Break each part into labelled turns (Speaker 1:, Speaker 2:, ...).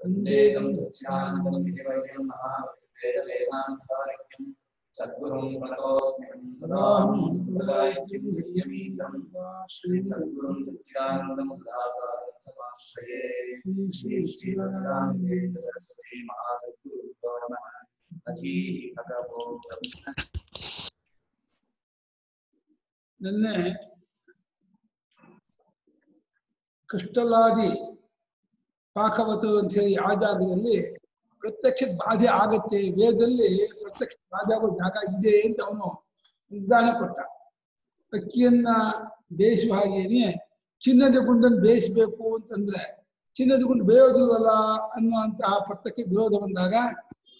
Speaker 1: वन्देकं दस्यानन्दमिति वैद्यं महावेदवेदान्तारक्यं सद्गुरुं प्रणतोऽस्म्यहं सदाहं समुदायिकीं धीयमीतं श्रीसद्गुरुं सच्चिदानन्दमुदाचार्यं समाश्रये श्री श्री सच्चिदानन्देन्द्र सरस्वती महासद्गुरुभ्यो नमः अधीः भगवो ब्रह्म
Speaker 2: ನಿನ್ನೆ ಕೃಷ್ಣಲಾದಿ ಪಾಕವತು ಅಂತ ಹೇಳಿ ಆ ಜಾಗದಲ್ಲಿ ಪ್ರತ್ಯಕ್ಷದ ಬಾಧೆ ಆಗತ್ತೆ, ವೇದದಲ್ಲಿ ಪ್ರತ್ಯಕ್ಷ ಬಾಧೆ ಆಗೋ ಜಾಗ ಇದೆ ಅಂತ ಅವನು ಉದಾಹರಣೆ ಕೊಟ್ಟ. ಅಕ್ಕಿಯನ್ನ ಬೇಯಿಸುವ ಹಾಗೇನೆ ಚಿನ್ನದ ಗುಂಡನ್ನು ಬೇಯಿಸ್ಬೇಕು ಅಂತಂದ್ರೆ ಚಿನ್ನದ ಗುಂಡು ಬೇಯೋದಿಲ್ವಲ್ಲ ಅನ್ನುವಂತಹ ಪ್ರತ್ಯಕ್ಷ ವಿರೋಧ ಬಂದಾಗ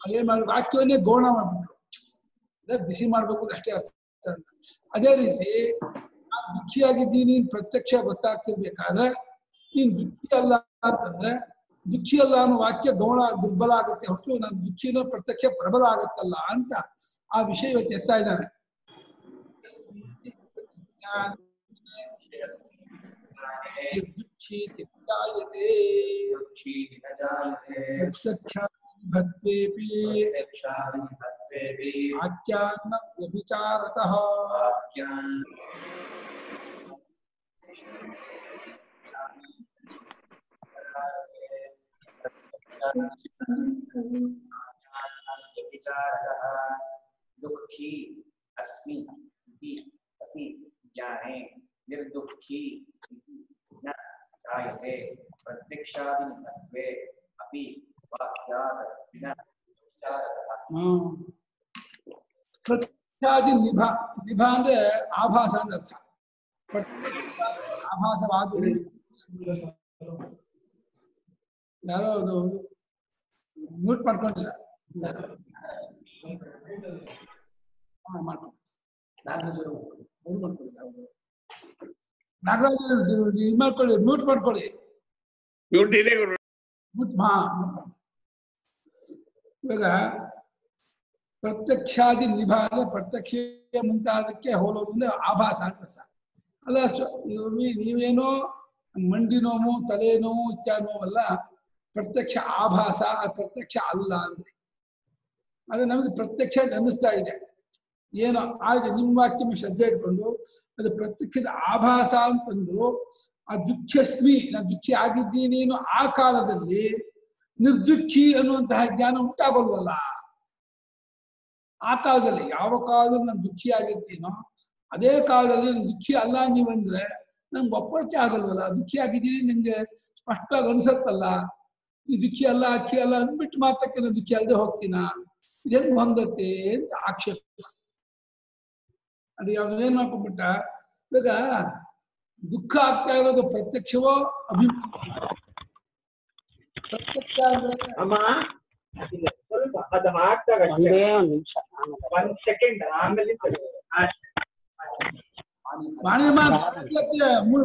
Speaker 2: ಅದೇನ್ ಮಾಡಿ ವಾಕ್ಯವನ್ನೇ ಗೋಣ ಮಾಡ್ಬಿಟ್ರು. ಅದೇ ಬಿಸಿ ಮಾಡ್ಬೇಕು ಅಷ್ಟೇ ಅದೇ ರೀತಿ ಆ ದುಃಖಿಯಾಗಿದ್ದೀನಿ ಪ್ರತ್ಯಕ್ಷ ಗೊತ್ತಾಗ್ತಿರ್ಬೇಕಾದ್ರೆ ನೀನ್ ದುಃಖಿ ಅಲ್ಲ ಅಂತಂದ್ರೆ ದುಃಖಿ ಅಲ್ಲ ಅನ್ನೋ ವಾಕ್ಯ ಗೌಣ ದುರ್ಬಲ ಆಗುತ್ತೆ ಹೊರತು ನಾನು ದುಃಖಿನೋ ಪ್ರತ್ಯಕ್ಷ ಪ್ರಬಲ ಆಗತ್ತಲ್ಲ ಅಂತ ಆ ವಿಷಯ ಇವತ್ತು ಎತ್ತಾ ಇದ್ದಾನೆ ದುಃಖಿ ಚಿತ್ತಾಯತೆ
Speaker 1: दुःखी न जायते
Speaker 2: ಪ್ರತ್ಯಕ್ಷ ಭಕ್ತೇಪಿ
Speaker 1: प्रत्यक्षादिभक्तेऽपि
Speaker 2: ಆಖ್ಯಾನ ವ್ಯಭಿಚಾರತಃ
Speaker 1: वाक्यान् व्यभिचारः दुःखी अस्मि इति अपि ज्ञाने निर्दुःखी इति न जायते प्रत्यक्षादिनिभत्वे अपि वाक्यात् विना विचारतः
Speaker 2: ಪ್ರತ್ಯಾದಿ ನಿಭಾ ನಿಭಾ ಅಂದ್ರೆ ಆಭಾಸ ಅಂತ ಅರ್ಥ ಪ್ರತ್ಯಕ್ಷ ಆಭಾಸವಾದ ಯಾರೋ ಅದು ಮ್ಯೂಟ್ ಮಾಡ್ಕೊಂಡಿಲ್ಲ ಹಾ, ಮಾಡ್ಕೊಂಡು
Speaker 1: ನಾಗರಾಜರು
Speaker 2: ಅವ್ರು ಮಾಡ್ಕೊಳ್ಳಿ ಹೌದು ನಾಗರಾಜ್ ಇದು ಮಾಡ್ಕೊಳ್ಳಿ ಮ್ಯೂಟ್ ಮಾಡ್ಕೊಳ್ಳಿ
Speaker 3: ಮ್ಯೂಟ್ ಇದೆ ಗುರು
Speaker 2: ಮ್ಯೂಟ್ ಮಾ mute ಮಾಡಿ. ಇವಾಗ ಪ್ರತ್ಯಕ್ಷಾದಿ ನಿಭಾ ಅಂದ್ರೆ ಪ್ರತ್ಯಕ್ಷ ಮುಂತಾದಕ್ಕೆ ಹೋಲೋದು ಅಂದ್ರೆ ಆಭಾಸ ಅಂತ ಅರ್ಥ. ಅಲ್ಲ ಅಷ್ಟು ಇವು ನೀ- ನೀವೇನೋ ಮಂಡಿ ನೋವು ತಲೆ ನೋವು ಇಚ್ಛಾ ನೋವಲ್ಲ ಪ್ರತ್ಯಕ್ಷ ಆಭಾಸ, ಪ್ರತ್ಯಕ್ಷ ಅಲ್ಲ ಅಂದ್ರೆ. ಅದು ನಮಗೆ ಪ್ರತ್ಯಕ್ಷ ಅನ್ನಿಸ್ತಾ ಇದೆ. ಏನೋ ಆಗ ನಿಮ್ಮ ವಾಕ್ಯ ಶ್ರದ್ಧೆ ಇಟ್ಕೊಂಡು, ಅದು ಪ್ರತ್ಯಕ್ಷದ ಆಭಾಸ ಅಂತಂದ್ರು ಆ ದುಃಖಸ್ಮಿ ನಾನು ದುಃಖಿ ಆಗಿದ್ದೀನಿ ಆ ಕಾಲದಲ್ಲಿ ನಿರ್ದುಃಖಿ ಅನ್ನುವಂತಹ ಜ್ಞಾನ ಉಂಟಾಗಲ್ವಲ್ಲ. ಆ ಕಾಲದಲ್ಲಿ ಯಾವ ಕಾಲದಲ್ಲಿ ನಾನು ದುಃಖಿ ಆಗಿರ್ತೀನೋ, ಅದೇ ಕಾಲದಲ್ಲಿ ನಾನು ದುಃಖಿ ಅಲ್ಲ ನೀವಂದ್ರೆ ನಂಗೆ ಒಪ್ಪಕ್ಕೆ ಆಗಲ್ವಲ್ಲ. ದುಃಖಿ ಆಗಿದ್ದೀನಿ, ನಂಗೆ ಸ್ಪಷ್ಟವಾಗಿ ಅನ್ಸತ್ತಲ್ಲ. ಈ ದುಃಖಿ ಅಲ್ಲ ಅಕ್ಕಿ ಅಲ್ಲ ಅಂದ್ಬಿಟ್ಟು ಮಾತಕ್ಕೆ ಇದಕ್ಕೆ ದುಃಖಿ ಅಲ್ಲದೆ ಹೋಗ್ತೀನ? ಇದೆಂಗ್ ಹೊಂದತ್ತೆ? ಅಂತ ಆಕ್ಷೇಪ. ಅದು ಯಾವ್ದೇನ್ ಮಾಡ್ಕೊಂಡ್ಬಿಟ್ಟ? ಇವಾಗ ದುಃಖ ಆಗ್ತಾ ಇರೋದು ಪ್ರತ್ಯಕ್ಷವೋ ಅಭಿಮಾನ? ಪ್ರತ್ಯಕ್ಷ ಅಂದ್ರೆ
Speaker 4: ಅಮ್ಮ ಇಲ್ಲ, ಮಾಡ್ಕೊಳ್ಳಿ ಅದು ಹಾಕ್ದಾಗ
Speaker 5: ಒಂದೇ ಒಂದ್ ನಿಮಿಷ
Speaker 4: ಒಂದ್ ಸೆಕೆಂಡ್ ಆಮೇಲೆ ಸರಿ. ಅಷ್ಟೇ.
Speaker 2: ವಾಣಿ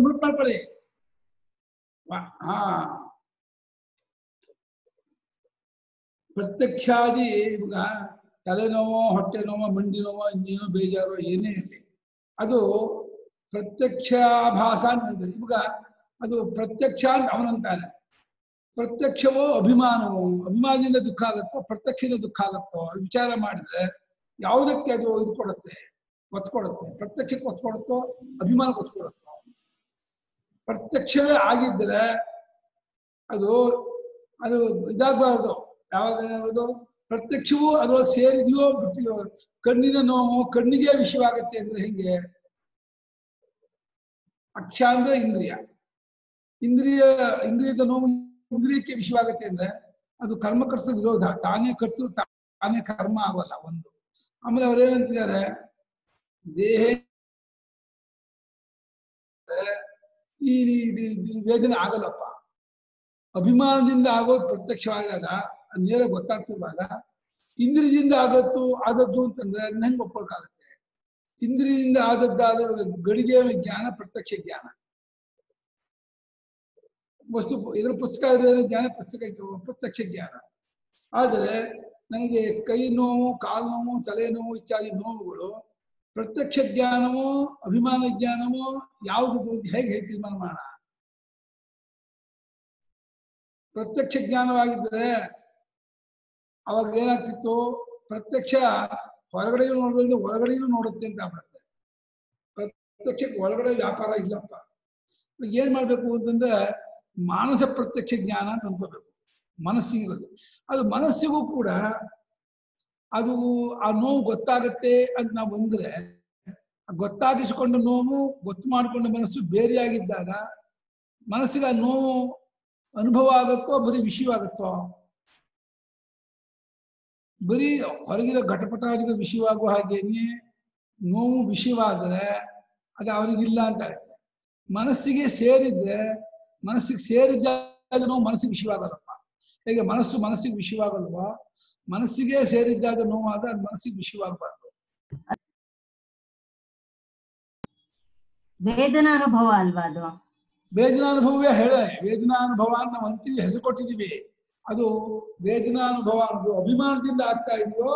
Speaker 2: ಮ್ಯೂಟ್ ಮಾಡ್ಕೊಳ್ಳಿ ವಾ- ಹಾ ಪ್ರತ್ಯಕ್ಷಾದಿ ಇವಾಗ ತಲೆನೋವೋ ಹೊಟ್ಟೆ ನೋವೋ ಮಂಡಿ ನೋವೋ ಇನ್ನೇನೋ ಬೇಜಾರೋ, ಏನೇ ಇರಲಿ, ಅದು ಪ್ರತ್ಯಕ್ಷಾಭಾಸ ಅಂತ ಇವಾಗ ಅದು ಪ್ರತ್ಯಕ್ಷ ಅಂತ ಅವನಂತಾನೆ. ಪ್ರತ್ಯಕ್ಷವೋ, ಅಭಿಮಾನವೋ, ಅಭಿಮಾನದಿಂದ ದುಃಖ ಆಗುತ್ತೋ, ಪ್ರತ್ಯಕ್ಷದಿಂದ ದುಃಖ ಆಗುತ್ತೋ ವಿಚಾರ ಮಾಡಿದ್ರೆ ಯಾವುದಕ್ಕೆ ಅದು ಇದು ಕೊಡುತ್ತೆ ಕೊಡುತ್ತೆ ಪ್ರತ್ಯಕ್ಷಕ್ಕೆ ಕೊಡುತ್ತೋ ಅಭಿಮಾನಕ್ಕೆ ಕೊಡುತ್ತೋ ಪ್ರತ್ಯಕ್ಷವೇ ಆಗಿದ್ದರೆ ಅದು ಅದು ಇದಾಗಬಾರ್ದು. ಯಾವಾಗ ಅದು ಪ್ರತ್ಯಕ್ಷವೂ ಅದ್ರೊಳಗೆ ಸೇರಿದೆಯೋ ಬಿಟ್ಟಿದೆಯೋ ಕಣ್ಣಿನ ನೋವು ಕಣ್ಣಿಗೆ ವಿಷಯವಾಗತ್ತೆ ಅಂದ್ರೆ ಹೆಂಗೆ? ಅಕ್ಷ ಅಂದ್ರೆ ಇಂದ್ರಿಯ. ಇಂದ್ರಿಯ, ಇಂದ್ರಿಯದ ನೋವು ಇಂದ್ರಿಯಕ್ಕೆ ವಿಷಯವಾಗತ್ತೆ ಅಂದ್ರೆ ಅದು ಕರ್ಮ ಕರ್ಸೋ ವಿರೋಧ. ತಾನೇ ಕರ್ಸು ತಾನೇ ಕರ್ಮ ಆಗೋಲ್ಲ ಒಂದು. ಆಮೇಲೆ ಅವ್ರೇನಂತಿದ್ದಾರೆ ದೇಹ ಈ ವೇದನೆ ಆಗಲ್ಲಪ್ಪ. ಅಭಿಮಾನದಿಂದ ಆಗೋದು ಪ್ರತ್ಯಕ್ಷವಾದಾಗ ಅದ್ ನೇರ ಗೊತ್ತಾಗ್ತಿರುವಾಗ ಇಂದ್ರಿಯದಿಂದ ಆದದ್ದು ಆದದ್ದು ಅಂತಂದ್ರೆ ಅದನ್ನ ಹೆಂಗ್ ಒಪ್ಪಕ್ಕಾಗತ್ತೆ ಇಂದ್ರಿಯದಿಂದ ಆದದ್ದಾದ ಗಡಿಗೆಯ ಜ್ಞಾನ, ಪ್ರತ್ಯಕ್ಷ ಜ್ಞಾನ. ವಸ್ತು ಇದ್ರ ಪುಸ್ತಕ ಜ್ಞಾನ ಪುಸ್ತಕ ಪ್ರತ್ಯಕ್ಷ ಜ್ಞಾನ. ಆದರೆ ನನಗೆ ಕೈ ನೋವು, ಕಾಲು ನೋವು, ತಲೆ ನೋವು, ಇತ್ಯಾದಿ ನೋವುಗಳು ಪ್ರತ್ಯಕ್ಷ ಜ್ಞಾನವೋ, ಅಭಿಮಾನ ಜ್ಞಾನವೋ ಯಾವುದು ಹೇಗೆ ಹೇಗೆ ತೀರ್ಮಾನ ಮಾಡೋಣ? ಪ್ರತ್ಯಕ್ಷ ಜ್ಞಾನವಾಗಿದ್ದರೆ ಅವಾಗ ಏನಾಗ್ತಿತ್ತು? ಪ್ರತ್ಯಕ್ಷ ಹೊರಗಡೆಯೂ ನೋಡೋದ್ರಿಂದ ಒಳಗಡೆಯೂ ನೋಡುತ್ತೆ ಅಂತ ಆಗ್ಬಿಡುತ್ತೆ. ಪ್ರತ್ಯಕ್ಷಕ್ಕೆ ಒಳಗಡೆ ವ್ಯಾಪಾರ ಇಲ್ಲಪ್ಪ. ಏನ್ ಮಾಡ್ಬೇಕು ಅಂತಂದ್ರೆ ಮಾನಸ ಪ್ರತ್ಯಕ್ಷ ಜ್ಞಾನ ಅಂತ ಅನ್ಕೋಬೇಕು. ಅದು ಮನಸ್ಸಿಗೂ ಕೂಡ ಅದು ಆ ನೋವು ಗೊತ್ತಾಗತ್ತೆ ಅಂತ ನಾವು ಬಂದ್ರೆ ಗೊತ್ತಾಗಿಸಿಕೊಂಡ ನೋವು, ಗೊತ್ತು ಮಾಡಿಕೊಂಡ ಮನಸ್ಸು ಬೇರೆಯಾಗಿದ್ದಾಗ ಮನಸ್ಸಿಗೆ ಆ ನೋವು ಅನುಭವ ಆಗುತ್ತೋ, ಬರೀ ವಿಷಯವಾಗುತ್ತೋ ಬರೀ ಹೊರಗಿರೋ ಘಟಪಟಾದಿಗಳು ವಿಷಯವಾಗುವ ಹಾಗೇನೆ ನೋವು ವಿಷಯವಾದರೆ ಅದು ಅವನಿಗಿಲ್ಲ ಅಂತ ಆಗುತ್ತೆ ಮನಸ್ಸಿಗೆ ಸೇರಿದ್ರೆ ಮನಸ್ಸಿಗೆ ಸೇರಿದ್ದಾಗ ನೋವು ಮನಸ್ಸಿಗೆ ವಿಷಯವಾಗಲ್ಲಪ್ಪ. ಹೇಗೆ ಮನಸ್ಸು ಮನಸ್ಸಿಗೆ ವಿಷಯವಾಗಲ್ವಾ? ಮನಸ್ಸಿಗೆ ಸೇರಿದ್ದಾಗ ನೋವಾದ್ರೆ ಅದು ಮನಸ್ಸಿಗೆ ವಿಷಯವಾಗಬಾರ್ದು.
Speaker 5: ವೇದನಾನುಭವ ಅಲ್ವಾ ಅದು?
Speaker 2: ವೇದನಾನುಭವವೇ ಹೇಳ ವೇದನಾನುಭವ ಅಂತ ನಾವು ಅಂತೀವಿ ಹೆಸರು ಕೊಟ್ಟಿದ್ದೀವಿ. ಅದು ವೇದನಾನುಭವ ಅನ್ನೋದು ಅಭಿಮಾನದಿಂದ ಆಗ್ತಾ ಇದೆಯೋ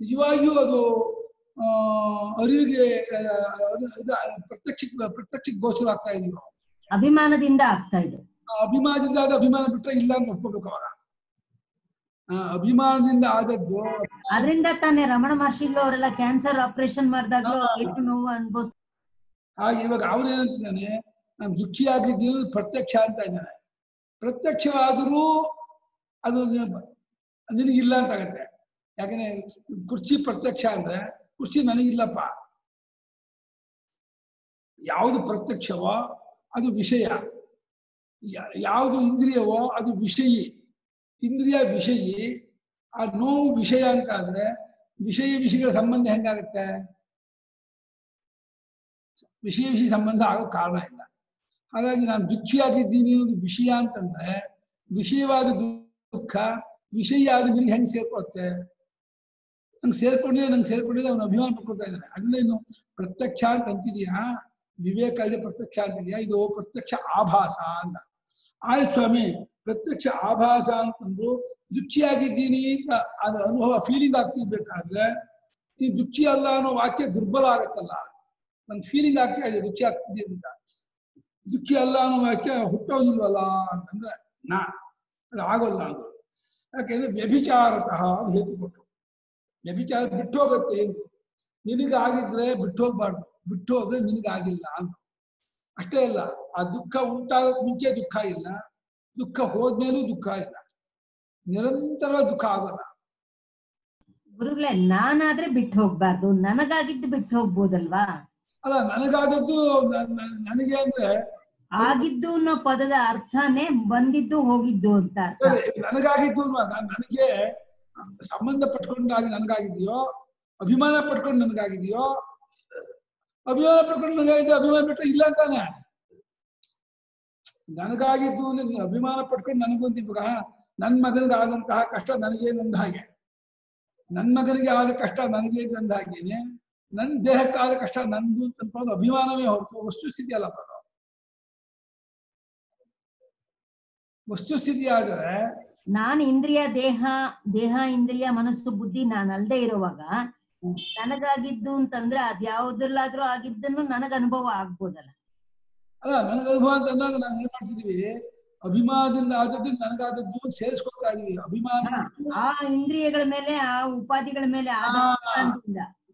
Speaker 2: ನಿಜವಾಗಿಯೂ ಅದು ಅರಿವಿಗೆ ಪ್ರತ್ಯಕ್ಷ ಪ್ರತ್ಯಕ್ಷ ಗೋಚರ ಆಗ್ತಾ ಇದೆಯೋ.
Speaker 5: ಅಭಿಮಾನದಿಂದ ಆಗ್ತಾ ಇದೆ.
Speaker 2: ಅಭಿಮಾನದಿಂದ ಆದ ಅಭಿಮಾನ ಬಿಟ್ರೆ ಇಲ್ಲ ಅಂತ ಒಪ್ಕೋಬೇಕು ಅವಾಗ. ಅಭಿಮಾನದಿಂದ ಆದದ್ದು.
Speaker 5: ಅದರಿಂದ ತಾನೇ ರಮಣ ಮಹರ್ಷಿಗಳು ಅವರೆಲ್ಲ ಕ್ಯಾನ್ಸರ್ ಆಪರೇಷನ್ ಮಾಡಿದಾಗ್ಲೂ ನೋವು ಅನ್ಭವಿಸ್
Speaker 2: ಹಾಗೆ ಇವಾಗ ಅವನೇನಂತಿದ್ದಾನೆ ನಾನು ದುಃಖಿಯಾಗಿದ್ದೀನಿ ಪ್ರತ್ಯಕ್ಷ ಅಂತ ಇದ್ದಾನೆ ಪ್ರತ್ಯಕ್ಷವಾದರೂ ಅದು ನಿನಗಿಲ್ಲ ಅಂತ ಆಗತ್ತೆ ಯಾಕಂದ್ರೆ ಕುರ್ಚಿ ಪ್ರತ್ಯಕ್ಷ ಅಂದ್ರೆ ಕುರ್ಚಿ ನನಗಿಲ್ಲಪ್ಪ. ಯಾವುದು ಪ್ರತ್ಯಕ್ಷವೋ ಅದು ವಿಷಯ. ಯಾವುದು ಇಂದ್ರಿಯವೋ ಅದು ವಿಷಯಿ. ಇಂದ್ರಿಯ ವಿಷಯಿ, ಆ ನೋವು ವಿಷಯ ಅಂತ ಆದ್ರೆ ವಿಷಯ ವಿಷಯಗಳ ಸಂಬಂಧ ಹೆಂಗಾಗತ್ತೆ? ವಿಷಯ ವಿಷಯ ಸಂಬಂಧ ಆಗೋ ಕಾರಣ ಇಲ್ಲ. ಹಾಗಾಗಿ ನಾನು ದುಃಖಿಯಾಗಿದ್ದೀನಿ ಅನ್ನೋದು ವಿಷಯ ಅಂತಂದ್ರೆ ವಿಷಯವಾದ ದುಃಖ, ವಿಷಯ ಆದ ಹೆಂಗ್ ಸೇರ್ಕೊಳುತ್ತೆ? ನಂಗೆ ಸೇರ್ಕೊಂಡಿದೆ ನಂಗೆ ಸೇರ್ಕೊಂಡಿದೆ ಅವನು ಅಭಿಮಾನ ಪಡ್ಕೊಳ್ತಾ ಇದ್ದಾನೆ. ಇನ್ನು ಪ್ರತ್ಯಕ್ಷ ಅಂತ ಅಂತಿದೀಯಾ? ವಿವೇಕ ಅಲ್ಲಿ ಪ್ರತ್ಯಕ್ಷ ಅಂತಿದೆಯಾ? ಇದು ಪ್ರತ್ಯಕ್ಷ ಆಭಾಸ ಅಂತ. ಆಯ್ತು ಸ್ವಾಮಿ, ಪ್ರತ್ಯಕ್ಷ ಆಭಾಸ ಅಂತಂದು ದುಃಖಿಯಾಗಿದ್ದೀನಿ ಅಂತ ಅದ ಅನುಭವ ಫೀಲಿಂಗ್ ಆಗ್ತಿರ್ಬೇಕಾದ್ರೆ ಈ ದುಃಖಿ ಅಲ್ಲ ಅನ್ನೋ ವಾಕ್ಯ ದುರ್ಬಲ ಆಗತ್ತಲ್ಲ. ನನ್ ಫೀಲಿಂಗ್ ಆಗ್ತಾ ಇದೆ, ದುಃಖಿ ಆಗ್ತಿದೆ ಅಂತ. ದುಃಖಿ ಅಲ್ಲ ಅನ್ನೋ ವಾಕ್ಯ ಹುಟ್ಟೋದಿಲ್ವಲ್ಲ ಅಂತಂದ್ರೆ ನಾ ಅದು ಆಗೋಲ್ಲ ಅಂತ. ಯಾಕೆಂದ್ರೆ ವ್ಯಭಿಚಾರತಃ ಅಂತ ಹೇತು ಕೊಟ್ಟರು ವ್ಯಭಿಚಾರ ಬಿಟ್ಟು ಹೋಗುತ್ತೆ ಎಂದು. ನಿನಗಾಗಿದ್ರೆ ಬಿಟ್ಟು ಹೋಗ್ಬಾರ್ದು. ಬಿಟ್ಟು ಹೋದ್ರೆ ನಿನಗಾಗಿಲ್ಲ ಅಂತ. ಅಷ್ಟೇ ಅಲ್ಲ ಆ ದುಃಖ ಉಂಟಾದ ಮುಂಚೆ ದುಃಖ ಇಲ್ಲ. ದುಃಖ ಹೋದ್ಮೇಲೂ ದುಃಖ ಇಲ್ಲ. ನಿರಂತರ ದುಃಖ ಆಗೋಲ್ಲ.
Speaker 5: ಗುರುಗಳೇ ನಾನಾದ್ರೆ ಬಿಟ್ಟು ಹೋಗ್ಬಾರ್ದು. ನನಗಾಗಿದ್ದು ಬಿಟ್ಟು ಹೋಗ್ಬೋದಲ್ವಾ?
Speaker 2: ಅಲ್ಲ ನನಗಾದದ್ದು ನನಗೆ ಅಂದ್ರೆ
Speaker 5: ಆಗಿದ್ದು ಅನ್ನೋ ಪದದ ಅರ್ಥನೇ ಬಂದಿದ್ದು ಹೋಗಿದ್ದು ಅಂತ
Speaker 2: ನನಗಾಗಿದ್ದು ನನಗೆ ಸಂಬಂಧ ಪಟ್ಕೊಂಡಾಗಿ ನನಗಾಗಿದೆಯೋ, ಅಭಿಮಾನ ಪಟ್ಕೊಂಡು ನನಗಾಗಿದೆಯೋ, ಅಭಿಮಾನ ಪಟ್ಕೊಂಡು ನನಗಾಗಿದ್ದು ಅಭಿಮಾನ ಬಿಟ್ಟರೆ ಇಲ್ಲ ಅಂತಾನೆ. ನನಗಾಗಿದ್ದು ನೀನು ಅಭಿಮಾನ ಪಟ್ಕೊಂಡು ನನಗೊಂದು ಇವಾಗ ನನ್ನ ಮಗನಿಗೆ ಆದಂತಹ ಕಷ್ಟ ನನಗೆ ನಂದ ಹಾಗೆ. ನನ್ನ ಮಗನಿಗೆ ಆದ ಕಷ್ಟ ನನಗೆ ನಂದ ಹಾಗೇನೆ ನನ್ನ ದೇಹಕ್ಕಾದ ಕಷ್ಟ ನಂದು ಅಂತ ಅಭಿಮಾನವೇ ಹೊರತು ವಸ್ತುಸ್ಥಿತಿ ಅಲ್ಲಪ್ಪ ಅದು ವಸ್ತುಸ್ಥಿತಿ ಆದರೆ
Speaker 5: ನಾನು ಇಂದ್ರಿಯ ದೇಹ ದೇಹ ಇಂದ್ರಿಯ ಮನಸ್ಸು ಬುದ್ಧಿ ನಾನು ಅಲ್ದೇ ಇರುವಾಗ ನನಗಾಗಿದ್ದು ಅಂತಂದ್ರೆ ಅದ್ಯಾವ್ದ್ರಲ್ಲಾದ್ರೂ ಆಗಿದ್ದನ್ನು ನನಗ್ ಅನುಭವ ಆಗ್ಬೋದಲ್ಲ.
Speaker 2: ಅಲ್ಲ ನನಗ ಅನುಭವ ಅಂತ ಅಂದಾಗ ನಾವು ಏನ್ ಮಾಡ್ತಿದೀವಿ? ಅಭಿಮಾನದಿಂದ ಆದದ್ದು ನನಗಾದದ್ದು ಸೇರಿಸ್ಕೊಳ್ತಾ ಇದೀವಿ. ಅಭಿಮಾನ
Speaker 5: ಆ ಇಂದ್ರಿಯಗಳ ಮೇಲೆ ಆ ಉಪಾಧಿಗಳ ಮೇಲೆ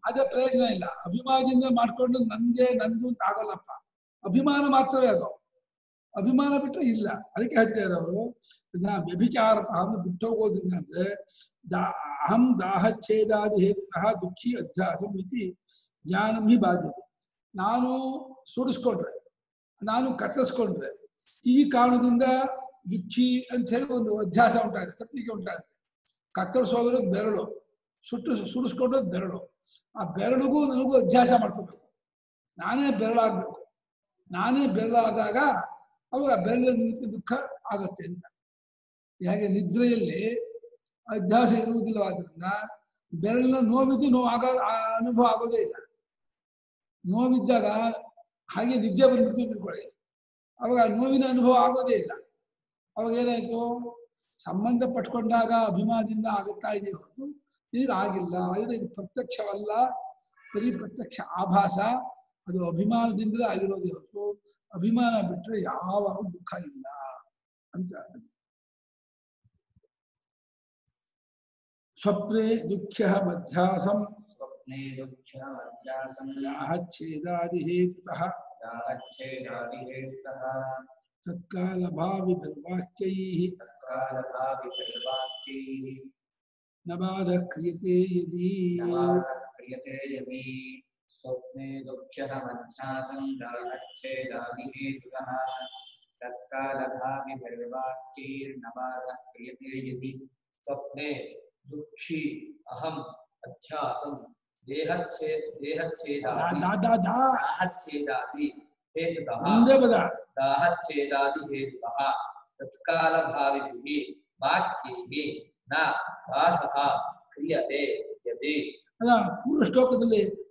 Speaker 2: ಅದೇ ಪ್ರಯೋಜನ ಇಲ್ಲ. ಅಭಿಮಾನದಿಂದ ಮಾಡ್ಕೊಂಡು ನಂದೇ ನಂದು ಅಂತ ಆಗೋಲ್ಲಪ್ಪ. ಅಭಿಮಾನ ಮಾತ್ರವೇ ಅದು. ಅಭಿಮಾನ ಬಿಟ್ಟರೆ ಇಲ್ಲ. ಅದಕ್ಕೆ ಹೇಳ್ತಾ ಅವರು ಇದನ್ನ ವ್ಯಭಿಚಾರ ಅಹಂ ಬಿಟ್ಟು ಹೋಗೋದ್ರಿಂದ ಅಂದ್ರೆ ದಾ, ಅಹಂ ದಾಹಚ್ಛೇದಾದಿ ಹೇತುತಃ ದುಃಖಿ ಅಧ್ಯಾಸಂ ಇತಿ ಜ್ಞಾನಂ ಹಿ ಬಾಧ್ಯತೆ. ನಾನು ಸುಡಿಸ್ಕೊಂಡ್ರೆ ನಾನು ಕತ್ತರಿಸ್ಕೊಂಡ್ರೆ, ಈ ಕಾರಣದಿಂದ ದುಃಖಿ ಅಂತ ಹೇಳಿ ಒಂದು ಅಧ್ಯಾಸ ಉಂಟಾಗುತ್ತೆ, ತಪ್ಪಿಗೆ ಉಂಟಾಗುತ್ತೆ. ಕತ್ತರಿಸೋಗಿರೋದು ಬೆರಳು, ಸುಟ್ಟು ಸುಡಿಸ್ಕೊಂಡ್ರದ್ದು ಬೆರಳು. ಆ ಬೆರಳಿಗೂ ನನಗೂ ಅಧ್ಯಾಸ ಮಾಡ್ಕೋಬೇಕು. ನಾನೇ ಬೆರಳಾಗ್ಬೇಕು. ನಾನೇ ಬೆರಳಾದಾಗ ಅವಾಗ ಬೆರಳಿನ ನಿಂತು ದುಃಖ ಆಗತ್ತೆ ಅಂತ. ಹೇಗೆ ನಿದ್ರೆಯಲ್ಲಿ ಅಧ್ಯಾಸ ಇರುವುದಿಲ್ಲವಾದ್ರಿಂದ ಬೆರಳಿನ ನೋವಿದ್ದು ನೋವು ಆಗ ಅನುಭವ ಆಗೋದೇ ಇಲ್ಲ. ನೋವಿದ್ದಾಗ ಹಾಗೆ ನಿದ್ದೆ ಬಂದ್ಬಿಡ್ತು ತಿಳ್ಕೊಳ್ಳಿ. ಅವಾಗ ನೋವಿನ ಅನುಭವ ಆಗೋದೇ ಇಲ್ಲ. ಅವಾಗ ಏನಾಯ್ತು? ಸಂಬಂಧ ಪಟ್ಕೊಂಡಾಗ ಅಭಿಮಾನದಿಂದ ಆಗುತ್ತಾ ಇದೆ ಹೊರತು ಈಗ ಆಗಿಲ್ಲ. ಆದರೆ ಇದು ಪ್ರತ್ಯಕ್ಷವಲ್ಲ. ಬರೀ ಪ್ರತ್ಯಕ್ಷ ಆಭಾಸ. ಅದು ಅಭಿಮಾನದಿಂದಲೇ ಆಗಿರೋದು ಹೊರತು ಅಭಿಮಾನ ಬಿಟ್ರೆ ಯಾವಾಗ ದುಃಖ ಇಲ್ಲ ಅಂತ ಸ್ವಪ್ನೆ ದುಃಖ ಮಧ್ಯಾಸಂ
Speaker 1: ಸ್ವಪ್ನೆ ದುಃಖ ಮಧ್ಯಾಸಂ
Speaker 2: ಯಾಹಚ್ಛೇದಾದಿ ಹೇತುತಃ
Speaker 1: ಯಾಹಚ್ಛೇದಾದಿ ಹೇತುತಃ
Speaker 2: ತತ್ಕಾಲ ಭಾವಿ ಭಿರ್ವಾಕ್ಯೈಃ
Speaker 1: ತತ್ಕಾಲ
Speaker 2: ಭಾವಿ ಭಿರ್ವಾಕ್ಯೈಃ ನವಾದ ಕ್ರಿಯತೆ ಯದಿ
Speaker 1: ನವಾದ ಕ್ರಿಯತೆ ಯದಿ स्वप्ने दुःख्यमध्यासङ्गाच्छेदादिहेतुकः तत्कालभाविर्वाक्यैर्नवातः क्रियते यदि
Speaker 6: स्वप्ने दुःखी अहम् अध्यासं देहच्छे
Speaker 2: ದಾ
Speaker 6: देहच्छेदादि
Speaker 2: ದಾ ದಾ दಾ
Speaker 6: दाहच्छेदादि हेतुतः
Speaker 2: ಮುಂದೆ ಪದ
Speaker 6: दाहच्छेदादि हेतुतः तत्कालभाविभिः वाक्यैः न बाधः क्रियते यदि
Speaker 2: ಅಲ್ಲ ಪೂರ್ವ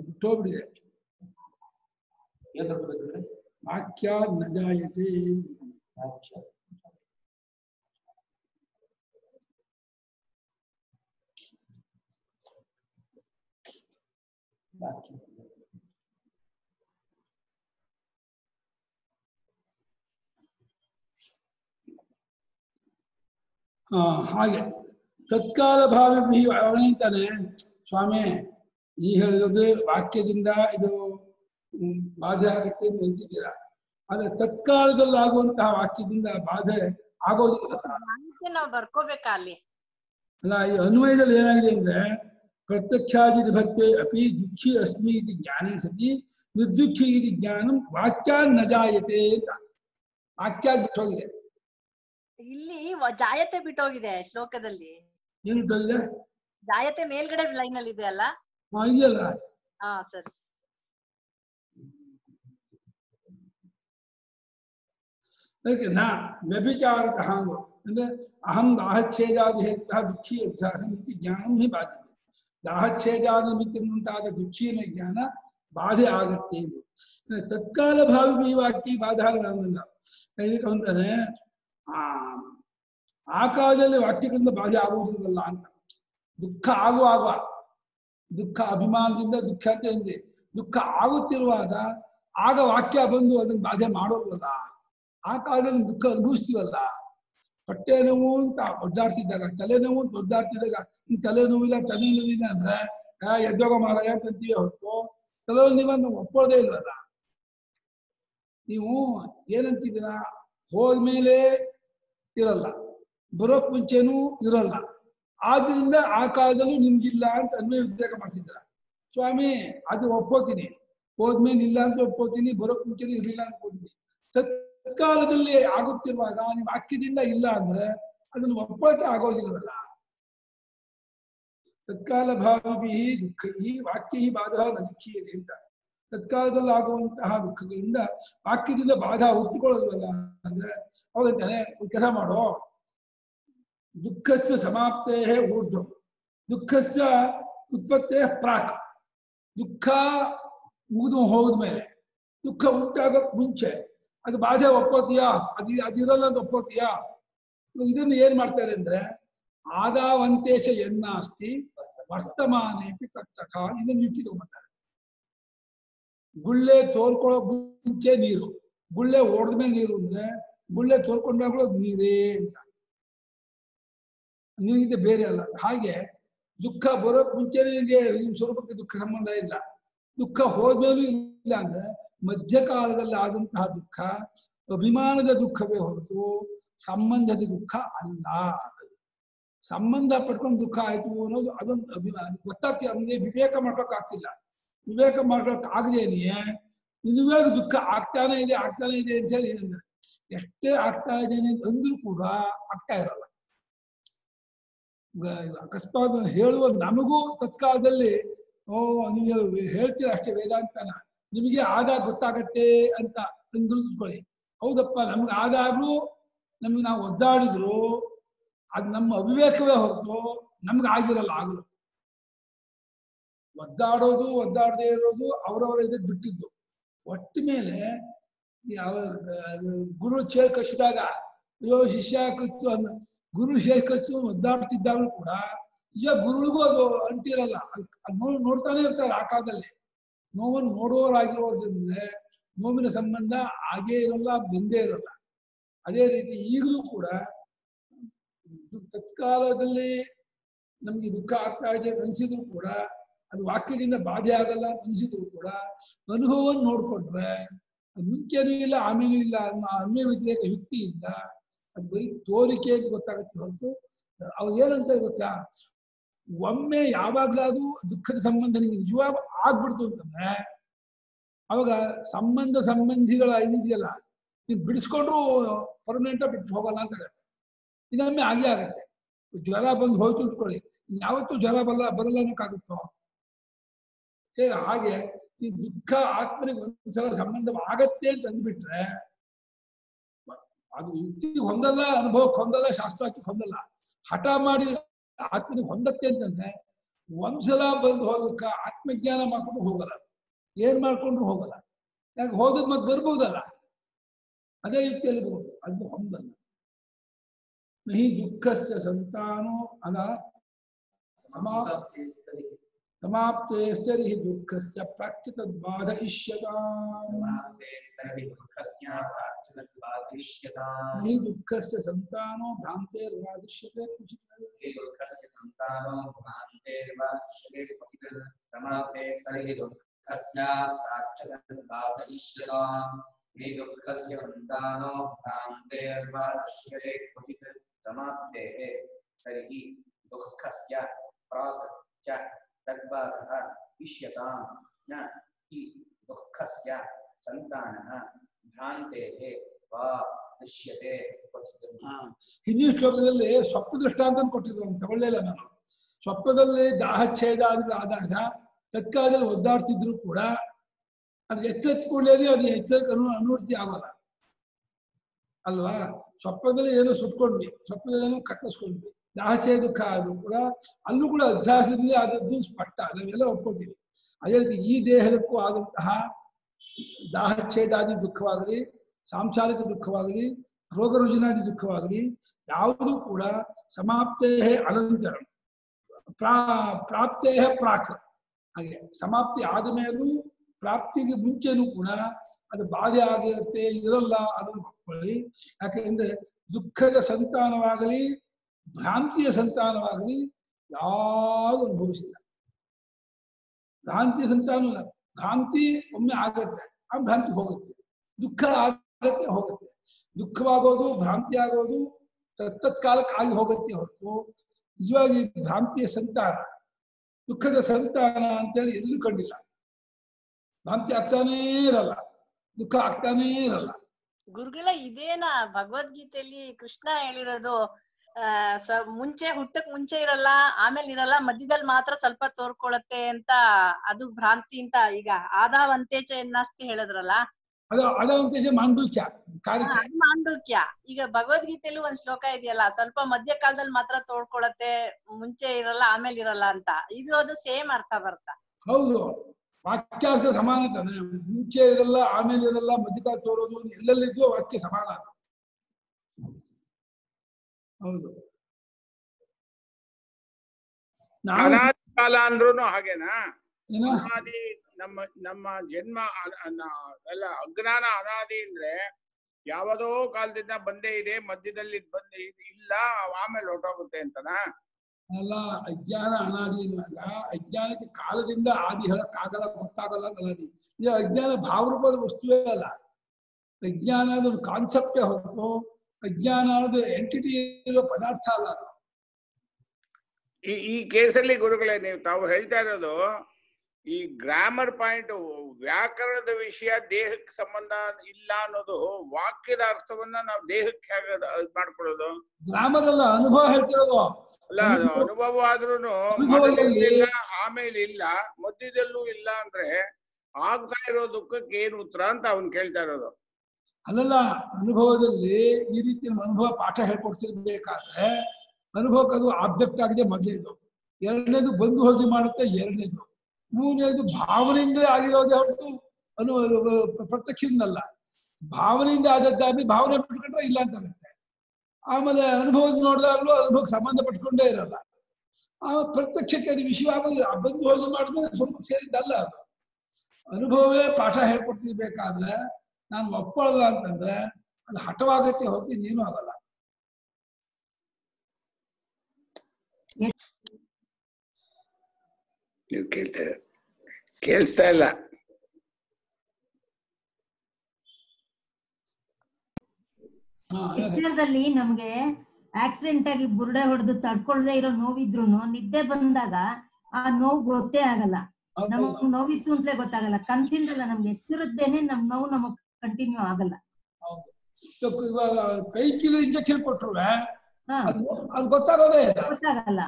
Speaker 2: ಬಿಟ್ಟೋಗ್ಬಿಟ್ಟಿದೆ
Speaker 6: ಏನ್ ಬರ್ಕೋಬೇಕ್ರಿ
Speaker 2: ವಾಕ್ಯ ನ ಜಾಯತೆ
Speaker 6: ವಾಕ್ಯ ವಾಕ್ಯ
Speaker 2: ಆ, ಹಾಗೆ ತತ್ಕಾಲ ಭಾವಿ ಅವನಿಂತಾನೆ ಸ್ವಾಮಿ ಈ ಹೇಳಿದ್ರೆ ವಾಕ್ಯದಿಂದ ಇದು ಬಾಧೆ ಆಗುತ್ತೆ ಅಂತ ಅಂತಿದ್ದೀರಾ ಆದ್ರೆ ತತ್ಕಾಲದಲ್ಲಿ ಆಗುವಂತಹ ವಾಕ್ಯದಿಂದ ಬಾಧೆ ಆಗೋದಿಲ್ಲ.
Speaker 7: ಬರ್ಕೋಬೇಕಾ ಅಲ್ಲಿ?
Speaker 2: ಅಲ್ಲ ಈ ಅನ್ವಯದಲ್ಲಿ ಏನಾಗಿದೆ ಅಂದ್ರೆ ಪ್ರತ್ಯಕ್ಷಾದಿ ಭಕ್ತಿ ಅಪಿ ದುಃಖಿ ಅಸ್ಮಿ ಇದು ಜ್ಞಾನೇ ಸತಿ ನಿರ್ದುಃಖಿ ಇದು ಜ್ಞಾನಂ ವಾಕ್ಯ ನ ಜಾಯತೆ ಅಂತ. ವಾಕ್ಯ ಬಿಟ್ಟೋಗಿದೆ
Speaker 7: ಇಲ್ಲಿ ಜಾಯತೆ ಬಿಟ್ಟೋಗಿದೆ ಶ್ಲೋಕದಲ್ಲಿ.
Speaker 2: ಏನು ಬಿಟ್ಟೋಗಿದೆ
Speaker 7: ಜಾಯತೆ ಮೇಲ್ಗಡೆ ಲೈನ್ ಅಲ್ಲಿ ಇದೆ ಅಲ್ಲ?
Speaker 2: ಹಾ ಇದೆಯಲ್ಲ
Speaker 7: ಹಾ ಸರಿ
Speaker 2: ಅದಕ್ಕೆ ನಾ ವ್ಯಭಿಚಾರತಃ ಅಂದ್ರು ಅಂದ್ರೆ ಅಹಂ ದಾಹಚ್ಛೇದಾದಿ ಹೇತಃ ದುಃಖಿ ಅಧ್ಯಾಸ ಇತಿ ಜ್ಞಾನಂ ಹಿ ಬಾಧ್ಯತೆ ದಾಹಚ್ಛೇದಾದ ನಿಮಿತ್ತನುಂಟಾದ ದುಃಖಿಯ ಜ್ಞಾನ ಬಾಧೆ ಆಗತ್ತೆ ಇದು ಅಂದ್ರೆ ತತ್ಕಾಲ ಭಾವಿ ವಾಕ್ಯ ಬಾಧಾಗಳನ್ನಲ್ಲ ಇದಕ್ಕೆ ಅಂತಾನೆ ಆ ಆ ಕಾಲದಲ್ಲಿ ವಾಕ್ಯಗಳಿಂದ ಬಾಧೆ ಆಗುವುದಿಲ್ಲವಲ್ಲ ಅಂತ ದುಃಖ ಆಗುವಾಗ ದುಃಖ ಅಭಿಮಾನದಿಂದ ದುಃಖ ಎಂದೆ. ದುಃಖ ಆಗುತ್ತಿರುವಾಗ ಆಗ ವಾಕ್ಯ ಬಂದು ಅದನ್ನ ಬಾಧೆ ಮಾಡೋಲ್ವಲ್ಲ? ಆ ಕಾಲದಲ್ಲಿ ದುಃಖ ಅನುಭವಿಸ್ತೀವಲ್ಲ? ಹೊಟ್ಟೆ ನೋವು ಅಂತ ಒದ್ದಾಡ್ತಿದ್ದಾಗ ತಲೆನೋವು ಅಂತ ಒದ್ದಾಡ್ತಿದ್ದಾಗ ತಲೆ ನೋವಿಲ್ಲ ತಲೆ ನೋವಿಲ್ಲ ಅಂದ್ರೆ ಎದ್ದೋಗ ಮಾರಾಯ ಅಂತ ಅಂತೀವಿ ಕೆಲವೊಂದು ತಲೆನೋವು ನಾವು ಒಪ್ಪೋದೇ ಇಲ್ವಲ್ಲ? ನೀವು ಏನಂತಿದ್ದೀರಾ? ಹೋದ್ಮೇಲೆ ಇರಲ್ಲ. ಬರೋಕ್ ಮುಂಚೆನೂ ಇರಲ್ಲ. ಆದ್ರಿಂದ ಆ ಕಾಲದಲ್ಲೂ ನಿಮ್ಗಿಲ್ಲ ಅಂತ ಅನ್ವಯ ಮಾಡ್ತಿದ್ರ. ಸ್ವಾಮಿ, ಅದು ಒಪ್ಕೋತೀನಿ. ಹೋದ್ಮೇಲೆ ಇಲ್ಲ ಅಂತ ಒಪ್ಕೋತೀನಿ, ಬರೋಕ್ ಮುಂಚೆನೂ ಇರ್ಲಿಲ್ಲ ಅಂತ ಸತ್ಕಾಲದಲ್ಲಿ ಆಗುತ್ತಿರುವಾಗ ನಿಮ್ ವಾಕ್ಯದಿಂದ ಇಲ್ಲ ಅಂದ್ರೆ ಅದನ್ನ ಒಪ್ಪಕ್ಕೆ ಆಗೋದಿಲ್ವಲ್ಲ? ತತ್ಕಾಲ ಭಾವಿ ದುಃಖ ಈ ವಾಕ್ಯ ಈ ಬಾಧ ನ ಅಂತ. ತತ್ಕಾಲದಲ್ಲಿ ಆಗುವಂತಹ ದುಃಖಗಳಿಂದ ವಾಕ್ಯದಿಂದ ಬಾಧ ಹುಟ್ಟುಕೊಳ್ಳೋದಿಲ್ಲ ಅಂದ್ರೆ ಹೌದಂತಾನೆ ಕೆಲಸ ಮಾಡೋ. ದುಃಖಸ್ಯ ಸಮಾಪ್ತೇ ಊರ್ಧ್ವ. ದುಃಖಸ್ಯ ಉತ್ಪತ್ತೇ ಪ್ರಾಕ್. ದುಃಖ ಮುಗಿದು ಹೋದ ಮೇಲೆ, ದುಃಖ ಉಂಟಾಗೋಕ್ ಮುಂಚೆ, ಅದು ಬಾಧೆ ಒಪ್ಪೋತೀಯಾ ಅದು ಅದಿರಲ್ಲ ಅಂತ ಒಪ್ಪೋತೀಯಾ ಇದನ್ನು ಏನ್ ಮಾಡ್ತಾರೆ ಅಂದ್ರೆ, ಆದಾವಂತೇಶ ಎನ್ನಾಸ್ತಿ, ವರ್ತಮಾನೇಪಿ ತತ್ತಥ ಇದನ್ನು ಯುಕ್ತಿ ತಗೊಂಡ್ಬರ್ತಾರೆ. ಗುಳ್ಳೆ ತೋರ್ಕೊಳ್ಳೋ ಮುಂಚೆ ನೀರು, ಗುಳ್ಳೆ ಓಡದ್ಮೇಲೆ ನೀರು ಅಂದ್ರೆ, ಗುಳ್ಳೆ ತೋರ್ಕೊಂಡಾಗ್ಲೂ ನೀರೇ ಅಂತ. ನಿನಗಿದೆ ಬೇರೆ ಅಲ್ಲ. ಹಾಗೆ ದುಃಖ ಬರೋಕ್ ಮುಂಚೆ ನಿಮಗೆ ನಿಮ್ ಸ್ವರೂಪಕ್ಕೆ ದುಃಖ ಸಂಬಂಧ ಇಲ್ಲ. ದುಃಖ ಹೋದ್ಮೇಲೂ ಇಲ್ಲ ಅಂದ್ರೆ ಮಧ್ಯಕಾಲದಲ್ಲಿ ಆದಂತಹ ದುಃಖ, ಅಭಿಮಾನದ ದುಃಖವೇ ಹೊರತು ಸಂಬಂಧದ ದುಃಖ ಅಲ್ಲ. ಸಂಬಂಧ ಪಡ್ಕೊಂಡು ದುಃಖ ಆಯ್ತು ಅನ್ನೋದು ಅದೊಂದು ಅಭಿಮಾನ. ಗೊತ್ತಾಗ್ತಿ ಅವನಿಗೆ ವಿವೇಕ ಮಾಡ್ಕೊಕ್ ಆಗ್ತಿಲ್ಲ ವಿವೇಕ ಮಾಡ್ಕೊಕ್ ಆಗದೇನೆಯೇ ನಿಜವಾಗ ದುಃಖ ಆಗ್ತಾನೆ ಇದೆ ಆಗ್ತಾನೆ ಇದೆ ಅಂತ ಹೇಳಿ ಏನಂದ್ರೆ, ಎಷ್ಟೇ ಆಗ್ತಾ ಇದ್ದೇನೆ ಅಂದ್ರೂ ಕೂಡ ಆಗ್ತಾ ಇರಲ್ಲ. ಅಕಸ್ಮಾತ್ ಹೇಳುವ ನಮಗೂ ತತ್ಕಾಲದಲ್ಲಿ, ಓ, ನೀವು ಹೇಳ್ತೀರ ಅಷ್ಟೇ ವೇದಾಂತನ ನಿಮಗೆ ಆದಾಗ ಗೊತ್ತಾಗತ್ತೆ ಅಂತ ತಿಳ್ಕೊಳ್ಳಿ ಹೌದಪ್ಪ, ನಮ್ಗೆ ಆದಾಗ್ಲೂ ನಮ್ಗೆ ನಾವು ಒದ್ದಾಡಿದ್ರು, ಅದು ನಮ್ಮ ಅವಿವೇಕವೇ ಹೊರತು ನಮ್ಗೆ ಆಗಿರಲ್ಲ ಆಗಲು ಒದ್ದಾಡೋದು, ಒದ್ದಾಡದೇ ಇರೋದು ಅವರವರ ಇದಕ್ಕೆ ಬಿಟ್ಟಿದ್ದು. ಒಟ್ಟ ಮೇಲೆ ಯಾವ, ಗುರು ಚೇಳ್ ಕಸಿದಾಗ ಅಯ್ಯೋ, ಶಿಷ್ಯ ಕೂತು ಅನ್ನ ಗುರು ಶೇಖರಿಸು ಒದ್ದಾಡ್ತಿದ್ದಾಗಲೂ ಕೂಡ ಈಗ ಗುರುಳಿಗೂ ಅದು ಅಂಟಿರಲ್ಲ. ಅದು ಅದ್ ನೋ ನೋಡ್ತಾನೆ ಇರ್ತಾರೆ ಆ ಕಾಲದಲ್ಲಿ. ನೋವನ್ನು ನೋಡುವವರಾಗಿರೋದ್ರಿಂದ ನೋವಿನ ಸಂಬಂಧ ಹಾಗೇ ಇರಲ್ಲ, ಬೆಂದೇ ಇರಲ್ಲ. ಅದೇ ರೀತಿ ಈಗಲೂ ಕೂಡ ತತ್ಕಾಲದಲ್ಲಿ ನಮ್ಗೆ ದುಃಖ ಆಗ್ತಾ ಇದೆ ಅನಿಸಿದ್ರು ಕೂಡ, ಅದು ವಾಕ್ಯದಿಂದ ಬಾಧೆ ಆಗಲ್ಲ ಅನಿಸಿದ್ರು ಕೂಡ, ಅನುಭವವನ್ನು ನೋಡ್ಕೊಂಡ್ರೆ ಮುಂಚೆನೂ ಇಲ್ಲ ಆಮೇಲೂ ಇಲ್ಲ ಅನ್ನೋ ಅನ್ಯ ವ್ಯತಿರೇಕ ಯುಕ್ತಿ ಇಲ್ಲ ಅದು ಬರೀ ತೋರಿಕೆ ಅಂತ ಗೊತ್ತಾಗುತ್ತೆ ಹೊರತು, ಅವ್ರು ಏನಂತ ಗೊತ್ತಾ? ಒಮ್ಮೆ ಯಾವಾಗ್ಲಾದ್ರೂ ದುಃಖದ ಸಂಬಂಧ ನಿಮಗೆ ನಿಜವಾಗ ಆಗ್ಬಿಡ್ತು ಅಂತಂದ್ರೆ, ಅವಾಗ ಸಂಬಂಧ ಸಂಬಂಧಿಗಳ ಇದೆಯಲ್ಲ ನೀವು ಬಿಡಿಸ್ಕೊಂಡ್ರು ಪರ್ಮನೆಂಟ್ ಬಿಟ್ಟು ಹೋಗಲ್ಲ ಅಂತ ಹೇಳುತ್ತೆ. ಇನ್ನೊಮ್ಮೆ ಆಗೇ ಆಗತ್ತೆ. ಜ್ವರ ಬಂದು ಹೋಯ್ತು ಇಟ್ಕೊಳ್ಳಿ ಯಾವತ್ತೂ ಜ್ವರ ಬರಲ್ಲ ಬರಲ್ಲ ಅನ್ನೋಕ್ಕಾಗುತ್ತೋ? ಹೇಗೆ ಹಾಗೆ ಈ ದುಃಖ ಆತ್ಮನಿಗೆ ಒಂದ್ಸಲ ಸಂಬಂಧ ಆಗತ್ತೆ ಅಂತ ಅಂದ್ಬಿಟ್ರೆ ಅದು ಯುಕ್ತಿ ಹೊಂದಲ್ಲ ಅನುಭವಕ್ಕೆ ಹೊಂದಲ್ಲ, ಶಾಸ್ತ್ರಕ್ಕೆ ಹೊಂದಲ್ಲ. ಹಠ ಮಾಡಿ ಆತ್ಮನಿಗೆ ಹೊಂದತ್ತೆ ಅಂತಂದ್ರೆ ಒಂದ್ಸಲ ಬಂದು ಹೋಗಕ್ಕ ಆತ್ಮಜ್ಞಾನ ಮಾಡ್ಕೊಂಡು ಹೋಗಲ್ಲ. ಏನ್ ಮಾಡ್ಕೊಂಡ್ರು ಹೋಗಲ್ಲ. ಯಾಕೆ ಹೋದದ್ ಮತ್ತೆ ಬರ್ಬೋದಲ್ಲ? ಅದೇ ಯುಕ್ತಿಯಲ್ಲಿ ಬಹುದು ಅದು ಹೊಂದಲ್ಲ. ನಹಿ ದುಃಖಸ್ಯ ಸಂತಾನೋ ಅದ ಸಮಾ ಸಮಾಪ್ತೇಸ್ತರಿ ದುಃಖಸ್ಯ ಬಾಧ ಇಷ್ಯತಾಂ. नहीं दुख से संतानो भ्रांते दृश्यते कुचित दुख से
Speaker 1: संतानो भ्रांते दृश्यते कुचित समाप्ते स्तरे दुख से प्राचलबाधिष्यता हे दुख से संतानो भ्रांते दृश्यते कुचित समाप्ते तर्हि दुःखस्य प्राक् च तद्बाधः इष्यताम्। न हि दुःखस्य सन्तानः
Speaker 2: ಹಿಂದಿನ ಶ್ಲೋಕದಲ್ಲಿ ಸ್ವಪ್ನ ದೃಷ್ಟಾಂತ ಕೊಟ್ಟಿದ್ರು ತಗೊಳ್ಳೇಲ್ಲ ನಾನು. ಸೊಪ್ಪದಲ್ಲಿ ದಾಹಛೇದ ಅಂದ್ರೆ ಆದಾಗ ತತ್ಕಾಲದಲ್ಲಿ ಒದ್ದಾಡ್ತಿದ್ರು ಕೂಡ, ಅದು ಎಚ್ಚೆತ್ ಕೂಡಲೇ ಅದು ಎಚ್ಚರಿಕೆ ಅನುಮತಿ ಆಗೋಲ್ಲ. ಅಲ್ವಾ? ಸ್ವಪ್ನದಲ್ಲಿ ಏನೋ ಸುಟ್ಕೊಂಡ್ವಿ, ಸ್ವಪ್ನದಲ್ಲಿ ಕತ್ತರಿಸ್ಕೊಂಡ್ವಿ. ದಾಹಚೆ ದುಃಖ ಆದರೂ ಕೂಡ, ಅಲ್ಲೂ ಕೂಡ ಅಧ್ಯಾಸದಲ್ಲಿ ಆದದ್ದು ಸ್ಪಷ್ಟ, ನಾವೆಲ್ಲ ಒಪ್ಕೊಳ್ತೀವಿ. ಅದೇ ರೀತಿ ಈ ದೇಹಕ್ಕೂ ಆದಂತಹ ದಾಹಚ್ಛೇದಾದಿ ದುಃಖವಾಗಲಿ, ಸಾಂಸಾರಿಕ ದುಃಖವಾಗಲಿ, ರೋಗ ರುಜಿನಾದಿ ದುಃಖವಾಗಲಿ, ಯಾವುದೂ ಕೂಡ ಸಮಾಪ್ತೇ ಅನಂತರ. ಪ್ರಾ ಪ್ರಾಪ್ತೇ ಪ್ರಾಕ್. ಹಾಗೆ ಸಮಾಪ್ತಿ ಆದ ಮೇಲೂ ಪ್ರಾಪ್ತಿಗೆ ಮುಂಚೆನೂ ಕೂಡ ಅದು ಬಾಧೆ ಆಗಿರುತ್ತೆ, ಇರಲ್ಲ ಅನ್ನೋದು ಯಾಕೆಂದ್ರೆ ದುಃಖದ ಸಂತಾನವಾಗಲಿ, ಭ್ರಾಂತಿಯ ಸಂತಾನವಾಗಲಿ ಯಾವುದು ಅನುಭವಿಸಿಲ್ಲ. ಭ್ರಾಂತಿಯ ಸಂತಾನ ಇಲ್ಲ. ಭ್ರಾಂತಿ ಒಮ್ಮೆ ಆಗತ್ತೆ, ಆ ಭ್ರಾಂತಿ ಹೋಗುತ್ತೆ. ದುಃಖ ಆಗತ್ತೆ, ಹೋಗುತ್ತೆ. ದುಃಖವಾಗೋದು ಭ್ರಾಂತಿ ಆಗೋದು ತತ್ತತ್ಕಾಲಕ್ಕೆ ಆಗಿ ಹೋಗುತ್ತೆ ಹೊರತು, ನಿಜವಾಗಿ ಭ್ರಾಂತಿಯ ಸಂತಾನ, ದುಃಖದ ಸಂತಾನ ಅಂತೇಳಿ ಎಲ್ಲೂ ಕಂಡಿಲ್ಲ. ಭ್ರಾಂತಿ ಆಗ್ತಾನೇ ಇರಲ್ಲ, ದುಃಖ ಆಗ್ತಾನೇ ಇರಲ್ಲ.
Speaker 7: ಗುರುಗಳ, ಇದೇನಾ ಭಗವದ್ಗೀತೆಯಲ್ಲಿ ಕೃಷ್ಣ ಹೇಳಿರೋದು ಮುಂಚೆ ಹುಟ್ಟಕ್ ಮುಂಚೆ ಇರಲ್ಲ ಆಮೇಲೆ ಇರಲ್ಲ ಮಧ್ಯದಲ್ಲಿ ಮಾತ್ರ ಸ್ವಲ್ಪ ತೋರ್ಕೊಳತ್ತೆ ಅಂತ ಅದು ಭ್ರಾಂತಿ ಅಂತ ಈಗ ಆದಾವಂತೇಜ ಎನ್ನಾಸ್ತಿ ಹೇಳಿದ್ರಲ್ಲ?
Speaker 2: ಮಾಂಡೂಕ್ಯ
Speaker 7: ಈಗ ಭಗವದ್ಗೀತೆಯಲ್ಲಿ ಒಂದ್ ಶ್ಲೋಕ ಇದೆಯಲ್ಲ ಸ್ವಲ್ಪ ಮಧ್ಯ ಕಾಲದಲ್ಲಿ ಮಾತ್ರ ತೋಡ್ಕೊಳತ್ತೆ ಮುಂಚೆ ಇರಲ್ಲ ಆಮೇಲೆ ಇರಲ್ಲ ಅಂತ. ಇದು ಅದು ಸೇಮ್ ಅರ್ಥ ಬರ್ತಾ.
Speaker 2: ಹೌದು. ವಾಕ್ಯಾಸ ಸಮಾನ ಮುಂಚೆ ಇರಲ್ಲ ಆಮೇಲೆ ಇರಲ್ಲ ಮಧ್ಯಕಾಲ ತೋರೋದು ಎಲ್ಲೆಲ್ಲಿದ್ರೂ ವಾಕ್ಯ ಸಮಾನ ಅದು. ಹೌದು.
Speaker 3: ಅನಾದಿ ಕಾಲ ಅಂದ್ರೂನು ಹಾಗೇನಾ? ಅನಾದಿ ನಮ್ಮ ನಮ್ಮ ಜನ್ಮ ಎಲ್ಲ ಅಜ್ಞಾನ ಅನಾದಿ ಅಂದ್ರೆ ಯಾವುದೋ ಕಾಲದಿಂದ ಬಂದೇ ಇದೆ ಮಧ್ಯದಲ್ಲಿ ಬಂದೇ ಇದ್ ಇಲ್ಲ ಆಮೇಲೆ ಹೊರಟೋಗುತ್ತೆ ಅಂತನಾ?
Speaker 2: ಅಲ್ಲ ಅಜ್ಞಾನ ಅನಾದಿ ಅನ್ನುವಾಗ ಅಜ್ಞಾನಕ್ಕೆ ಕಾಲದಿಂದ ಆದಿ ಹೇಳಕ್ಕಾಗಲ್ಲ ಗೊತ್ತಾಗಲ್ಲ ಅಂತ ಅನಾದಿ. ಇದು ಅಜ್ಞಾನ ಭಾವರೂಪದ ವಸ್ತುವೇ ಅಲ್ಲ. ಅಜ್ಞಾನ ಅದೊಂದು ಕಾನ್ಸೆಪ್ಟೇ ಹೊರತು ಅಜ್ಞಾನ ಅನ್ನೋದು ಎಂಟಿಟಿ ಇರೋ ಪದಾರ್ಥ ಅಲ್ಲ.
Speaker 3: ಈ ಈ ಕೇಸಲ್ಲಿ ಗುರುಗಳೇ ನೀವು ತಾವು ಹೇಳ್ತಾ ಇರೋದು ಈ ಗ್ರಾಮರ್ ಪಾಯಿಂಟ್ ವ್ಯಾಕರಣದ ವಿಷಯ ದೇಹಕ್ಕೆ ಸಂಬಂಧ ಇಲ್ಲ ಅನ್ನೋದು ವಾಕ್ಯದ ಅರ್ಥವನ್ನ ನಾವು ದೇಹಕ್ಕೆ ಹೇಗೆ ಗ್ರಾಮರ್ ಅಲ್ಲ ಮಾಡ್ಕೊಳ್ಳೋದು?
Speaker 2: ಅನುಭವ ಹೇಳ್ತಿರೋದು.
Speaker 3: ಅಲ್ಲ
Speaker 2: ಅನುಭವ-
Speaker 3: ಅನುಭವ ಆದ್ರೂನು ಆಮೇಲೆ ಇಲ್ಲ ಮಧ್ಯದಲ್ಲೂ ಇಲ್ಲ ಅಂದ್ರೆ ಆಗ್ತಾ ಇರೋ ದುಃಖಕ್ಕೆ ಏನು ಉತ್ತರ ಅಂತ ಅವನ್ ಕೇಳ್ತಾ ಇರೋದು.
Speaker 2: ಅಲ್ಲಲ್ಲ, ಅನುಭವದಲ್ಲಿ ಈ ರೀತಿ ಅನುಭವ ಪಾಠ ಹೇಳ್ಕೊಡ್ತಿರ್ಬೇಕಾದ್ರೆ ಅನುಭವಕ್ಕೆ ಅದು ಆಬ್ಜೆಕ್ಟ್ ಆಗಿದೆ ಮೊದಲೇದು. ಎರಡನೇದು ಬಂದು ಹೋಗಿ ಮಾಡುತ್ತೆ, ಎರಡನೇದು. ಮೂರನೇದು ಭಾವನೆಯಿಂದಲೇ ಆಗಿರೋದೇ ಹೊರತು ಅನು ಪ್ರತ್ಯಕ್ಷದಿಂದಲ್ಲ. ಭಾವನೆಯಿಂದ ಆದದ್ದಾಗಿ ಭಾವನೆ ಪಟ್ಕೊಂಡ್ರೆ ಇಲ್ಲ ಅಂತ ಆಗುತ್ತೆ. ಆಮೇಲೆ ಅನುಭವ ನೋಡಿದಾಗಲೂ ಅನುಭವಕ್ಕೆ ಸಂಬಂಧ ಪಟ್ಕೊಂಡೇ ಇರಲ್ಲ. ಆ ಪ್ರತ್ಯಕ್ಷಕ್ಕೆ ಅದು ವಿಷಯ ಆಗೋದಿಲ್ಲ ಬಂದು ಹೋಗಿ ಮಾಡಿದ್ಮೇಲೆ ಸ್ವಲ್ಪ ಸೇರಿದ್ದಲ್ಲ ಅದು. ಅನುಭವವೇ ಪಾಠ ಹೇಳ್ಕೊಡ್ತಿರ್ಬೇಕಾದ್ರೆ ನಾನು ಒಪ್ಕೊಳ್ಳಲ್ಲ ಅಂತಂದ್ರೆ ಅದು ಹಠವಾಗತ್ತೆ ಹೊರತು ನೀನು ಆಗಲ್ಲ.
Speaker 3: ನೀವು ಕೇಳ್ತಾ ಕೇಳಿಸ್ತಾ ಇಲ್ಲ.
Speaker 5: ಪಿಕ್ಚರ್ದಲ್ಲಿ ನಮ್ಗೆ ಆಕ್ಸಿಡೆಂಟ್ ಆಗಿ ಬುರುಡೆ ಹೊಡೆದು ತಡ್ಕೊಳ್ದೆ ಇರೋ ನೋವಿದ್ರು ನಿದ್ದೆ ಬಂದಾಗ ಆ ನೋವು ಗೊತ್ತೇ ಆಗಲ್ಲ. ನಮ್ಗ್ ನೋವಿತ್ತು ಅಂತಲೇ ಗೊತ್ತಾಗಲ್ಲ. ಕನ್ಸಿಂದಲ್ಲ ನಮ್ಗೆ ಎತ್ತಿರದ್ದೇನೆ ನಮ್ ನೋವು ನಮಗ್ ಕಂಟಿನ್ಯೂ ಆಗಲ್ಲ.
Speaker 2: ಹೌದು. ಇವಾಗ- ಇವಾಗ ಪೈಕಿಲಿ ಇಂಜೆಕ್ಷನ್ ಕೊಟ್ರು
Speaker 5: ಹಾ.
Speaker 2: ಅದು ಅದು ಗೊತ್ತಾಗೋದೇ ಇಲ್ಲ.
Speaker 5: ಗೊತ್ತಾಗಲ್ಲ.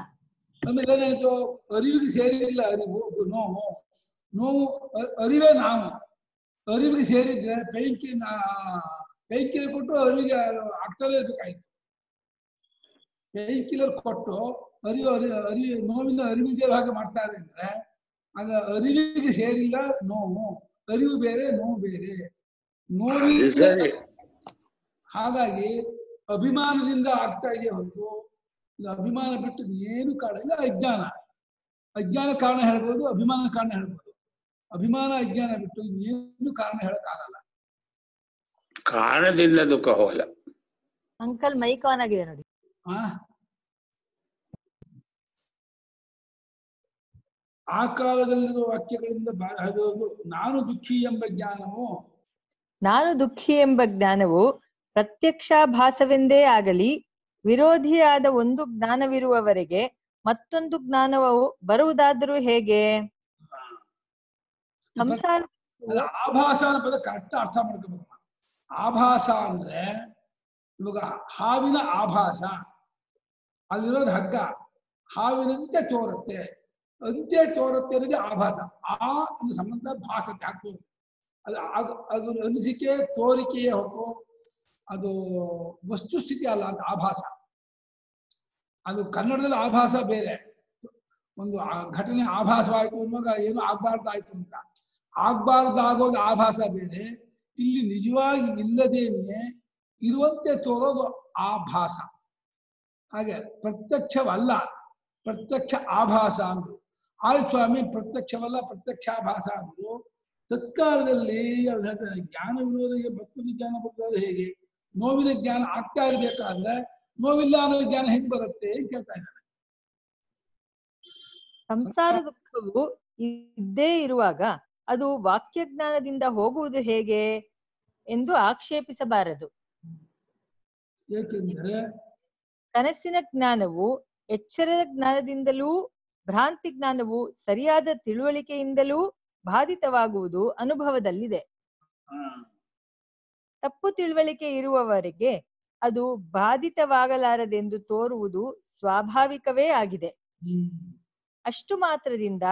Speaker 2: ಆಮೇಲೆ ಏನಾಯ್ತು ಅರಿವಿಗೆ ಸೇರಿಲ್ಲ ಅರಿವು ನೋವು. ನೋವು ಅ- ಅರಿವೇ ನಾವು. ಅರಿವಿಗೆ ಸೇರಿದ್ರೆ ಬೆಂಕಿ ಬೆಂಕಿ ಕೊಟ್ಟು ಅರಿವಿಗೆ ಆಗ್ತಾನೆ ಇರ್ಬೇಕಾಯ್ತು. ಬೆಂಕಿಲರ್ ಕೊಟ್ಟು ಅರಿವು ಅರಿ ಅರಿ ನೋವಿನ ಅರಿವಿಗೆ ಹಾಗೆ ಮಾಡ್ತಾರೆ ಅಂದ್ರೆ ಆಗ ಅರಿವಿಗೆ ಸೇರಿಲ್ಲ ನೋವು. ಅರಿವು ಬೇರೆ ನೋವು ಬೇರೆ.
Speaker 3: ಸರಿ
Speaker 2: ಹಾಗಾಗಿ ಅಭಿಮಾನದಿಂದ ಆಗ್ತಾ ಇದೆ ಹೊರತು ಇದು ಅಭಿಮಾನ ಬಿಟ್ಟು ಏನು ಕಾರಣ ಇಲ್ಲ ಅಜ್ಞಾನ. ಅಜ್ಞಾನ ಕಾರಣ ಹೇಳ್ಬೋದು ಅಭಿಮಾನ ಕಾರಣ ಹೇಳ್ಬೋದು. ಅಭಿಮಾನ ಅಜ್ಞಾನ ಬಿಟ್ಟು ಏನು ಕಾರಣ ಹೇಳಕ್ಕಾಗಲ್ಲ.
Speaker 3: ಕಾರಣದಿಂದ ದುಃಖ ಹೋಗಲ್ಲ.
Speaker 8: ಅಂಕಲ್ ಮೈಕ್ ಆನ್ ಆಗಿದೆ ನೋಡಿ.
Speaker 2: ಆ? ಆ ಕಾಲದಲ್ಲಿರುವ ವಾಕ್ಯಗಳಿಂದ ಅದು ನಾನು ದುಃಖಿ ಎಂಬ ಜ್ಞಾನವು
Speaker 8: ನಾನು ದುಃಖಿ ಎಂಬ ಜ್ಞಾನವು ಪ್ರತ್ಯಕ್ಷಾಭಾಸವೆಂದೇ ಆಗಲಿ ವಿರೋಧಿಯಾದ ಒಂದು ಜ್ಞಾನವಿರುವವರೆಗೆ ಮತ್ತೊಂದು ಜ್ಞಾನವು ಬರುವುದಾದರೂ ಹೇಗೆ? ಸಂಸಾರ
Speaker 2: ಆಭಾಸ ಅನ್ನೋ ಕರೆಕ್ಟ್ ಅರ್ಥ ಮಾಡ್ಕೋಬೇಕು. ಆಭಾಸ ಅಂದ್ರೆ ಇವಾಗ ಹಾವಿನ ಆಭಾಸ ಅಲ್ಲಿರೋದು ಹಗ್ಗ. ಹಾವಿನಂತೆ ತೋರುತ್ತೆ. ಅಂತೆ ತೋರುತ್ತೆ ಅನ್ನೋದೇ ಆಭಾಸ. ಆ ಒಂದು ಸಂಬಂಧ ಭಾಸತೆ ಆಗ್ತದೆ ಅದು ಅದು ಅನಿಸಿಕೆ ತೋರಿಕೆಯೇ ಹೊರತು ಅದು ವಸ್ತುಸ್ಥಿತಿ ಅಲ್ಲ ಅಂತ ಆಭಾಸ. ಅದು ಕನ್ನಡದಲ್ಲಿ ಆಭಾಸ ಬೇರೆ. ಒಂದು ಘಟನೆ ಆಭಾಸವಾಯಿತು ಅನ್ನುವಾಗ ಏನು ಆಗ್ಬಾರ್ದಾಯ್ತು ಅಂತ. ಆಗ್ಬಾರ್ದಾಗೋದು ಆಭಾಸ ಬೇರೆ. ಇಲ್ಲಿ ನಿಜವಾಗಿ ಇಲ್ಲದೇನೆ ಇರುವಂತೆ ತೋರೋದು ಆಭಾಸ. ಹಾಗೆ ಪ್ರತ್ಯಕ್ಷವಲ್ಲ, ಪ್ರತ್ಯಕ್ಷ ಆಭಾಸ ಅಂದ್ರು. ಆಯ್ ಸ್ವಾಮಿ, ಪ್ರತ್ಯಕ್ಷವಲ್ಲ ಪ್ರತ್ಯಕ್ಷಾಭಾಸ ಅಂದ್ರು. ತತ್ಕಾಲದಲ್ಲಿ ಅವ್ರು ಹೇಳ್ತಾರೆ, ಜ್ಞಾನ ವಿರೋಧಿಗೆ ಭಕ್ತಿ ವಿಜ್ಞಾನ ಬರೋದು ಹೇಗೆ? ನೋವಿನ ಜ್ಞಾನ ಆಗ್ತಾ ಇರ್ಬೇಕಾದ್ರೆ ನೋವಿಲ್ಲ ಅನ್ನೋ ಜ್ಞಾನ ಹೆಂಗ್ ಬರುತ್ತೆ ಕೇಳ್ತಾ ಇದ್ದಾರೆ.
Speaker 8: ಸಂಸಾರ ದುಃಖವು ಇದ್ದೇ ಇರುವಾಗ ಅದು ವಾಕ್ಯ ಜ್ಞಾನದಿಂದ ಹೋಗುವುದು ಹೇಗೆ ಎಂದು ಆಕ್ಷೇಪಿಸಬಾರದು.
Speaker 2: ಏಕೆಂದರೆ
Speaker 8: ಕನಸಿನ ಜ್ಞಾನವು ಎಚ್ಚರದ ಜ್ಞಾನದಿಂದಲೂ ಭ್ರಾಂತಿ ಜ್ಞಾನವು ಸರಿಯಾದ ತಿಳುವಳಿಕೆಯಿಂದಲೂ ಬಾಧಿತವಾಗುವುದು ಅನುಭವದಲ್ಲಿದೆ. ತಪ್ಪು ತಿಳುವಳಿಕೆ ಇರುವವರೆಗೆ ಅದು ಬಾಧಿತವಾಗಲಾರದೆಂದು ತೋರುವುದು ಸ್ವಾಭಾವಿಕವೇ ಆಗಿದೆ. ಅಷ್ಟು ಮಾತ್ರದಿಂದ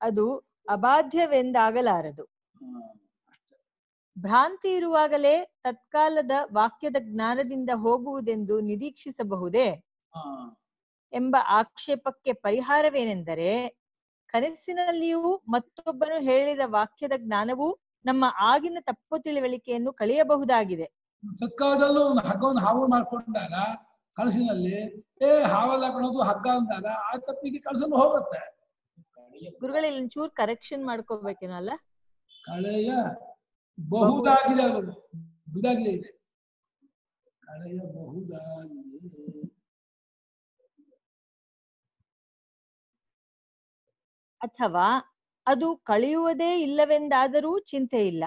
Speaker 8: ಅದು ಅಬಾಧ್ಯವೆಂದಾಗಲಾರದು. ಭ್ರಾಂತಿ ಇರುವಾಗಲೇ ತತ್ಕಾಲದ ವಾಕ್ಯದ ಜ್ಞಾನದಿಂದ ಹೋಗುವುದೆಂದು ನಿರೀಕ್ಷಿಸಬಹುದೇ? ಎಂಬ ಆಕ್ಷೇಪಕ್ಕೆ ಪರಿಹಾರವೇನೆಂದರೆ ಕನಸಿನಲ್ಲಿಯೂ ಮತ್ತೊಬ್ಬನು ಹೇಳಿದ ವಾಕ್ಯದ ಜ್ಞಾನವು ನಮ್ಮ ಆಗಿನ ತಪ್ಪು ತಿಳುವಳಿಕೆಯನ್ನು ಕಳೆಯಬಹುದಾಗಿದೆ.
Speaker 2: ಸತ್ಕಾಲದಲ್ಲೂ ಒಂದು ಹಗ್ಗವನ್ನು ಹಾವು ಮಾಡಿಕೊಂಡಾಗ ಕನಸಿನಲ್ಲಿ ಏ ಹಾವಲ್ಲ ಕಣೋದು ಹಗ್ಗ ಅಂದಾಗ ಆ ತಪ್ಪಿಗೆ ಕನಸಲ್ಲಿ ಹೋಗುತ್ತೆ.
Speaker 8: ಗುರುಗಳ ಒಂಚೂರು ಕರೆಕ್ಷನ್ ಮಾಡ್ಕೋಬೇಕೇನೋ ಅಲ್ಲ?
Speaker 2: ಕಳೆಯ ಬಹುದಾಗಿದೆ ಅವರು ಇದಾಗಿದೆ ಇದೆ ಕಳೆಯ ಬಹುದಾಗಿದೆ.
Speaker 8: ಅಥವಾ ಅದು ಕಳೆಯುವುದೇ ಇಲ್ಲವೆಂದಾದರೂ ಚಿಂತೆ ಇಲ್ಲ.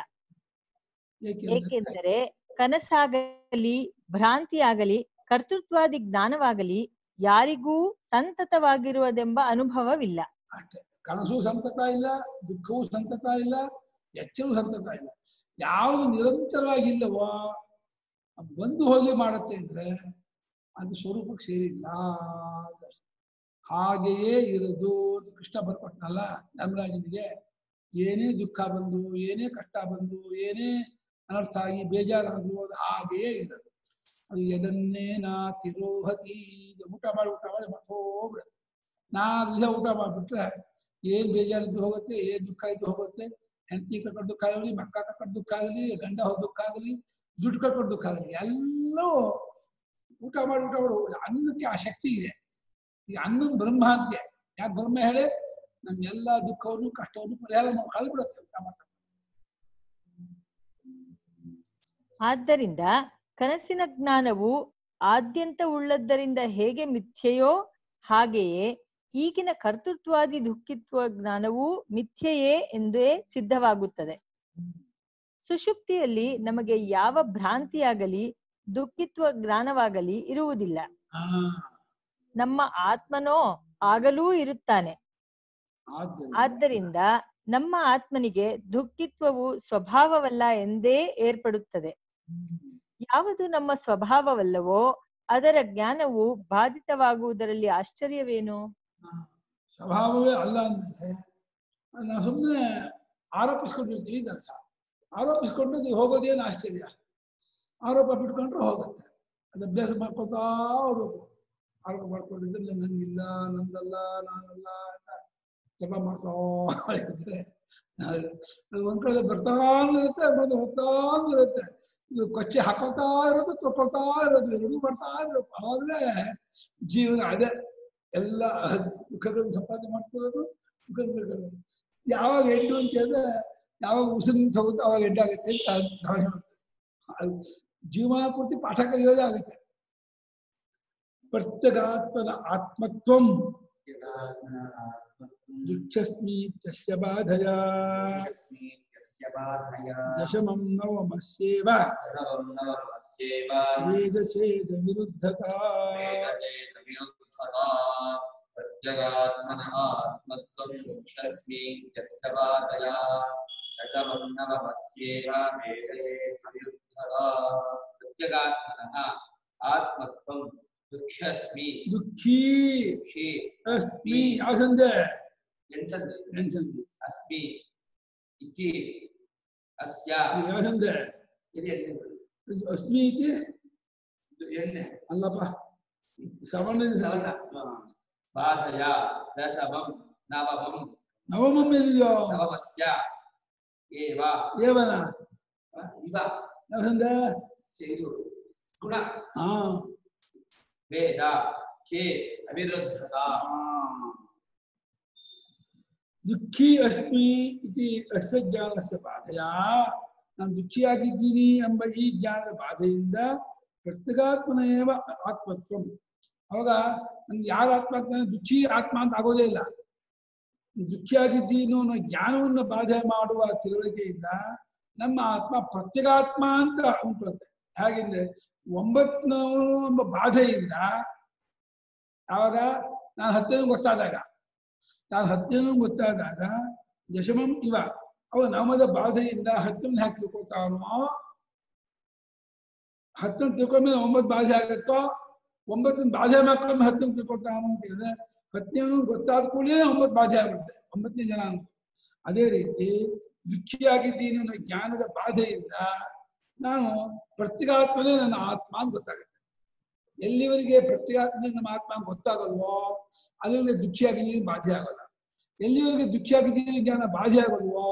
Speaker 2: ಏಕೆಂದರೆ
Speaker 8: ಕನಸಾಗಲಿ ಭ್ರಾಂತಿಯಾಗಲಿ ಕರ್ತೃತ್ವಾದಿ ಜ್ಞಾನವಾಗಲಿ ಯಾರಿಗೂ ಸಂತತವಾಗಿರುವುದೆಂಬ ಅನುಭವವಿಲ್ಲ.
Speaker 2: ಕನಸು ಸಂತತ ಇಲ್ಲ ದುಃಖವೂ ಸಂತತ ಇಲ್ಲ ಎಚ್ಚರೂ ಸಂತತ ಇಲ್ಲ. ಯಾವುದು ನಿರಂತರವಾಗಿಲ್ಲವೋ ಅದು ಬಂದು ಹೋಗಿ ಮಾಡುತ್ತೆ ಅಂದ್ರೆ ಅದು ಸ್ವರೂಪಕ್ಕೆ ಸೇರಿಲ್ಲ. ಹಾಗೆಯೇ ಇರೋದು ಅಂತ ಕೃಷ್ಣ ಬರ್ಕೊಟ್ನಲ್ಲ ಧರ್ಮರಾಜನಿಗೆ. ಏನೇ ದುಃಖ ಬಂದು, ಏನೇ ಕಷ್ಟ ಬಂದು, ಏನೇ ಅನರ್ಥ ಆಗಿ ಬೇಜಾರಾದ್ರು ಅದು ಹಾಗೆಯೇ ಇರೋದು. ಅದು ಎದನ್ನೇ ನಾ ತಿರೋಹತಿ ಊಟ ಮಾಡಿ ಊಟ ಮಾಡಿ ಮತ್ತೆ ಹೋಗ್ಬಿಡುತ್ತೆ ನಾಲ್ಕು ದಿವಸ ಊಟ ಮಾಡಿಬಿಟ್ರೆ ಏನ್ ಬೇಜಾರಿದ್ದು ಹೋಗುತ್ತೆ, ಏನ್ ದುಃಖ ಇದ್ದು ಹೋಗುತ್ತೆ. ಹೆಂಡತಿ ಕಟ್ಕೊಂಡು ದುಃಖ ಆಗಲಿ, ಮಕ್ಕ ಕಟ್ಕೊಂಡು ದುಃಖ ಆಗಲಿ, ಗಂಡ ಹೋದ ದುಃಖ ಆಗಲಿ, ದುಡ್ಡು ಕಟ್ಕೊಂಡು ದುಃಖ ಆಗಲಿ ಎಲ್ಲೂ ಊಟ ಮಾಡಿ ಊಟ ಮಾಡಿ. ಅನ್ನಕ್ಕೆ ಆ ಶಕ್ತಿ ಇದೆ. ಈ ಅನ್ನೋದು ಬ್ರಹ್ಮ ಅಂತೆ ಯಾಕೆ ಬ್ರಹ್ಮ ಹೇಳಿ? ನಮ್ಮ ಎಲ್ಲ ದುಃಖವನ್ನು ಕಷ್ಟವನ್ನು ಪರಿಹಾರ ನಾವು
Speaker 8: ಆದ್ದರಿಂದ ಕನಸಿನ ಜ್ಞಾನವು ಆದ್ಯಂತ ಉಳ್ಳದ್ದರಿಂದ ಹೇಗೆ ಮಿಥ್ಯೆಯೋ ಹಾಗೆಯೇ ಈಗಿನ ಕರ್ತೃತ್ವಾದಿ ದುಃಖಿತ್ವ ಜ್ಞಾನವು ಮಿಥ್ಯೆಯೇ ಎಂದೇ ಸಿದ್ಧವಾಗುತ್ತದೆ. ಸುಷುಪ್ತಿಯಲ್ಲಿ ನಮಗೆ ಯಾವ ಭ್ರಾಂತಿಯಾಗಲಿ ದುಃಖಿತ್ವ ಜ್ಞಾನವಾಗಲಿ ಇರುವುದಿಲ್ಲ. ನಮ್ಮ ಆತ್ಮನೋ ಆಗಲೂ ಇರುತ್ತಾನೆ.
Speaker 2: ಆದ್ದರಿಂದ
Speaker 8: ನಮ್ಮ ಆತ್ಮನಿಗೆ ದುಃಖಿತ್ವವು ಸ್ವಭಾವವಲ್ಲ ಎಂದೇ ಏರ್ಪಡುತ್ತದೆ. ಯಾವುದು ನಮ್ಮ ಸ್ವಭಾವವಲ್ಲವೋ ಅದರ ಜ್ಞಾನವು ಬಾಧಿತವಾಗುವುದರಲ್ಲಿ ಆಶ್ಚರ್ಯವೇನು?
Speaker 2: ಸ್ವಭಾವವೇ ಅಲ್ಲ ಅಂದ್ರೆ ನಾವು ಸುಮ್ಮನೆ ಆರೋಪಿಸ್ಕೊಂಡಿರ್ತೀವಿ ಅರ್ಥ ಆರೋಪಿಸ್ಕೊಂಡು ಹೋಗೋದೇನು ಆಶ್ಚರ್ಯ? ಆರೋಪ ಬಿಟ್ಕೊಂಡ್ರೆ ಹೋಗುತ್ತೆ. ಅದು ಅಭ್ಯಾಸ ಮಾಡ್ಕೊತಾ ಹೋಗ್ಬೇಕು. ಆರೋಪ ಮಾಡ್ಕೊಂಡಿದ್ರೆ ನನಗಿಲ್ಲ ನಂದಲ್ಲ, ನಾನಲ್ಲ ಅಂತ ಜಪ ಮಾಡ್ತಾ ಅದು ಒಂದ್ ಕಡೆ ಬರ್ತಾ ಇರುತ್ತೆ ಬಂದು ಹೋಗ್ತಾ ಇರುತ್ತೆ. ಇದು ಕೊಚ್ಚೆ ಹಾಕೋತಾ ಇರೋದು ತೊಕೊಳ್ತಾ ಇರೋದು, ಎರಡೂ ಮಾಡ್ತಾ ಇರಬೇಕು ಆದ್ರೆ ಜೀವನ ಅದೇ, ಎಲ್ಲ ದುಃಖಗಳನ್ನು ಸಂಪಾದನೆ ಮಾಡ್ತಿರೋದು ದುಃಖದ ಯಾವಾಗ ಎಂಡು ಅಂತ ಹೇಳಿದ್ರೆ, ಯಾವಾಗ ಉಸಿರಿನ ಹೋಗುತ್ತೋ ಅವಾಗ ಎಂಡಾಗುತ್ತೆ ಅಂತ ಹೇಳುತ್ತೆ. ಜೀವನ ಪೂರ್ತಿ ಪಾಠ ಕಲಿಯೋದೇ ಆಗುತ್ತೆ.
Speaker 1: प्रत्यगात्मन आत्मत्व दुच्छस्मी तस्य बाधया। दशमं नवमस्येव। वेदचेद विरुद्धता प्रत्यगात्मन आत्मत्वं दुच्छस्मी
Speaker 2: आत्मत्वं
Speaker 1: दुःखस्मि।
Speaker 2: दुःखी। दुःखी। अस्मि।
Speaker 1: असन्ध
Speaker 2: यन्सन्ध यन्सन्ध
Speaker 1: अस्मि इति अस्य।
Speaker 2: असन्ध
Speaker 1: यदि
Speaker 2: अस्मि इति?
Speaker 1: यन् अल्लप श्रवण बाधया
Speaker 2: दशमं नवमं।
Speaker 1: नवमं यदियो
Speaker 2: नवमस्य।
Speaker 1: एव। एव
Speaker 2: न। इव।
Speaker 1: असन्ध गुण।
Speaker 2: हा।
Speaker 1: ವೇದ ಚೇ ಅವಿರುದ್ಧತ.
Speaker 2: ದುಃಖಿ ಅಸ್ಮಿ ಇತಿ ಅಸ್ಯ ಜ್ಞಾನಸ್ಯ ಬಾಧೆಯ? ನಾನು ದುಃಖಿಯಾಗಿದ್ದೀನಿ ಎಂಬ ಈ ಜ್ಞಾನದ ಬಾಧೆಯಿಂದ ಪ್ರತ್ಯಗಾತ್ಮನೇವ ಆತ್ಮತ್ವ. ಅವಾಗ ನನ್ಗೆ ಯಾರ ಆತ್ಮ ಆಗ್ತಾನೆ ದುಃಖಿ ಆತ್ಮ ಅಂತ ಆಗೋದೇ ಇಲ್ಲ. ದುಃಖಿಯಾಗಿದ್ದೀನೋ ಅನ್ನೋ ಜ್ಞಾನವನ್ನು ಬಾಧೆ ಮಾಡುವ ತಿಳುವಳಿಕೆಯಿಂದ ನಮ್ಮ ಆತ್ಮ ಪ್ರತ್ಯಗಾತ್ಮ ಅಂತ ಉಂಟುತ್ತೆ ಹಾಗೆಂದ್ರೆ ಒಂಬತ್ನವನು ಎಂಬ ಬಾಧೆಯಿಂದ ಆವಾಗ ನಾನು ಹತ್ತೇನು ಗೊತ್ತಾದಾಗ, ನಾನು ಹತ್ತೇನು ಗೊತ್ತಾದಾಗ ದಶಮಂ ಇವ, ಅವ ನವಮದ ಬಾಧೆಯಿಂದ ಹತ್ತನ್ನು ಹ್ಯಾಕ್ ತಿಳ್ಕೊತಾನೋ ಹತ್ತನ್ನು ತಿಳ್ಕೊಂಡ್ಮೇಲೆ ಒಂಬತ್ತು ಬಾಧೆ ಆಗತ್ತೋ ಒಂಬತ್ತನ್ನು ಬಾಧೆ ಮಾಡ್ಕೊಂಡು ಹತ್ತನ್ನು ತಿಳ್ಕೊತಾನೋ ಅಂತ ಹೇಳಿದ್ರೆ, ಹತ್ತನೇನು ಗೊತ್ತಾದ ಕೂಡಲೇ ಒಂಬತ್ತು ಬಾಧೆ ಆಗುತ್ತೆ, ಒಂಬತ್ತನೇ ಜನ ಅಂತ ಅದೇ ರೀತಿ ದುಃಖಿಯಾಗಿದ್ದೀನಿ ಅನ್ನೋ ಜ್ಞಾನದ ಬಾಧೆಯಿಂದ ನಾನು ಪ್ರತ್ಯಗಾತ್ಮನೇ ನನ್ನ ಆತ್ಮ ಅಂತ ಗೊತ್ತಾಗುತ್ತೆ. ಎಲ್ಲಿವರೆಗೆ ಪ್ರತ್ಯೇಗಾತ್ಮ ನಮ್ಮ ಆತ್ಮ ಗೊತ್ತಾಗಲ್ವೋ ಅಲ್ಲಿವರೆಗೆ ದುಃಖಿಯಾಗಿದ್ದೀನಿ ಬಾಧೆ ಆಗಲ್ಲ. ಎಲ್ಲಿವರೆಗೆ ದುಃಖಿಯಾಗಿದ್ದೀನಿ ಜ್ಞಾನ ಬಾಧೆ ಆಗಲ್ವೋ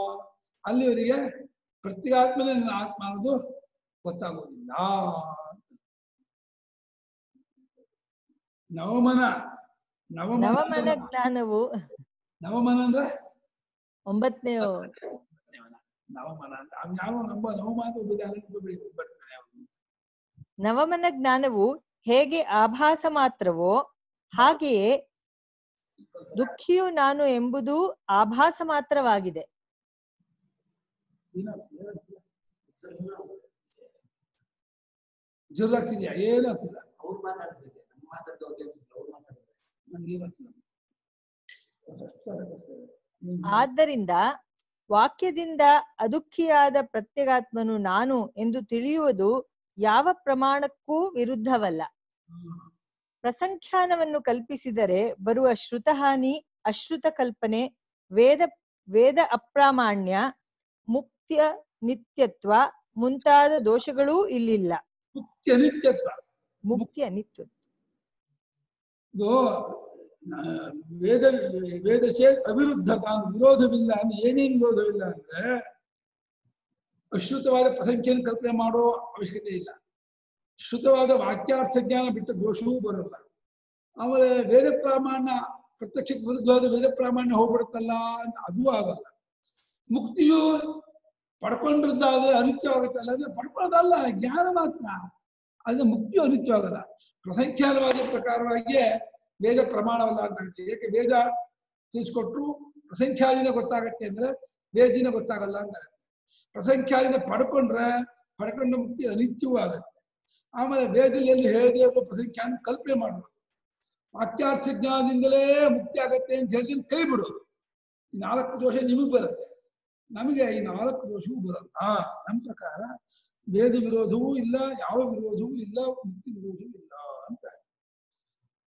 Speaker 2: ಅಲ್ಲಿವರೆಗೆ ಪ್ರತ್ಯಗಾತ್ಮನೇ ನನ್ನ ಆತ್ಮ ಅನ್ನೋದು ಗೊತ್ತಾಗೋದಿಲ್ಲ. ನವಮನ ನವಮನ
Speaker 8: ನವಮನ ಜ್ಞಾನವು
Speaker 2: ನವಮನ ಅಂದ್ರೆ?
Speaker 8: ಒಂಬತ್ತನೇ.
Speaker 2: ನವಮನ ಅಂತ
Speaker 8: ಜ್ಞಾನವು ಹೇಗೆ ಆಭಾಸ ಮಾತ್ರವೋ ಹಾಗೆಯೇ ದುಃಖಿಯು ನಾನು ಎಂಬುದು ಆಭಾಸ ಮಾತ್ರವಾಗಿದೆ.
Speaker 1: ಅವ್ರು ಅವ್ರು ಮಾತಾಡ್ತಾರೆ
Speaker 2: ನಂಗೆ ಏನಾಗ್ತಿಲ್ಲ
Speaker 8: ಆದ್ದರಿಂದ ವಾಕ್ಯದಿಂದ ಅದುಃಖಿಯಾದ ಪ್ರತ್ಯಗಾತ್ಮನು ನಾನು ಎಂದು ತಿಳಿಯುವುದು ಯಾವ ಪ್ರಮಾಣಕ್ಕೂ ವಿರುದ್ಧವಲ್ಲ. ಪ್ರಸಂಖ್ಯಾನವನ್ನು ಕಲ್ಪಿಸಿದರೆ ಬರುವ ಶ್ರುತಹಾನಿ ಅಶ್ರುತ ಕಲ್ಪನೆ ವೇದ ವೇದ ಅಪ್ರಾಮಾಣ್ಯ ಮುಕ್ತಿಯ ನಿತ್ಯತ್ವ ಮುಂತಾದ ದೋಷಗಳೂ ಇಲ್ಲಿಲ್ಲ. ಮುಕ್ತಿಯ ನಿತ್ಯತ್ವ.
Speaker 2: ಮುಕ್ತಿಯ ನಿತ್ಯತ್ವ. ವೇದ ವೇದ ಚೇತ್ ಅವಿರುದ್ಧ ತಾನು ವಿರೋಧವಿಲ್ಲ ಅಂದ್ರೆ ಏನೇನು ವಿರೋಧವಿಲ್ಲ ಅಂದ್ರೆ ಅಶ್ರುತವಾದ ಪ್ರಸಂಖ್ಯೆಯನ್ನು ಕಲ್ಪನೆ ಮಾಡೋ ಅವಶ್ಯಕತೆ ಇಲ್ಲ. ಶ್ರುತವಾದ ವಾಕ್ಯಾರ್ಥ ಜ್ಞಾನ ಬಿಟ್ಟ ದೋಷವೂ ಬರಲ್ಲ. ಆಮೇಲೆ ವೇದ ಪ್ರಾಮಾಣ್ಯ ಪ್ರತ್ಯಕ್ಷಕ್ಕೆ ವಿರುದ್ಧವಾದ ವೇದ ಪ್ರಾಮಾಣ್ಯ ಹೋಗ್ಬಿಡುತ್ತಲ್ಲ ಅಂತ ಅದೂ ಆಗಲ್ಲ. ಮುಕ್ತಿಯು ಪಡ್ಕೊಂಡಿದ್ದಾದ್ರೆ ಅನಿತ್ಯವಾಗುತ್ತಲ್ಲ ಅಂದ್ರೆ ಪಡ್ಕೊಳ್ಳೋದಲ್ಲ, ಜ್ಞಾನ ಮಾತ್ರ. ಅದು ಮುಕ್ತಿಯು ಅನಿತ್ಯವಾಗಲ್ಲ. ಪ್ರಸಂಖ್ಯಾನವಾದ ಪ್ರಕಾರವಾಗಿಯೇ ವೇದ ಪ್ರಮಾಣವಲ್ಲ ಅಂತ ಆಗುತ್ತೆ ಏಕೆ ವೇದ ತಿಳಿಸ್ಕೊಟ್ರು ಪ್ರಸಂಖ್ಯಾದಿನ ಗೊತ್ತಾಗತ್ತೆ ಅಂದ್ರೆ ವೇದಿನ ಗೊತ್ತಾಗಲ್ಲ ಅಂತ ಆಗುತ್ತೆ ಪ್ರಸಂಖ್ಯಾದಿನ ಪಡ್ಕೊಂಡ್ರೆ ಪಡ್ಕೊಂಡ ಮುಕ್ತಿ ಅನಿತ್ಯವೂ ಆಗತ್ತೆ. ಆಮೇಲೆ ವೇದದಲ್ಲಿ ಹೇಳದೆ ಇರೋ ಪ್ರಸಂಖ್ಯಾನ ಕಲ್ಪನೆ ಮಾಡೋದು ವಾಕ್ಯಾರ್ಥ ಜ್ಞಾನದಿಂದಲೇ ಮುಕ್ತಿ ಆಗತ್ತೆ ಅಂತ ಹೇಳಿದ್ರೆ ಕೈ ಬಿಡೋದು. ನಾಲ್ಕು ದೋಷ ನಿಮಗೆ ಬರುತ್ತೆ. ನಮಗೆ ಈ ನಾಲ್ಕು ದೋಷವೂ ಬರಲ್ಲ. ನಮ್ಮ ಪ್ರಕಾರ ವೇದ ವಿರೋಧವೂ ಇಲ್ಲ, ಯಾವ ವಿರೋಧವೂ ಇಲ್ಲ, ಮುಕ್ತಿ ವಿರೋಧವೂ ಇಲ್ಲ ಅಂತ.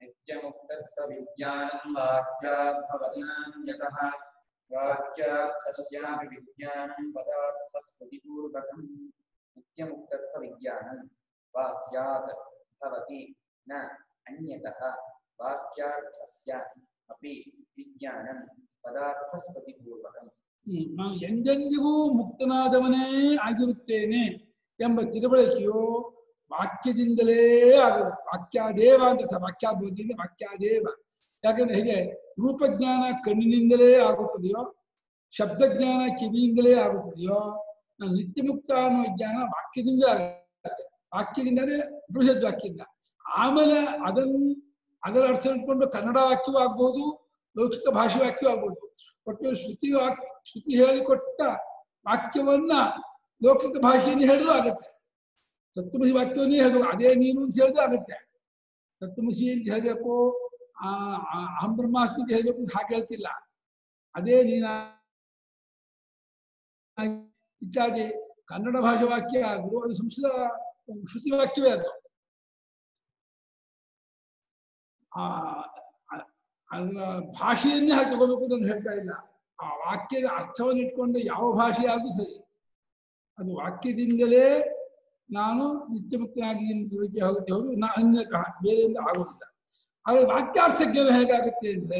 Speaker 1: पदार्थस्मृतिपूर्वकम् नित्यमुक्तत्वविज्ञानम् वाक्याद्भवति नान्यतः वाक्यार्थस्यापि विज्ञानम् पदार्थस्मृतिपूर्वकम् नित्यमुक्तत्वविज्ञानम् वाक्यात् भवति न अन्यतः वाक्यार्थस्य अपि विज्ञानम् पदार्थस्मृतिपूर्वकम्
Speaker 2: ಹ್ಮ್. ನಾನು ಎಂದೆಂದಿಗೂ ಮುಕ್ತನಾದವನೇ ಆಗಿರುತ್ತೇನೆ ಎಂಬ ತಿಳುವಳಿಕೆಯು ವಾಕ್ಯದಿಂದಲೇ ಆಗುವುದು ವಾಕ್ಯಾದೇವ ಅಂತ ಸ ವಾಕ್ಯ ವಾಕ್ಯಾದೇವ. ಯಾಕಂದ್ರೆ ಹೇಗೆ? ರೂಪಜ್ಞಾನ ಕಣ್ಣಿನಿಂದಲೇ ಆಗುತ್ತದೆಯೋ, ಶಬ್ದಜ್ಞಾನ ಕಿವಿಯಿಂದಲೇ ಆಗುತ್ತದೆಯೋ ನಿತ್ಯ ಮುಕ್ತ ಅನ್ನೋ ಜ್ಞಾನ ವಾಕ್ಯದಿಂದ ಆಗುತ್ತೆ. ವಾಕ್ಯದಿಂದಲೇ ಉಪನಿಷತ್ ವಾಕ್ಯದಿಂದ. ಆಮೇಲೆ ಅದನ್ನು ಅದರ ಅರ್ಥ ಇಟ್ಕೊಂಡು ಕನ್ನಡ ವಾಕ್ಯವೂ ಆಗ್ಬಹುದು ಲೌಕಿಕ ಭಾಷೆ ವಾಕ್ಯವೂ ಆಗ್ಬೋದು. ಒಟ್ಟು ಶ್ರುತಿ ವಾಕ್, ಶ್ರುತಿ ಹೇಳಿಕೊಟ್ಟ ವಾಕ್ಯವನ್ನ ಲೌಕಿಕ ಭಾಷೆಯಿಂದ ಹೇಳಿದ್ರು ಆಗುತ್ತೆ. ತತ್ವಮಸಿ ವಾಕ್ಯವನ್ನೇ ಹೇಳ್ಬೇಕು, ಅದೇ ನೀನು ಅಂತ ಹೇಳಿದ್ರೆ ಆಗುತ್ತೆ. ತತ್ವಮಸಿ ಅಂತ ಹೇಳಬೇಕು, ಆ ಅಹಂ ಬ್ರಹ್ಮಾಸ್ಮಿ ಅಂತ ಹೇಳಬೇಕು ಅಂತ ಹಾಗೆ ಹೇಳ್ತಿಲ್ಲ. ಅದೇ ನೀನ ಇತ್ಯಾದಿ ಕನ್ನಡ ಭಾಷೆ ವಾಕ್ಯ ಆದರೂ ಅದು ಸಂಸ್ಕೃತ ಶ್ರುತಿ ವಾಕ್ಯವೇ ಅದು. ಆ- ಅದರ ಭಾಷೆಯನ್ನೇ ಹಾಗೆ ತಗೋಬೇಕು ಅಂತ ಹೇಳ್ತಾ ಇಲ್ಲ. ಆ ವಾಕ್ಯದ ಅರ್ಥವನ್ನು ಇಟ್ಕೊಂಡು ಯಾವ ಭಾಷೆ ಆದ್ರೂ ಸರಿ. ಅದು ವಾಕ್ಯದಿಂದಲೇ ನಾನು ಮುಕ್ತನಾಗಿದ್ದೀನಿ ತಿಳುವಳಿಕೆ ಆಗುತ್ತೆ ಅವರು ನಾ ಅನ್ಯತಃ ಬೇರೆಯಿಂದ ಆಗೋದಿಲ್ಲ ಆದರೆ ವಾಕ್ಯಾರ್ಥ ಜ್ಞಾನ ಹೇಗಾಗುತ್ತೆ ಅಂದ್ರೆ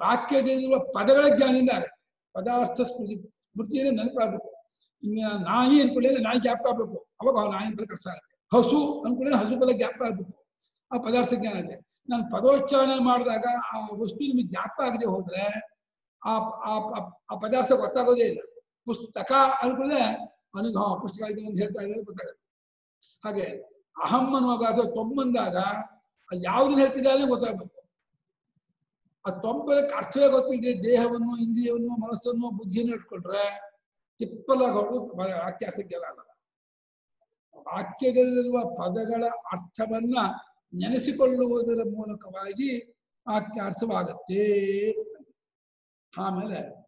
Speaker 2: ವಾಕ್ಯದಲ್ಲಿರುವ ಪದಗಳ ಜ್ಞಾನದಿಂದ ಆಗುತ್ತೆ. ಪದಾರ್ಥ ಸ್ಮೃತಿ, ಸ್ಮೃತಿಯನ್ನು ನೆನಪಾಗಬೇಕು. ಇನ್ನು ನಾಯಿ ಅನ್ಕೊಳ್ಳಿ ನಾಯಿ ಜ್ಞಾಪಕ ಆಗ್ಬೇಕು. ಅವಾಗ ನಾಯಿ ಪದ ಕಷ್ಟ ಆಗುತ್ತೆ. ಹಸು ಅನ್ಕೊಳ್ಳಿ ಹಸು ಪದ ಜ್ಞಾಪಕ ಆಗ್ಬೇಕು. ಆ ಪದಾರ್ಥ ಜ್ಞಾನ ಇದೆ ನಾನು ಪದೋಚ್ಚಾರಣೆ ಮಾಡಿದಾಗ ಆ ವಸ್ತು ನಿಮಗೆ ಜ್ಞಾಪಕ ಆಗದೆ ಹೋದ್ರೆ ಆ ಆ ಪದಾರ್ಥ ಗೊತ್ತಾಗೋದೇ ಇಲ್ಲ. ಪುಸ್ತಕ ಅನ್ಕೊಳ್ಳೆ ಅವನಿಗೆ, ಹಾ, ಪುಸ್ತಕ ಅಂತ ಹೇಳ್ತಾ ಇದ್ದಾರೆ, ಗೊತ್ತಾಗುತ್ತೆ. ಹಾಗೆ ಅಹಂ ಅನ್ನುವಾಗ ಅಥವಾ ತೊಂಬಂದಾಗ ಅದು ಯಾವ್ದನ್ನ ಹೇಳ್ತಿದ್ದಾರೆ ಗೊತ್ತಾಗಬೇಕು. ಆ ತೊಂಬದಕ್ಕೆ ಅರ್ಥವೇ ಗೊತ್ತಿದೆ ದೇಹವನ್ನು, ಇಂದ್ರಿಯವನ್ನು, ಮನಸ್ಸನ್ನು, ಬುದ್ಧಿಯನ್ನು ಇಟ್ಕೊಂಡ್ರೆ ತಿಪ್ಪಲಾಗ ವಾಕ್ಯಾರ್ಥಕ್ಕೆಲ್ಲ ಆಗಲ್ಲ ವಾಕ್ಯದಲ್ಲಿರುವ ಪದಗಳ ಅರ್ಥವನ್ನ ನೆನೆಸಿಕೊಳ್ಳುವುದರ ಮೂಲಕವಾಗಿ ವಾಕ್ಯಾರ್ಥವಾಗತ್ತೆ ಆಮೇಲೆ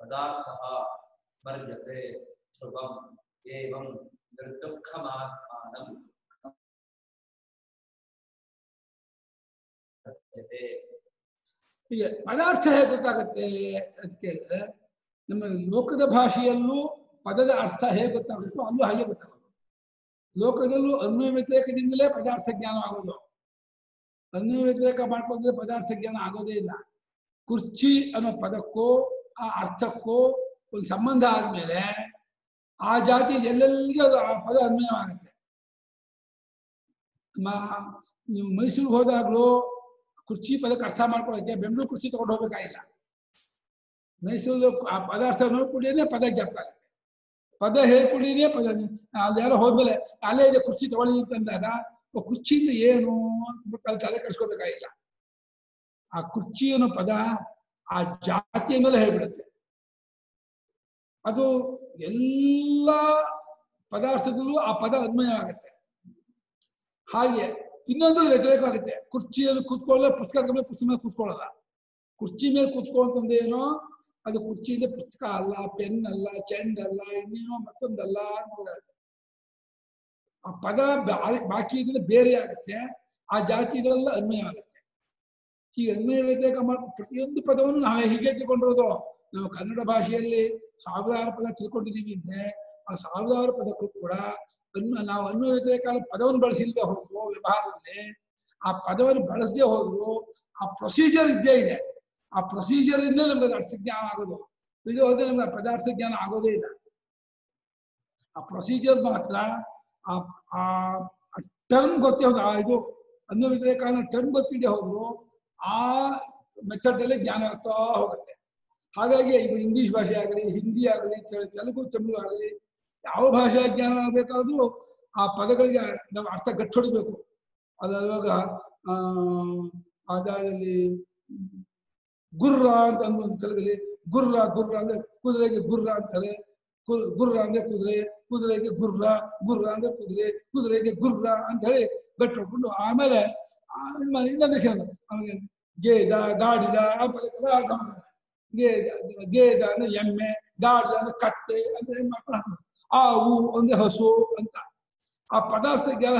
Speaker 1: पदार्थः स्मर्यते ध्रुवम् एवं निर्दुःखमात्मानम् पद्यते
Speaker 2: ಹೀಗೆ ಪದಾರ್ಥ ಹೇಗೆ ಗೊತ್ತಾಗುತ್ತೆ ಅಂತ ಕೇಳಿದ್ರೆ ನಮ್ಮ ಲೋಕದ ಭಾಷೆಯಲ್ಲೂ ಪದದ ಅರ್ಥ ಹೇಗೆ ಗೊತ್ತಾಗುತ್ತೋ ಅಲ್ಲೂ ಹಾಗೆ ಗೊತ್ತಾಗೋದು ಲೋಕದಲ್ಲೂ ಅನ್ವಯ ವ್ಯತಿರೇಕದಿಂದಲೇ ಪದಾರ್ಥ ಜ್ಞಾನ ಆಗೋದು ಅನ್ವಯ ವ್ಯತಿರೇಕ ಮಾಡ್ಕೊಂಡ್ರೆ ಪದಾರ್ಥ ಜ್ಞಾನ ಆಗೋದೇ ಇಲ್ಲ ಕುರ್ಚಿ ಅನ್ನೋ ಪದಕ್ಕೂ ಆ ಅರ್ಥಕ್ಕೂ ಒಂದು ಸಂಬಂಧ ಆದ್ಮೇಲೆ ಆ ಜಾತಿ ಎಲ್ಲೆಲ್ಲಿಗೆ ಅದು ಆ ಪದ ಅನ್ವಯವಾಗುತ್ತೆ ನೀವು ಮೈಸೂರಿಗೆ ಹೋದಾಗ್ಲೂ ಕುರ್ಚಿ ಪದಕ್ಕೆ ಅರ್ಥ ಮಾಡ್ಕೊಳ್ಳೋಕ್ಕೆ ಬೆಂಗಳೂರು ಕುರ್ಚಿ ತಗೊಂಡು ಹೋಗ್ಬೇಕಾಗಿಲ್ಲ. ಮೈಸೂರು ಆ ಪದಾರ್ಥ ನೋಡ್ಕೊಂಡಿನೇ ಪದ ಜ್ಞಾಪಕ ಆಗುತ್ತೆ. ಪದ ಹೇಳ್ಕೊಂಡಿನೇ ಪದ ಅಲ್ಲಿ ಯಾರೋ ಹೋದ್ಮೇಲೆ ಅಲ್ಲೇ ಇದೆ ಕುರ್ಚಿ ತಗೊಳ್ಳಿ ಅಂತಂದಾಗ ಕುರ್ಚಿಯಿಂದ ಏನು ಅಂತ ತಲೆ ಕೆಡಿಸ್ಕೋಬೇಕಾಗಿಲ್ಲ ಆ ಕುರ್ಚಿ ಅನ್ನೋ ಪದ ಆ ಜಾತಿಯ ಮೇಲೆ ಹೇಳ್ಬಿಡುತ್ತೆ. ಅದು ಎಲ್ಲ ಪದಾರ್ಥದಲ್ಲೂ ಆ ಪದ ಅನ್ವಯವಾಗುತ್ತೆ ಹಾಗೆ ಇನ್ನೊಂದು ವ್ಯತಿರೇಕವಾಗುತ್ತೆ. ಕುರ್ಚಿಯಲ್ಲಿ ಕೂತ್ಕೊಳ್ಳೋ ಪುಸ್ತಕದ ಮೇಲೆ ಪುಸ್ತಕ ಮೇಲೆ ಕೂತ್ಕೊಳ್ಳಲ್ಲ. ಕುರ್ಚಿ ಮೇಲೆ ಕೂತ್ಕೊಂತಂದ್ರೆ ಏನೋ, ಅದು ಕುರ್ಚಿಯಿಂದ ಪುಸ್ತಕ ಅಲ್ಲ, ಪೆನ್ ಅಲ್ಲ, ಚೆಂಡ್ ಅಲ್ಲ, ಇನ್ನೇನೋ ಮತ್ತೊಂದಲ್ಲ ಅನ್ನೋದಾಗುತ್ತೆ ಆ ಪದ ಬಾಕಿ ಇದ್ರೆ ಬೇರೆ ಆಗುತ್ತೆ. ಆ ಜಾತಿಗಳೆಲ್ಲ ಅನ್ವಯ ಆಗುತ್ತೆ. ಹೀಗೆ ಅನ್ವಯ ವ್ಯತಿರೇಕ ಮಾಡ್- ಪ್ರತಿಯೊಂದು ಪದವನ್ನು ನಾವೇ ಹೀಗೆ ತಿಳ್ಕೊಂಡಿರೋದು. ನಾವು ಕನ್ನಡ ಭಾಷೆಯಲ್ಲಿ ಸಾವಿರಾರು ಪದ ತಿಳ್ಕೊಂಡಿದ್ದೀವಿ ಅಂದ್ರೆ, ಆ ಸಾವಿರಾರು ಪದಕ್ಕೂ ಕೂಡ ನಾವು ಅನ್ವಯ ವ್ಯತಿರೇಕ ಪದವನ್ನು ಬಳಸಿಲ್ವೇ ಹೊರತು, ವ್ಯವಹಾರದಲ್ಲಿ, ಆ ಪದವನ್ನು ಬಳಸದೆ ಹೋದ್ರು ಆ ಪ್ರೊಸೀಜರ್ ಇದ್ದೇ ಇದೆ. ಆ ಪ್ರೊಸೀಜರ್ ಇಂದ ನಮ್ಗೆ ಅರ್ಥ ಜ್ಞಾನ ಆಗೋದು. ಇದು ಹೋದ್ರೆ ನಮ್ಗೆ ಪದಾರ್ಥ ಜ್ಞಾನ ಆಗೋದೇ ಇಲ್ಲ. ಆ ಪ್ರೊಸೀಜರ್ ಮಾತ್ರ ಆ ಆ ಟರ್ಮ್ ಗೊತ್ತೇ ಹೋದ ಇದು ಅನ್ವಯ ವ್ಯತಿರೇಕ ಟರ್ಮ್ ಗೊತ್ತಿದೆ ಹೋದ್ರು ಆ ಮೆಥಡ್ ಅಲ್ಲಿ ಜ್ಞಾನ ಆಗ್ತಾ ಹೋಗುತ್ತೆ. ಹಾಗಾಗಿ ಈಗ ಇಂಗ್ಲಿಷ್ ಭಾಷೆ ಆಗಲಿ, ಹಿಂದಿ ಆಗಲಿ ತೆಲುಗು, ತಮಿಳು ಆಗಲಿ, ಯಾವ ಭಾಷಾ ಜ್ಞಾನ ಆಗಬೇಕಾದ್ರೂ ಆ ಪದಗಳಿಗೆ ನಾವು ಅರ್ಥ ಗಟ್ಟಿ ಅದಾದಾಗ ಆ, ಅದಾದಲ್ಲಿ ಗುರ್ರ ಅಂತ ಅಂದ್ರು ತೆಲುಗಲ್ಲಿ, ಗುರ್ರ ಗುರ್ರ ಅಂದ್ರೆ ಕುದುರೆಗೆ ಗುರ್ರ ಅಂತಾರೆ. ಗುರ್ರ ಅಂದ್ರೆ ಕುದುರೆ, ಕುದುರೆಗೆ ಗುರ್ರ ಗುರ್ರ ಅಂದ್ರೆ ಕುದುರೆ, ಕುದುರೆಗೆ ಗುರ್ರ ಅಂತ ಹೇಳಿ ಗಟ್ಟಿ ಆಮೇಲೆ ಇನ್ನೊಂದು ಕೇಳಿದ್ರು ಆಮೇಲೆ ಗೇದ ಗಾಡಿದ ಆ. ಗೇದ ಗೇದ ಅಂದ್ರೆ ಎಮ್ಮೆ ಗಾಡಿದ ಅಂದ್ರೆ ಕತ್ತೆ ಮಾಡ್ತಾರೆ ಆವು ಅಂದ್ರೆ ಹಸು ಅಂತ. ಆ ಪದಾರ್ಥ ಜ್ಞಾನ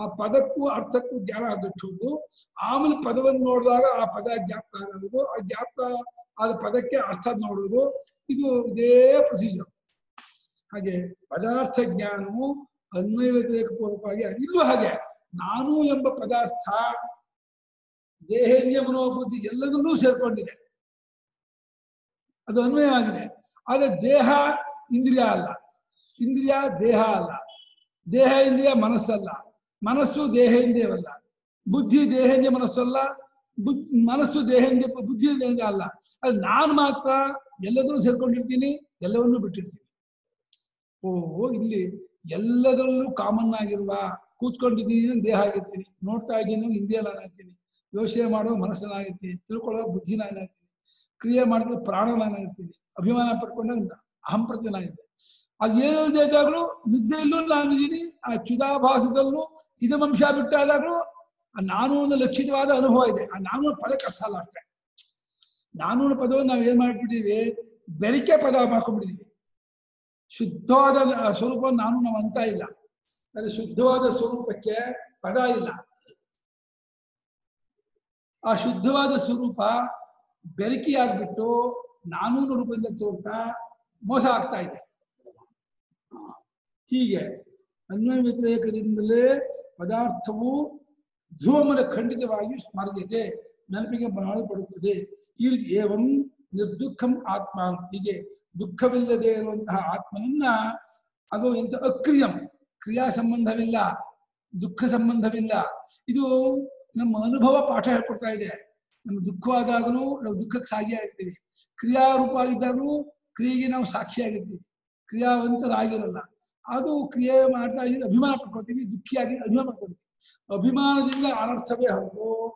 Speaker 2: ಆ ಪದಕ್ಕೂ ಅರ್ಥಕ್ಕೂ ಜ್ಞಾನ ಆಗಿಟ್ಟು ಆಮೇಲೆ ಪದವನ್ನು ನೋಡಿದಾಗ ಆ ಪದ ಜ್ಞಾಪಕ ಆಗೋದು, ಆ ಜ್ಞಾಪಕ ಆದ ಪದಕ್ಕೆ ಅರ್ಥ ನೋಡುವುದು, ಇದು ಇದೇ ಪ್ರೊಸೀಜರ್ ಹಾಗೆ ಪದಾರ್ಥ ಜ್ಞಾನವು ಅನ್ವಯ ಪೂರ್ವಕವಾಗಿ ಅದಿಲ್ಲೂ ಹಾಗೆ, ನಾನು ಎಂಬ ಪದಾರ್ಥ ದೇಹೇಂದ್ರಿಯ ಮನೋಬುದ್ಧಿ ಎಲ್ಲದನ್ನೂ ಸೇರ್ಕೊಂಡಿದೆ. ಅದು ಅನ್ವಯವಾಗಿದೆ ಆದ್ರೆ ದೇಹ ಇಂದ್ರಿಯ ಅಲ್ಲ. ಇಂದ್ರಿಯ ದೇಹ ಅಲ್ಲ. ದೇಹ ಇಂದ್ರಿಯ ಮನಸ್ಸಲ್ಲ. ಮನಸ್ಸು ದೇಹೇಂದ್ರಿಯವಲ್ಲ ಬುದ್ಧಿ ದೇಹೇಂದ್ರಿಯ ಮನಸ್ಸಲ್ಲ ಬುದ್ಧಿ ಮನಸ್ಸು ದೇಹೇಂದ್ರಿಯ ಬುದ್ಧಿ ದೇಹೇಂದ್ರಿಯ ಅಲ್ಲ. ಅದು ನಾನು ಮಾತ್ರ ಎಲ್ಲದನ್ನೂ ಸೇರ್ಕೊಂಡಿರ್ತೀನಿ, ಎಲ್ಲವನ್ನೂ ಬಿಟ್ಟಿರ್ತೀನಿ. ಓ, ಇಲ್ಲಿ ಎಲ್ಲದರಲ್ಲೂ ಕಾಮನ್ ಆಗಿರುವ, ಕೂತ್ಕೊಂಡಿದ್ದೀನಿ ದೇಹ ಆಗಿರ್ತೀನಿ, ನೋಡ್ತಾ ಇದ್ದೀನಿ ಇಂದ್ರಿಯ ನಾನಾಗ್ತೀನಿ ಯೋಚನೆ ಮಾಡೋ ಮನಸ್ಸು ನಾನಾಗಿರ್ತೀನಿ ತಿಳ್ಕೊಳ್ಳೋ ಬುದ್ಧಿ ನಾನಾಗಿರ್ತೀನಿ ಕ್ರಿಯೆ ಮಾಡಿದ್ರೆ ಪ್ರಾಣ ನಾನಾಗಿರ್ತೀನಿ ಅಭಿಮಾನ ಪಡ್ಕೊಂಡಾಗ ಅಹಂಪ್ರತಿ ನಾನಿದ್ದೆ ಅದು ಏನಿಲ್ಲದೆ ಇದ್ದಾಗಲೂ ನಿದ್ದೆಯಲ್ಲೂ ನಾನಿದ್ದೀನಿ ಆ ಚಿದಾಭಾಸದಲ್ಲೂ ಇದಮಂಶ ಬಿಟ್ಟಾದಾಗಲೂ ಆ ನಾನು ಒಂದು ಲಕ್ಷಿತವಾದ ಅನುಭವ ಇದೆ. ಆ ನಾನು ಪದಕ್ಕೆ ಅರ್ಥ ಅಲ್ಲ ಅಷ್ಟೇ. ನಾನು ಪದವನ್ನು ನಾವು ಏನ್ ಮಾಡ್ಬಿಟ್ಟಿದೀವಿ ಬೆರಿಕೆ ಪದ ಮಾಡ್ಕೊಂಡ್ಬಿಟ್ಟಿದೀವಿ ಶುದ್ಧವಾದ ಸ್ವರೂಪ ನಾನು ನಾವು ಅಂತ ಇಲ್ಲ. ಅದೇ ಶುದ್ಧವಾದ ಸ್ವರೂಪಕ್ಕೆ ಪದ ಇಲ್ಲ. ಆ ಶುದ್ಧವಾದ ಸ್ವರೂಪ ಬೆರಕಿ ಆಗ್ಬಿಟ್ಟು ನಾನೂರು ರೂಪದಿಂದ ತೋರ್ತಾ ಮೋಸ ಆಗ್ತಾ ಇದೆ. ಹೀಗೆ ಅನ್ವಯ ವ್ಯತಿರೇಕದಿಂದಲೇ ಪದಾರ್ಥವು ಧ್ರುವಮನ ಖಂಡಿತವಾಗಿ ಸ್ಮರದಿದೆ ನೆನಪಿಗೆ ಬಾಳ್ಪಡುತ್ತದೆ ಈ ರೀತಿ ಏವಂ ನಿರ್ದುಃಖಂ ಆತ್ಮ. ಹೀಗೆ ದುಃಖವಿಲ್ಲದೆ ಇರುವಂತಹ ಆತ್ಮನನ್ನ ಅದು ಎಂತ ಅಕ್ರಿಯಂ ಕ್ರಿಯಾ ಸಂಬಂಧವಿಲ್ಲ ದುಃಖ ಸಂಬಂಧವಿಲ್ಲ. ಇದು ನಮ್ಮ ಅನುಭವ ಪಾಠ ಹೇಳ್ಕೊಡ್ತಾ ಇದೆ. ನಮ್ಗೆ ದುಃಖವಾದಾಗಲೂ ನಾವು ದುಃಖಕ್ಕೆ ಸಾಗಿಯಾಗಿರ್ತೀವಿ. ಕ್ರಿಯಾರೂಪ ಆಗಿದ್ದಾಗಲೂ ಕ್ರಿಯೆಗೆ ನಾವು ಸಾಕ್ಷಿಯಾಗಿರ್ತೀವಿ. ಕ್ರಿಯಾವಂತರಾಗಿರಲ್ಲ. ಅದು ಕ್ರಿಯೆ ಮಾಡ್ತಾ ಇದ್ರೆ ಅಭಿಮಾನ ಪಡ್ಕೊಳ್ತೀವಿ, ದುಃಖಿಯಾಗಿ ಅಭಿಮಾನ ಪಡ್ಕೊಳ್ತೀವಿ. ಅಭಿಮಾನದಿಂದ ಅನರ್ಥವೇ ಹೊರತು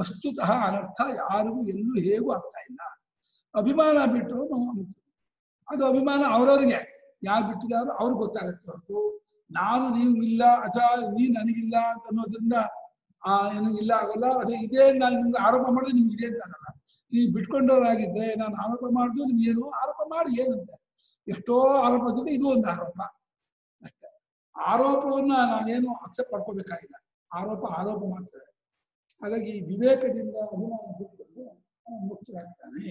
Speaker 2: ವಸ್ತುತಃ ಅನರ್ಥ ಯಾರಿಗೂ ಎಲ್ಲೂ ಹೇಗೂ ಆಗ್ತಾ ಇಲ್ಲ. ಅಭಿಮಾನ ಬಿಟ್ಟು ನಾವು. ಅದು ಅಭಿಮಾನ ಅವರವ್ರಿಗೆ. ಯಾರು ಬಿಟ್ಟಿದಾರೋ ಅವ್ರಿಗೆ ಗೊತ್ತಾಗತ್ತೆ ಹೊರತು. ನಾನು ನೀವು ಇಲ್ಲ ಅಥವಾ ನೀನ್ ನನಗಿಲ್ಲ ಅಂತ ಅನ್ನೋದ್ರಿಂದ ಆ ನನಗಿಲ್ಲ ಆಗಲ್ಲ. ಅದೇ ಇದೇ ನಾನು ನಿಮ್ಗೆ ಆರೋಪ ಮಾಡಿದ್ರೆ ನಿಮ್ಗೆ ಇದೇ ಅಂತ ಆಗಲ್ಲ. ನೀವು ಬಿಟ್ಕೊಂಡವರಾಗಿದ್ರೆ ನಾನು ಆರೋಪ ಮಾಡಿದ್ರು ನಿಮ್ಗೆ ಏನು? ಆರೋಪ ಮಾಡಿ ಏನಂತೆ? ಎಷ್ಟೋ ಆರೋಪ ಇದು ಒಂದು ಆರೋಪ. ಅಷ್ಟೇ. ಆರೋಪವನ್ನ ನಾವೇನು ಅಕ್ಸೆಪ್ಟ್ ಮಾಡ್ಕೋಬೇಕಾಗಿಲ್ಲ. ಆರೋಪ ಆರೋಪ ಮಾಡ್ತಾರೆ ಹಾಗಾಗಿ ವಿವೇಕದಿಂದ ಅಭಿಮಾನ ಅವನು ಮುಕ್ತರಾಗ್ತಾನೆ.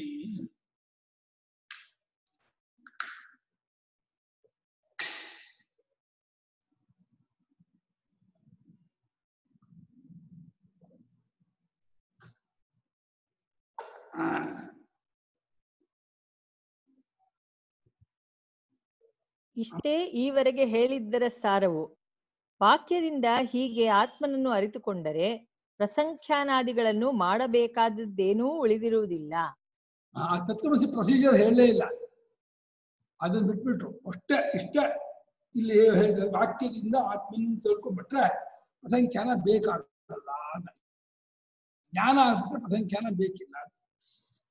Speaker 8: ಇಷ್ಟೇ ಈವರೆಗೆ ಹೇಳಿದ್ದರ ಸಾರವು. ವಾಕ್ಯದಿಂದ ಹೀಗೆ ಆತ್ಮನನ್ನು ಅರಿತುಕೊಂಡರೆ ಪ್ರಸಂಖ್ಯಾನಾದಿಗಳನ್ನು ಮಾಡಬೇಕಾದದ್ದೇನೂ ಉಳಿದಿರುವುದಿಲ್ಲ.
Speaker 2: ಆ ತತ್ವಮಸಿ ಪ್ರೊಸೀಜರ್ ಹೇಳಲೇ ಇಲ್ಲ. ಅದನ್ನ ಬಿಟ್ಬಿಟ್ರು. ಅಷ್ಟೇ, ಇಷ್ಟ. ಇಲ್ಲಿ ವಾಕ್ಯದಿಂದ ಆತ್ಮನ ತಿಳ್ಕೊಂಡ್ಬಿಟ್ರೆ ಪ್ರಸಂಖ್ಯಾನ ಬೇಕಾಗಲ್ಲ. ಜ್ಞಾನ ಆಗ್ಬಿಟ್ರೆ ಪ್ರಸಂಖ್ಯಾನ ಬೇಕಿಲ್ಲ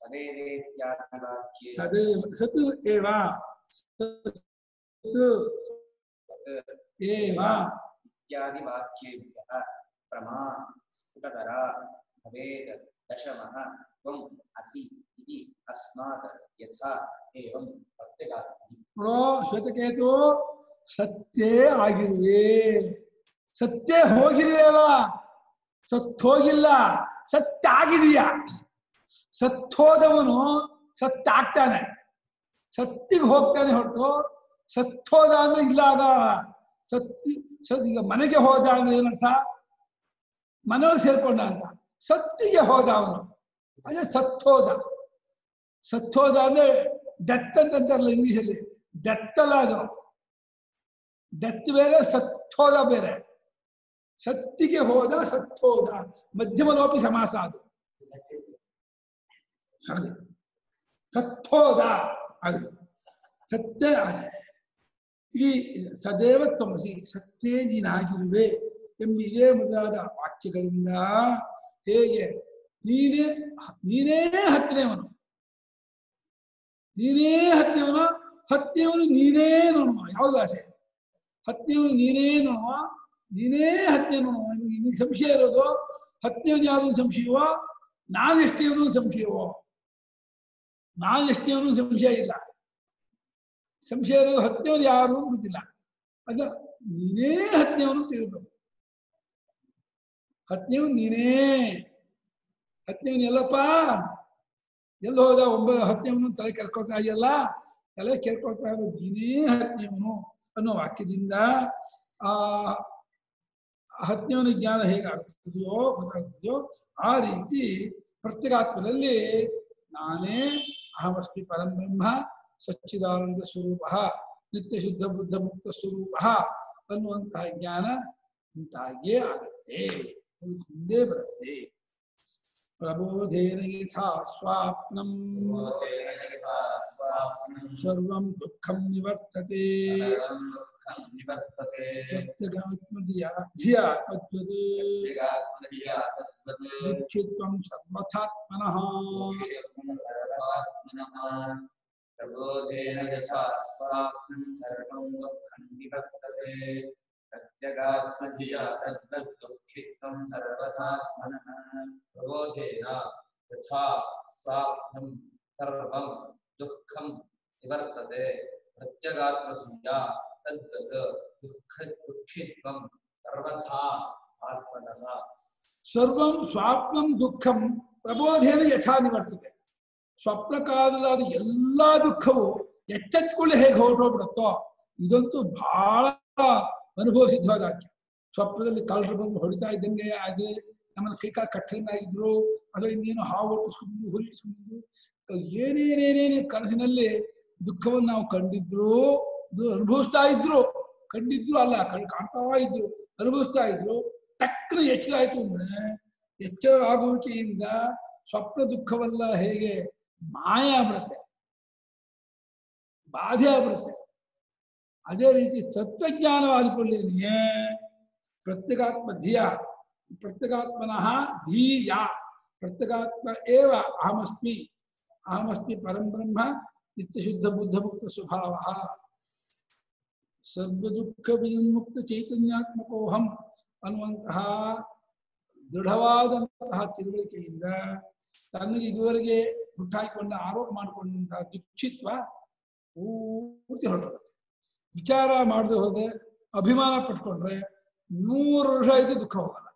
Speaker 1: सदेवेत्यादिवाक्ये
Speaker 2: ಸದೇವ ಸತ್ ಏವ ಸತ್ ಏವ
Speaker 1: इत्यादिवाक्येभ्यः प्रमा स्फुटतरा भवेत् दशमः त्वम् असि इति अस्मात् यथा एवं प्रत्यगात्मनि
Speaker 2: ನೋಡೋ ಶ್ವೇತಕೇತು ಸತ್ಯೇ ಆಗಿರುವೆ ಸತ್ಯ ಹೋಗಿದೆಯಲ್ಲ ಸತ್ ಹೋಗಿಲ್ಲ ಸತ್ಯ ಆಗಿದೆಯಾ ಸತ್ತೋದವನು ಸತ್ತಾಗ್ತಾನೆ. ಸತ್ತಿಗೆ ಹೋಗ್ತಾನೆ ಹೊರತು ಸತ್ತೋದ ಅಂದ್ರೆ ಇಲ್ಲ ಆಗ. ಸತ್ತಿ ಸತ್ ಈಗ ಮನೆಗೆ ಹೋದ ಅಂದ್ರೆ ಏನರ್ಥ ಮನೆಯೊಳಗೆ ಸೇರ್ಕೊಂಡ ಅಂತ. ಸತ್ತಿಗೆ ಹೋದ ಅವನು. ಅದೇ ಸತ್ತೋದ. ಸತ್ತೋದ ಅಂದ್ರೆ ಡೆತ್ ಅಂತ ಅಂತಾರಲ್ಲ ಇಂಗ್ಲಿಷಲ್ಲಿ ಡೆತ್ ಅಲ್ಲ ಅದು. ಡೆತ್ ಬೇರೆ, ಸತ್ತೋದ ಬೇರೆ. ಸತ್ತಿಗೆ ಹೋದ, ಸತ್ತೋದ. ಮಧ್ಯಮ ಲೋಪಿ ಸಮಾಸ ಅದು. ಹಾಗೆ. ಸತ್ತೋದ. ಸತ್ತೇ ಸತ್ಯ ಈ ಸದೇವ ತಮಸಿ ಸತ್ತೇ ನೀನಾಗಿರುವೆ ಎಂಬ ಇದೇ ಮೊದಲಾದ ವಾಕ್ಯಗಳಿಂದ ಹೇಗೆ? ನೀನೇ ನೀನೇ ಹತ್ತನೇವನು ನೀನೇ ಹತ್ತನೇವನ ಹತ್ತನೇವನು ನೀನೇ ನೋಡುವ. ಯಾವುದು ಆಸೆ? ಹತ್ತನೇವನು ನೀನೇ ನೋಡುವ. ನೀನೇ ಹತ್ತನೇ ನೋಡುವ. ನಿಮಗೆ ಸಂಶಯ ಇರೋದು? ಹತ್ತನೇವನು ಯಾವುದೊಂದು ಸಂಶಯವೋ? ನಾನು ಎಷ್ಟೇವನು ಸಂಶಯವೋ? ನಾನು ಎಷ್ಟೇವನು ಸಂಶಯ ಇಲ್ಲ. ಸಂಶಯ ಇರೋದು ಹತ್ತನೇವನು ಯಾರು ಗೊತ್ತಿಲ್ಲ ಅದ ನೀನೇ ಹತ್ತನೇವನು ತಿಳ್ಬೇಕು. ಹತ್ತನೇವನು ನೀನೇ. ಹತ್ತನೇವನು ಎಲ್ಲಪ್ಪ? ಎಲ್ಲ ಹೋದ? ಒಂಬ ಹತ್ತನೇವನು ತಲೆ ಕೆರ್ಕೊಳ್ತಾ ಇದೆಯಲ್ಲ? ತಲೆ ಕೇಳ್ಕೊಳ್ತಾ ಇರೋ ನೀನೇ ಹತ್ತನೇವನು ಅನ್ನೋ ವಾಕ್ಯದಿಂದ ಆ ಹತ್ತನೇವನ ಜ್ಞಾನ ಹೇಗಾಗುತ್ತದೆಯೋ ಗೊತ್ತಾಗ್ತದೆಯೋ ಆ ರೀತಿ ಪ್ರತ್ಯೇಕಾತ್ಮದಲ್ಲಿ ನಾನೇ ಅಹಮಸ್ಮಿ ಪರಂ ಬ್ರಹ್ಮ ಸಚ್ಚಿದಾನಂದ ಸ್ವರೂಪ ನಿತ್ಯ ಶುದ್ಧ ಬುದ್ಧ ಮುಕ್ತ ಸ್ವರೂಪ ಅನ್ನುವಂತಹ ಜ್ಞಾನ ಉಂಟಾಗಿಯೇ ಆಗತ್ತೆ ಅದು ಮುಂದೆ ಬರುತ್ತೆ
Speaker 1: प्रबोधेन यथा
Speaker 2: स्वाप्नम्।
Speaker 1: सर्वं दुःखं निवर्तते। दुःखित्वं सर्वथात्मनः। प्रबोधेन यथा स्वाप्नं सर्वं दुःखं निवर्तते। प्रत्यगात्मधिया तद्वद्दुःखित्वं सर्वथात्मनः प्रबोधेन यथा स्वाप्नं सर्वं दुःखं निवर्तते प्रत्यगात्मधिया तद्वत् दुःख दुःखित्वं सर्वथा आत्मनः
Speaker 2: ಸರ್ವಂ ಸ್ವಾಪ್ನಂ ದುಃಖಂ ಪ್ರಬೋಧೇನ ಯಥಾ ನಿವರ್ತದೆ ಸ್ವಪ್ನ ಕಾಲದ ಎಲ್ಲಾ ದುಃಖವು ಎಚ್ಚೆತ್ಕೊಳ್ಳಿ ಹೇಗೆ ಹೊರಟೋಗ್ಬಿಡುತ್ತೋ ಇದಂತೂ ಬಹಳ ಅನುಭವ ಸಿದ್ಧವಾದ ವಾಕ್ಯ ಸ್ವಪ್ನದಲ್ಲಿ ಕಾಲರು ಬಂದು ಹೊಡಿತಾ ಇದ್ದಂಗೆ ಹಾಗೆ ನಮ್ಮನ್ನು ಕೈಕಾಲ ಕಟ್ಟಿದ್ರು ಅಥವಾ ಇನ್ನೇನು ಹಾವು ಒಟ್ಟಿಸ್ಕೊಂಡು ಹುರಿಸ್ಕೊಂಡು ಏನೇನೇನೇನೇ ಕನಸಿನಲ್ಲಿ ದುಃಖವನ್ನು ನಾವು ಕಂಡಿದ್ರು ಅನುಭವಿಸ್ತಾ ಇದ್ರು, ಕಂಡಿದ್ರು ಅಲ್ಲ, ಕಣ್ ಕಾಣ್ತಾ ಇದ್ರು, ಅನುಭವಿಸ್ತಾ ಇದ್ರು ಟಕ್ಕನ ಎಚ್ಚರ ಆಯ್ತು ಅಂದ್ರೆ, ಎಚ್ಚರ ಆಗುವಿಕೆಯಿಂದ ಸ್ವಪ್ನ ದುಃಖವೆಲ್ಲ ಹೇಗೆ ಮಾಯ ಆಗ್ಬಿಡುತ್ತೆ. ಬಾಧೆ ಆಗ್ಬಿಡುತ್ತೆ. ಅದೇ ರೀತಿ ತತ್ವಜ್ಞಾನವಾದಿಕೊಳ್ಳೇನೆಯೇ ಪ್ರತ್ಯಗಾತ್ಮ ಧಿಯ ಪ್ರತ್ಯಗಾತ್ಮನಃ ಧೀಯ ಪ್ರತ್ಯಗಾತ್ಮ ಏವ ಅಹಮಸ್ಮಿ ಅಹಮಸ್ಮಿ ಪರಂ ಬ್ರಹ್ಮ ನಿತ್ಯಶುದ್ಧ ಬುದ್ಧ ಮುಕ್ತ ಸ್ವಭಾವ ಸರ್ವ ದುಃಖ ವಿನ್ಮುಕ್ತ ಚೈತನ್ಯಾತ್ಮಕೋಹಂ ಅನ್ನುವಂತಹ ದೃಢವಾದಂತಹ ತಿಳುವಳಿಕೆಯಿಂದ ತನಗೆ ಇದುವರೆಗೆ ಹುಟ್ಟಾಕಿಕೊಂಡ ಆರೋಪ ಮಾಡಿಕೊಂಡಂತಹ ದುಃಖಿತ್ವ ಪೂರ್ತಿ ಹೊರಟೋಗುತ್ತೆ. ವಿಚಾರ ಮಾಡದೆ ಹೋದ್ರೆ ಅಭಿಮಾನ ಪಟ್ಕೊಂಡ್ರೆ ನೂರು ವರ್ಷ ಆಯ್ತು ದುಃಖ ಹೋಗಲ್ಲ.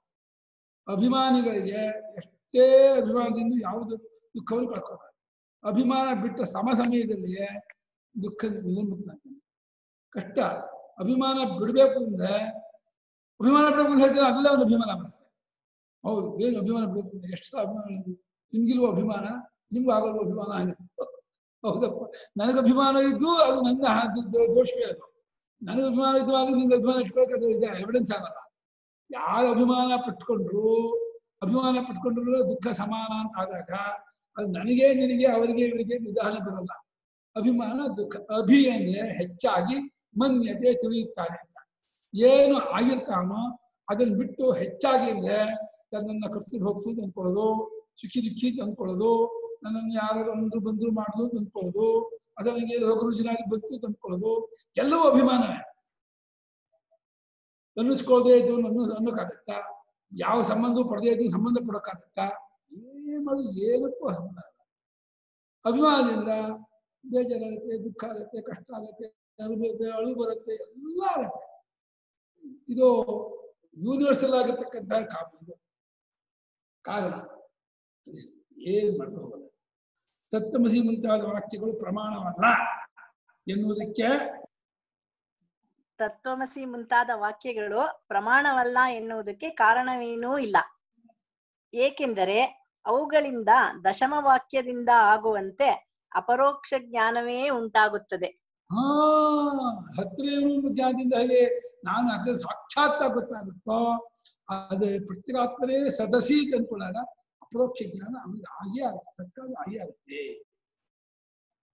Speaker 2: ಅಭಿಮಾನಿಗಳಿಗೆ ಎಷ್ಟೇ ಅಭಿಮಾನದಿಂದ ಯಾವುದು ದುಃಖವನ್ನು ಕಳ್ಕೋತಾರೆ ಅಭಿಮಾನ ಬಿಟ್ಟ ಸಮ ಸಮಯದಲ್ಲಿಯೇ ದುಃಖ ನಿರ್ಮುಕ್ತಾಗ್ತಾನೆ ಕಷ್ಟ, ಅಭಿಮಾನ ಬಿಡಬೇಕು ಅಂದ್ರೆ, ಅಭಿಮಾನ ಬಿಡಬೇಕು ಅಂತ ಹೇಳ್ತಾರೆ ಅದಲ್ಲೇ ಒಂದು ಅಭಿಮಾನ ಬರುತ್ತೆ. ಹೌದು ಏನು ಅಭಿಮಾನ ಬಿಡಬೇಕು ಅಂದ್ರೆ ಎಷ್ಟು ಸಲ ಅಭಿಮಾನ ಇದೆ? ನಿಮ್ಗಿಲ್ವ ಅಭಿಮಾನ? ನಿಮ್ಗೂ ಆಗಲ್ವ ಅಭಿಮಾನ? ಹಾಗೆ ಹೌದಪ್ಪ ನನಗೆ ಅಭಿಮಾನ ಇದ್ದು ಅದು ನನ್ನ ದೋಷವೇ ಅದು. ನನಗೆ ಅಭಿಮಾನ ಇದ್ದಾಗ ನಿನ್ನ ಅಭಿಮಾನ ಇಟ್ಕೊಳಕ್ಕೆ ಇದೆ ಎವಿಡೆನ್ಸ್ ಆಗಲ್ಲ. ಯಾರು ಅಭಿಮಾನ ಪಟ್ಕೊಂಡ್ರು ಅಭಿಮಾನ ಪಟ್ಕೊಂಡ್ರು ದುಃಖ ಸಮಾನ ಅಂತ ಆದಾಗ ಅದು ನನಗೆ, ನಿನಗೆ, ಅವರಿಗೆ, ಇವರಿಗೆ ಉದಾಹರಣೆ ಬರಲ್ಲ. ಅಭಿಮಾನ ದುಃಖ, ಅಭಿ ಅಂದ್ರೆ ಹೆಚ್ಚಾಗಿ ಮನ್ಯತೆ ತಿಳಿಯುತ್ತಾನೆ ಅಂತ. ಏನು ಆಗಿರ್ತಾನೋ ಅದನ್ನ ಬಿಟ್ಟು ಹೆಚ್ಚಾಗಿ ಅಂದ್ರೆ ತನ್ನನ್ನು ಕರ್ಸಿಗೆ ಹೋಗ್ತು ಅಂದ್ಕೊಳ್ಳೋದು, ಸುಖಿ ದುಃಖಿ ಅಂದ್ಕೊಳ್ಳೋದು ನನ್ನನ್ನು ಯಾರಾದ್ರೂ ಅಂದ್ರು ಬಂದ್ರು ಮಾಡಿದ್ರು ತಂದ್ಕೊಳ್ಳೋದು ಅದ ನನಗೆ ರೋಗ ರುಜಿನಾಗಿ ಬಂತು ತಂದ್ಕೊಳ್ಳೋದು ಎಲ್ಲವೂ ಅಭಿಮಾನವೇ ಅನ್ನಿಸ್ಕೊಳ್ಳದೆ ಇದ್ರು ನನ್ನ ಅನ್ನೋಕ್ಕಾಗತ್ತಾ? ಯಾವ ಸಂಬಂಧ ಪಡೆದೇ ಇದ್ರು ಸಂಬಂಧ ಪಡೋಕ್ಕಾಗತ್ತಾ? ಏನ್ ಮಾಡೋದು, ಏನಕ್ಕೂ ಸಂಬಂಧ ಅಭಿಮಾನದಿಂದ ಬೇಜಾರಾಗುತ್ತೆ, ದುಃಖ ಆಗತ್ತೆ, ಕಷ್ಟ ಆಗುತ್ತೆ ಬರುತ್ತೆ ಅಳು ಬರುತ್ತೆ, ಎಲ್ಲ ಆಗುತ್ತೆ. ಇದು ಯೂನಿವರ್ಸಲ್ ಆಗಿರ್ತಕ್ಕಂಥ ಕಾರಣ, ಏನ್ ಮಾಡಲು ಹೋಗಲ್ಲ ತತ್ತಮಸಿ ಮುಂತಾದ ವಾಕ್ಯಗಳು ಪ್ರಮಾಣವಲ್ಲ ಎನ್ನುವುದಕ್ಕೆ
Speaker 7: ತತ್ವಮಸಿ ಮುಂತಾದ ವಾಕ್ಯಗಳು ಪ್ರಮಾಣವಲ್ಲ ಎನ್ನುವುದಕ್ಕೆ ಕಾರಣವೇನೂ ಇಲ್ಲ. ಏಕೆಂದರೆ ಅವುಗಳಿಂದ ದಶಮ ವಾಕ್ಯದಿಂದ ಆಗುವಂತೆ ಅಪರೋಕ್ಷ ಜ್ಞಾನವೇ ಉಂಟಾಗುತ್ತದೆ.
Speaker 2: ಹಾ ಹತ್ರ ಜ್ಞಾನದಿಂದ ಹೇಗೆ ನಾನು ಅದ್ರ ಸಾಕ್ಷಾತ್ ಗೊತ್ತಾಗುತ್ತೋ ಅದೇ ಪ್ರತ್ಯೇಕಾತ್ಮನೇ ಸದಸಿ ಅಂದ್ಕೊಂಡಾಗ ಅಪರೋಕ್ಷ ಜ್ಞಾನ ಅವನಿಗೆ ಆಗಿ ಆಗುತ್ತೆ ತತ್ಕಾಲ ಆಗುತ್ತೆ.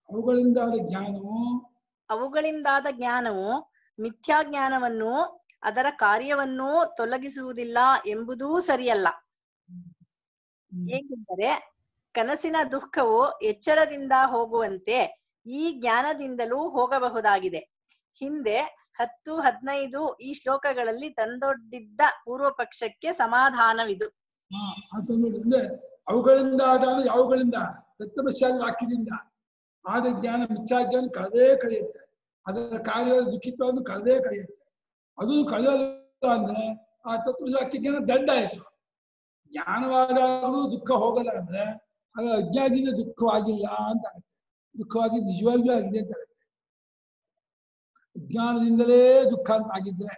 Speaker 2: ಅವುಗಳಿಂದಾದ ಜ್ಞಾನವು
Speaker 7: ಅವುಗಳಿಂದಾದ ಜ್ಞಾನವು ಮಿಥ್ಯಾ ಜ್ಞಾನವನ್ನು ಅದರ ಕಾರ್ಯವನ್ನು ತೊಲಗಿಸುವುದಿಲ್ಲ ಎಂಬುದೂ ಸರಿಯಲ್ಲ. ಏಕೆಂದರೆ ಕನಸಿನ ದುಃಖವು ಎಚ್ಚರದಿಂದ ಹೋಗುವಂತೆ ಈ ಜ್ಞಾನದಿಂದಲೂ ಹೋಗಬಹುದಾಗಿದೆ. ಹಿಂದೆ ಹತ್ತು ಹದಿನೈದು ಈ ಶ್ಲೋಕಗಳಲ್ಲಿ ತಂದೊಡ್ಡಿದ್ದ ಪೂರ್ವ ಪಕ್ಷಕ್ಕೆ ಸಮಾಧಾನವಿದು.
Speaker 2: ಅಂತ ನೋಡಿ ಅಂದ್ರೆ ಅವುಗಳಿಂದ ಆದಾನು ಯಾವುಗಳಿಂದ? ತತ್ವಮಸ್ಯಾದ ವಾಕ್ಯದಿಂದ ಆದ ಜ್ಞಾನ ಮಿಚ್ಚಾಜ್ಞಾನ ಕಳೆದೇ ಕಳೆಯುತ್ತೆ. ಅದರ ಕಾರ್ಯ ದುಃಖಿತ್ವವನ್ನು ಕಳೆದೇ ಕಳೆಯುತ್ತೆ. ಅದು ಕಳೆಯಲ್ಲ ಅಂದ್ರೆ ಆ ತತ್ವ ಜ್ಞಾನ ದಂಡ ಆಯ್ತು. ಜ್ಞಾನವಾದಾಗಲೂ ದುಃಖ ಹೋಗಲ್ಲ ಅಂದ್ರೆ ಆಗ ಅಜ್ಞಾನದಿಂದ ದುಃಖವಾಗಿಲ್ಲ ಅಂತ ಆಗುತ್ತೆ. ದುಃಖವಾಗಿ ನಿಜವಾಗಿಯೂ ಆಗಿದೆ ಅಂತ ಆಗುತ್ತೆ. ಜ್ಞಾನದಿಂದಲೇ ದುಃಖ ಅಂತ ಆಗಿದ್ರೆ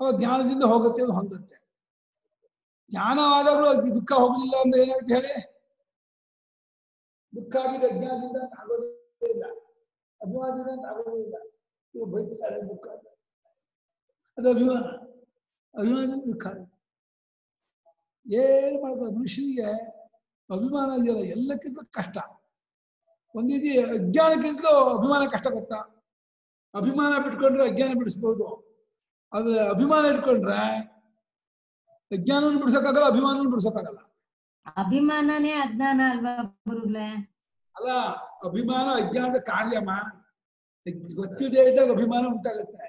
Speaker 2: ಅವಾಗ ಜ್ಞಾನದಿಂದ ಹೋಗುತ್ತೆ, ಅದು ಹೊಂದುತ್ತೆ. ಜ್ಞಾನವಾದಾಗಲೂ ದುಃಖ ಹೋಗಲಿಲ್ಲ ಅಂದ್ರೆ ಏನಾಗುತ್ತೆ ಹೇಳಿ? ದುಃಖ ಆಗಿದೆ, ಅಜ್ಞಾನದಿಂದ ಆಗೋದೇ ಇಲ್ಲ. ಅಭಿಮಾನದಿಂದ ಆಗೋದೇ ಇಲ್ಲ. ಇವ್ರು ಬೈತಾರೆ ದುಃಖ ಅದು ಅಭಿಮಾನ. ಅಭಿಮಾನದಿಂದ ದುಃಖ ಏನು ಮಾಡೋದು? ಮನುಷ್ಯನಿಗೆ ಅಭಿಮಾನ ಇದೆಯಲ್ಲ ಎಲ್ಲಕ್ಕಿಂತ ಕಷ್ಟ. ಒಂದು ರೀತಿ ಅಜ್ಞಾನಕ್ಕಿಂತಲೂ ಅಭಿಮಾನ ಕಷ್ಟ ಗೊತ್ತಾ? ಅಭಿಮಾನ ಬಿಟ್ಕೊಂಡ್ರೆ ಅಜ್ಞಾನ ಬಿಡಿಸ್ಬೋದು. ಅದು ಅಭಿಮಾನ ಇಟ್ಕೊಂಡ್ರೆ ಅಜ್ಞಾನವನ್ನು ಬಿಡ್ಸಕ್ಕಾಗಲ್ಲ ಅಭಿಮಾನವನ್ನು ಬಿಡ್ಸಕ್ಕಾಗಲ್ಲ.
Speaker 5: ಅಭಿಮಾನನೇ ಅಜ್ಞಾನ ಅಲ್ವಾ ಗುರುಗಳೇ?
Speaker 2: ಅಲ್ಲ ಅಭಿಮಾನ ಅಜ್ಞಾನದ ಕಾರ್ಯಮ್ಮ. ಗೊತ್ತಿದೆ ಇದ್ದಾಗ ಅಭಿಮಾನ ಉಂಟಾಗುತ್ತೆ.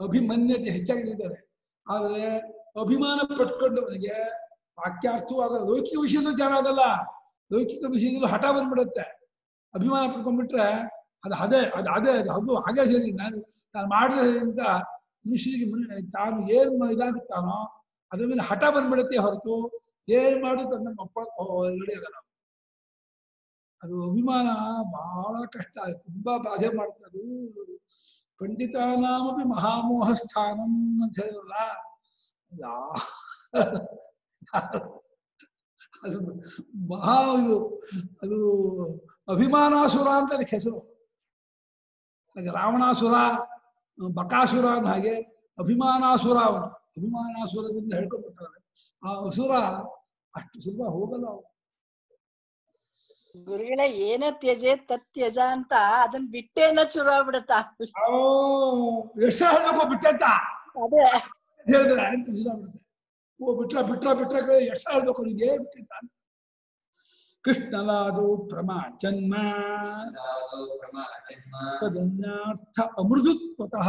Speaker 2: ಅಭಿಮನ್ಯತೆ ಹೆಚ್ಚಾಗಿದ್ದಾರೆ. ಆದ್ರೆ ಅಭಿಮಾನ ಪಟ್ಕೊಂಡವನಿಗೆ ವಾಕ್ಯಾರ್ಥವಾಗ ಆಗಲ್ಲ ಲೌಕಿಕ ವಿಷಯದಲ್ಲೂ ಜ್ಞಾನ ಆಗಲ್ಲ. ಲೌಕಿಕ ವಿಷಯದಲ್ಲೂ ಹಠ ಬಂದ್ಬಿಡುತ್ತೆ. ಅಭಿಮಾನ ಪಡ್ಕೊಂಡ್ಬಿಟ್ರೆ ಅದು ಅದೇ ಅದು ಅದೇ ಅದು ಹಬ್ಬ ಹಾಗೆ ಸರಿ. ನಾನು ನಾನು ಮಾಡಿದೆ ಅಂತ ಮನುಷ್ಯನಿಗೆ ತಾನು ಏನ್ ಇದಾಗುತ್ತಾನೋ ಅದ್ರ ಮೇಲೆ ಹಠ ಬಂದ್ಬಿಡುತ್ತೆ ಹೊರತು ಏನ್ ಮಾಡುದು ಅದನ್ನ ಒಪ್ಪ ರೆಡಿ ಆಗಲ್ಲ ಅದು ಅಭಿಮಾನ ಬಹಳ ಕಷ್ಟ, ತುಂಬಾ ಬಾಧೆ ಮಾಡ್ತದೆ. ಅದು ಪಂಡಿತಾನಾಮಪಿ ಮಹಾಮೋಹ ಸ್ಥಾನಂ ಅಂತ ಹೇಳಿದ್ರಲ್ಲ ಯಾ- ಅದು ಮಹಾ ಇದು, ಅದು ಅಭಿಮಾನಾಸುರ ಅಂತ ಅದಕ್ಕೆ ಹೆಸರು. ಹಾಗೆ ರಾವಣಾಸುರ, ಬಕಾಸುರ ಅನ್ನೋ ಹಾಗೆ ಅಭಿಮಾನಾಸುರ ಅವನು. ಅಭಿಮಾನಾಸುರದಿಂದ ಹೇಳ್ಕೊಂಡ್ಬಿಟ್ಟಾರೆ ಆ ಅಸುರ ಅಷ್ಟು ಸುಲಭ ಹೋಗಲ್ಲ ಅವನು
Speaker 7: ಗುರುಗಳೇ ಏನ ತ್ಯಜೆ ತತ್ ತ್ಯಜ ಅಂತ ಅದನ್ನ ಬಿಟ್ಟೇನ ಶುರು ಆಗ್ಬಿಡತ್ತಾ?
Speaker 2: ಎಷ್ಟು ಹೇಳ್ಬೇಕು ಬಿಟ್ಟಂತ
Speaker 7: ಅದೇ.
Speaker 2: ಹೇಳಿದ್ರೆ ಅಂತ ಬಿಡುತ್ತೆ ಓ ಬಿಟ್ರ ಬಿಟ್ರ ಬಿಟ್ರ ಎಷ್ಟು ಹೇಳ್ಬೇಕು ನಿಂಗೆ? ಬಿಟ್ಟಿದ್ದ ಅಂತ. ಕೃಷ್ಣಲಾದು ಪ್ರಮಾ ಜನ್ಮ.
Speaker 1: ನಾದೋ ಪ್ರಮಾಣ ಜನ್ಮ.
Speaker 2: ತದನ್ಯಾರ್ಥ ಅಮೃದುತ್ವತಃ.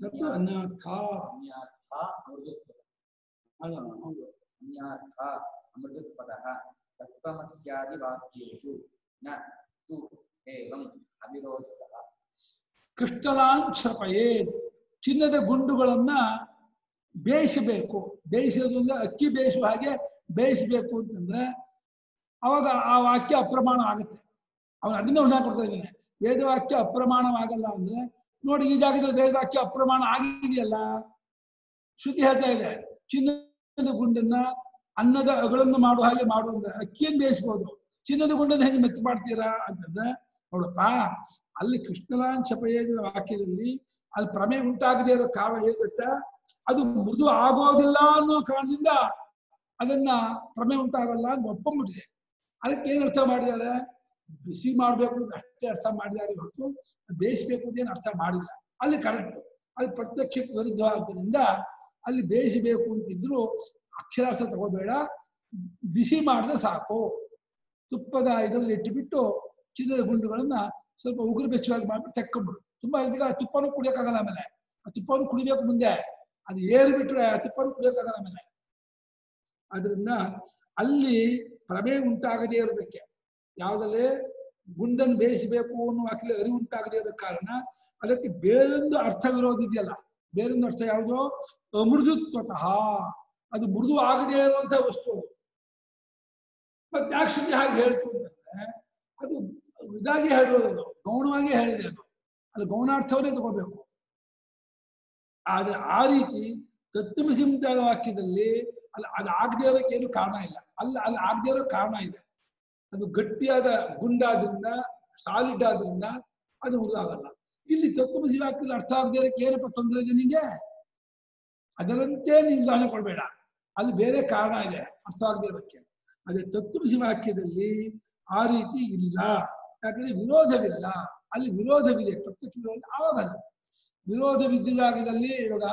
Speaker 2: ಸತ್ತು ಅನ್ಯಾರ್ಥ
Speaker 1: ಅನ್ಯಾರ್ಥ ಅಮೃದುತ್ಪತಃ
Speaker 2: ಪದ ಹೌದು.
Speaker 1: ಅನ್ಯಾರ್ಥ ಪದ ತತ್ವಮಸ್ಯಾದಿ ವಾಕ್ಯೇಷು. ನ, ತು, ಏವಂ
Speaker 2: ಚಿನ್ನದ ಗುಂಡುಗಳನ್ನ ಬೇಯಿಸಬೇಕು. ಬೇಯಿಸೋದು ಅಕ್ಕಿ ಬೇಯಿಸುವ ಹಾಗೆ ಬೇಯಿಸಬೇಕು ಅಂತಂದ್ರೆ ಅವಾಗ ಆ ವಾಕ್ಯ ಅಪ್ರಮಾಣ ಆಗುತ್ತೆ. ಅವನು ಅದನ್ನೇ ಉದಾಹರಣೆ ಕೊಡ್ತಾ ಇದ್ದಾನೆ. ವೇದವಾಕ್ಯ ಅಪ್ರಮಾಣವಾಗಲ್ಲ ಅಂದ್ರೆ ನೋಡಿ, ಈ ಜಾಗದಲ್ಲಿ ವೇದವಾಕ್ಯ ಅಪ್ರಮಾಣ ಆಗಿದೆಯಲ್ಲ? ಶ್ರುತಿ ಹೇಳ್ತಾ ಇದೆ, ಚಿನ್ನದ ಗುಂಡನ್ನ ಅನ್ನದ ಅಗಳನ್ನು ಮಾಡುವ ಹಾಗೆ ಮಾಡುವಂತ ಅಕ್ಕಿಯನ್ನು ಬೇಯಿಸ್ಬೋದು. ಚಿನ್ನದ ಗುಂಡನ್ನು ಹೆಂಗೆ ಮೆಚ್ಚ ಮಾಡ್ತೀರಾ ಅಂತಂದ್ರೆ, ನೋಡಪ್ಪ, ಅಲ್ಲಿ ಕೃಷ್ಣಲಾಂಚಪಯೇದ ವಾಕ್ಯದಲ್ಲಿ ಅಲ್ಲಿ ಪ್ರಮೇ ಉಂಟಾಗದೇ ಇರೋ ಕಾವ ಹೇಳ್ಬಿಟ್ಟ ಅದು ಮೃದು ಆಗೋದಿಲ್ಲ ಅನ್ನೋ ಕಾರಣದಿಂದ ಅದನ್ನ ಪ್ರಮೆ ಉಂಟಾಗಲ್ಲ ಅಂತ ಒಪ್ಕೊಂಡ್ಬಿಟ್ಟಿದೆ. ಅದಕ್ಕೆ ಏನ್ ಅರ್ಥ ಮಾಡಿದ್ದಾರೆ? ಬಿಸಿ ಮಾಡಬೇಕು ಅಂತ ಅಷ್ಟೇ ಅರ್ಥ ಮಾಡಿದ್ದಾರೆ ಹೊರತು ಬೇಯಿಸಬೇಕು ಅಂತ ಏನು ಅರ್ಥ ಮಾಡಿಲ್ಲ. ಅಲ್ಲಿ ಕರೆಕ್ಟ್ ಅಲ್ಲಿ ಪ್ರತ್ಯಕ್ಷಕ್ಕೆ ವಿರುದ್ಧವಾದ್ದರಿಂದ ಅಲ್ಲಿ ಬೇಯಿಸಬೇಕು ಅಂತಿದ್ರು ಅಕ್ಷರಾರ್ಥ ತಗೋಬೇಡ. ಬಿಸಿ ಮಾಡಿದ್ರೆ ಸಾಕು. ತುಪ್ಪದ ಇದರಲ್ಲಿ ಇಟ್ಟುಬಿಟ್ಟು ಚಿನ್ನದ ಗುಂಡುಗಳನ್ನ ಸ್ವಲ್ಪ ಉಗುರು ಬೆಚ್ಚವಾಗಿ ಮಾಡಿಬಿಟ್ಟು ತೆಕ್ಕೊಂಡ್ಬಿಡು ತುಂಬಾ ಇದ್ಬಿಟ್ಟು ಆ ತುಪ್ಪನೂ ಕುಡಿಯೋಕ್ಕಾಗಲ್ಲ ಆಮೇಲೆ. ಆ ತುಪ್ಪನೂ ಕುಡಿಬೇಕು ಮುಂದೆ. ಅದು ಏರ್ ಬಿಟ್ಟರೆ ಆ ತುಪ್ಪನೂ ಕುಡಿಯೋಕ್ಕಾಗಲ್ಲ ಆಮೇಲೆ. ಅದರಿಂದ ಅಲ್ಲಿ ಪ್ರಮೇಯ ಉಂಟಾಗದೇ ಇರೋದಕ್ಕೆ. ಯಾವುದಲ್ಲೇ ಗುಂಡನ್ನು ಬೇಯಿಸಬೇಕು ಅನ್ನೋ ವಾಕ್ಯದಲ್ಲಿ ಅರಿವು ಉಂಟಾಗದೇ ಇರೋ ಕಾರಣ ಅದಕ್ಕೆ ಬೇರೊಂದು ಅರ್ಥವಿರೋದು ಇದೆಯಲ್ಲ? ಬೇರೊಂದು ಅರ್ಥ ಯಾವುದು? ಅಮೃದುತ್ವತಃ ಅದು ಮೃದು ಆಗದೇ ಇರುವಂತಹ ವಸ್ತು. ಮತ್ತೆ ಯಾಕೆ ಹಾಗೆ ಹೇಳ್ತು ಅಂತಂದ್ರೆ, ಅದು ಇದಾಗಿ ಹೇಳಿರೋದು ಗೌಣವಾಗಿ ಹೇಳಿದೆ ಅದು. ಅದು ಗೌಣಾರ್ಥವನ್ನೇ ತಗೋಬೇಕು. ಆದ್ರೆ ಆ ರೀತಿ ತತ್ವಸಿಂತ ವಾಕ್ಯದಲ್ಲಿ ಅಲ್ಲಿ ಅದು ಆಗದೇ ಇರೋಕೆ ಏನು ಕಾರಣ ಇಲ್ಲ. ಅಲ್ಲ, ಅಲ್ಲಿ ಆಗದೇ ಇರೋ ಕಾರಣ ಇದೆ. ಅದು ಗಟ್ಟಿಯಾದ ಗುಂಡಾದ್ರಿಂದ ಸಾಲಿಡ್ ಆದ್ರಿಂದ ಅದು ಉಳಿದಾಗಲ್ಲ ಇಲ್ಲಿ ತತ್ವಮಸಿ ವಾಕ್ಯದಲ್ಲಿ ಅರ್ಥ ಆಗದೇ ಏನಪ್ಪ ತೊಂದರೆ ಇದೆ ನಿಂಗೆ? ಅದರಂತೆ ಉದಾಹರಣೆ ಕೊಡಬೇಡ. ಅಲ್ಲಿ ಬೇರೆ ಕಾರಣ ಇದೆ, ಅರ್ಥ ಆಗದೆ ಇರೋಕ್ಕೆ ಅದೇ ತತ್ವಮಸಿ ವಾಕ್ಯದಲ್ಲಿ ಆ ರೀತಿ ಇಲ್ಲ. ಯಾಕಂದ್ರೆ ವಿರೋಧವಿಲ್ಲ. ಅಲ್ಲಿ ವಿರೋಧವಿದೆ. ಪ್ರತ್ಯಕ್ಷ ವಿರೋಧ ಆವಾಗ ವಿರೋಧ ವಿರೋಧವಿದ್ದ ಜಾಗದಲ್ಲಿ ಇವಾಗ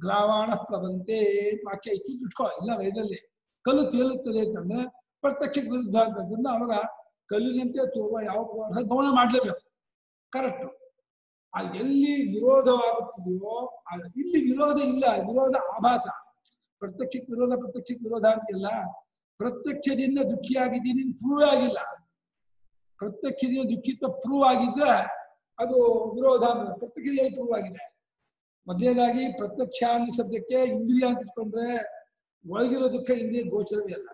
Speaker 2: ಗ್ರಾವಾಣ ಪ್ರಬಂತೆ ವಾಕ್ಯ ಇತ್ತು. ಇಟ್ಕೋ, ಇಲ್ಲ ವೇದದಲ್ಲಿ. ಕಲ್ಲು ತೇಲುತ್ತದೆ ಅಂತಂದ್ರೆ ಪ್ರತ್ಯಕ್ಷಕ್ಕೆ ವಿರುದ್ಧ ಆಗದ್ರಿಂದ ಅವರ ಕಲ್ಲಿನಂತೆ ತೋಬ ಯಾವ ಪದಾರ್ಥ ಮಾಡಲೇಬೇಕು. ಕರೆಕ್ಟ್ ಆ ಎಲ್ಲಿ ವಿರೋಧವಾಗುತ್ತದೆಯೋ ಇಲ್ಲಿ ವಿರೋಧ ಇಲ್ಲ, ವಿರೋಧ ಆಭಾಸ. ಪ್ರತ್ಯಕ್ಷಕ್ಕೆ ವಿರೋಧ ಪ್ರತ್ಯಕ್ಷ ವಿರೋಧ ಅಂತಿಲ್ಲ ಪ್ರತ್ಯಕ್ಷದಿಂದ ದುಃಖಿಯಾಗಿದ್ದೀನಿ ಪ್ರೂವ್ ಆಗಿಲ್ಲ. ಪ್ರತ್ಯಕ್ಷದಿಂದ ದುಃಖಿತ್ವ ಪ್ರೂವ್ ಆಗಿದ್ರೆ ಅದು ವಿರೋಧ. ಪ್ರತ್ಯಕ್ಷದಲ್ಲಿ ಪ್ರೂವ್ ಆಗಿದೆ? ಮೊದಲನೇದಾಗಿ ಪ್ರತ್ಯಕ್ಷ ಅನ್ನೋ ಶಬ್ದಕ್ಕೆ ಇಂದ್ರಿಯ ಅಂತ ಇಟ್ಕೊಂಡ್ರೆ ಒಳಗಿರೋ ದುಃಖ ಇಂದ್ರಿಯ ಗೋಚರವೇ ಅಲ್ಲ.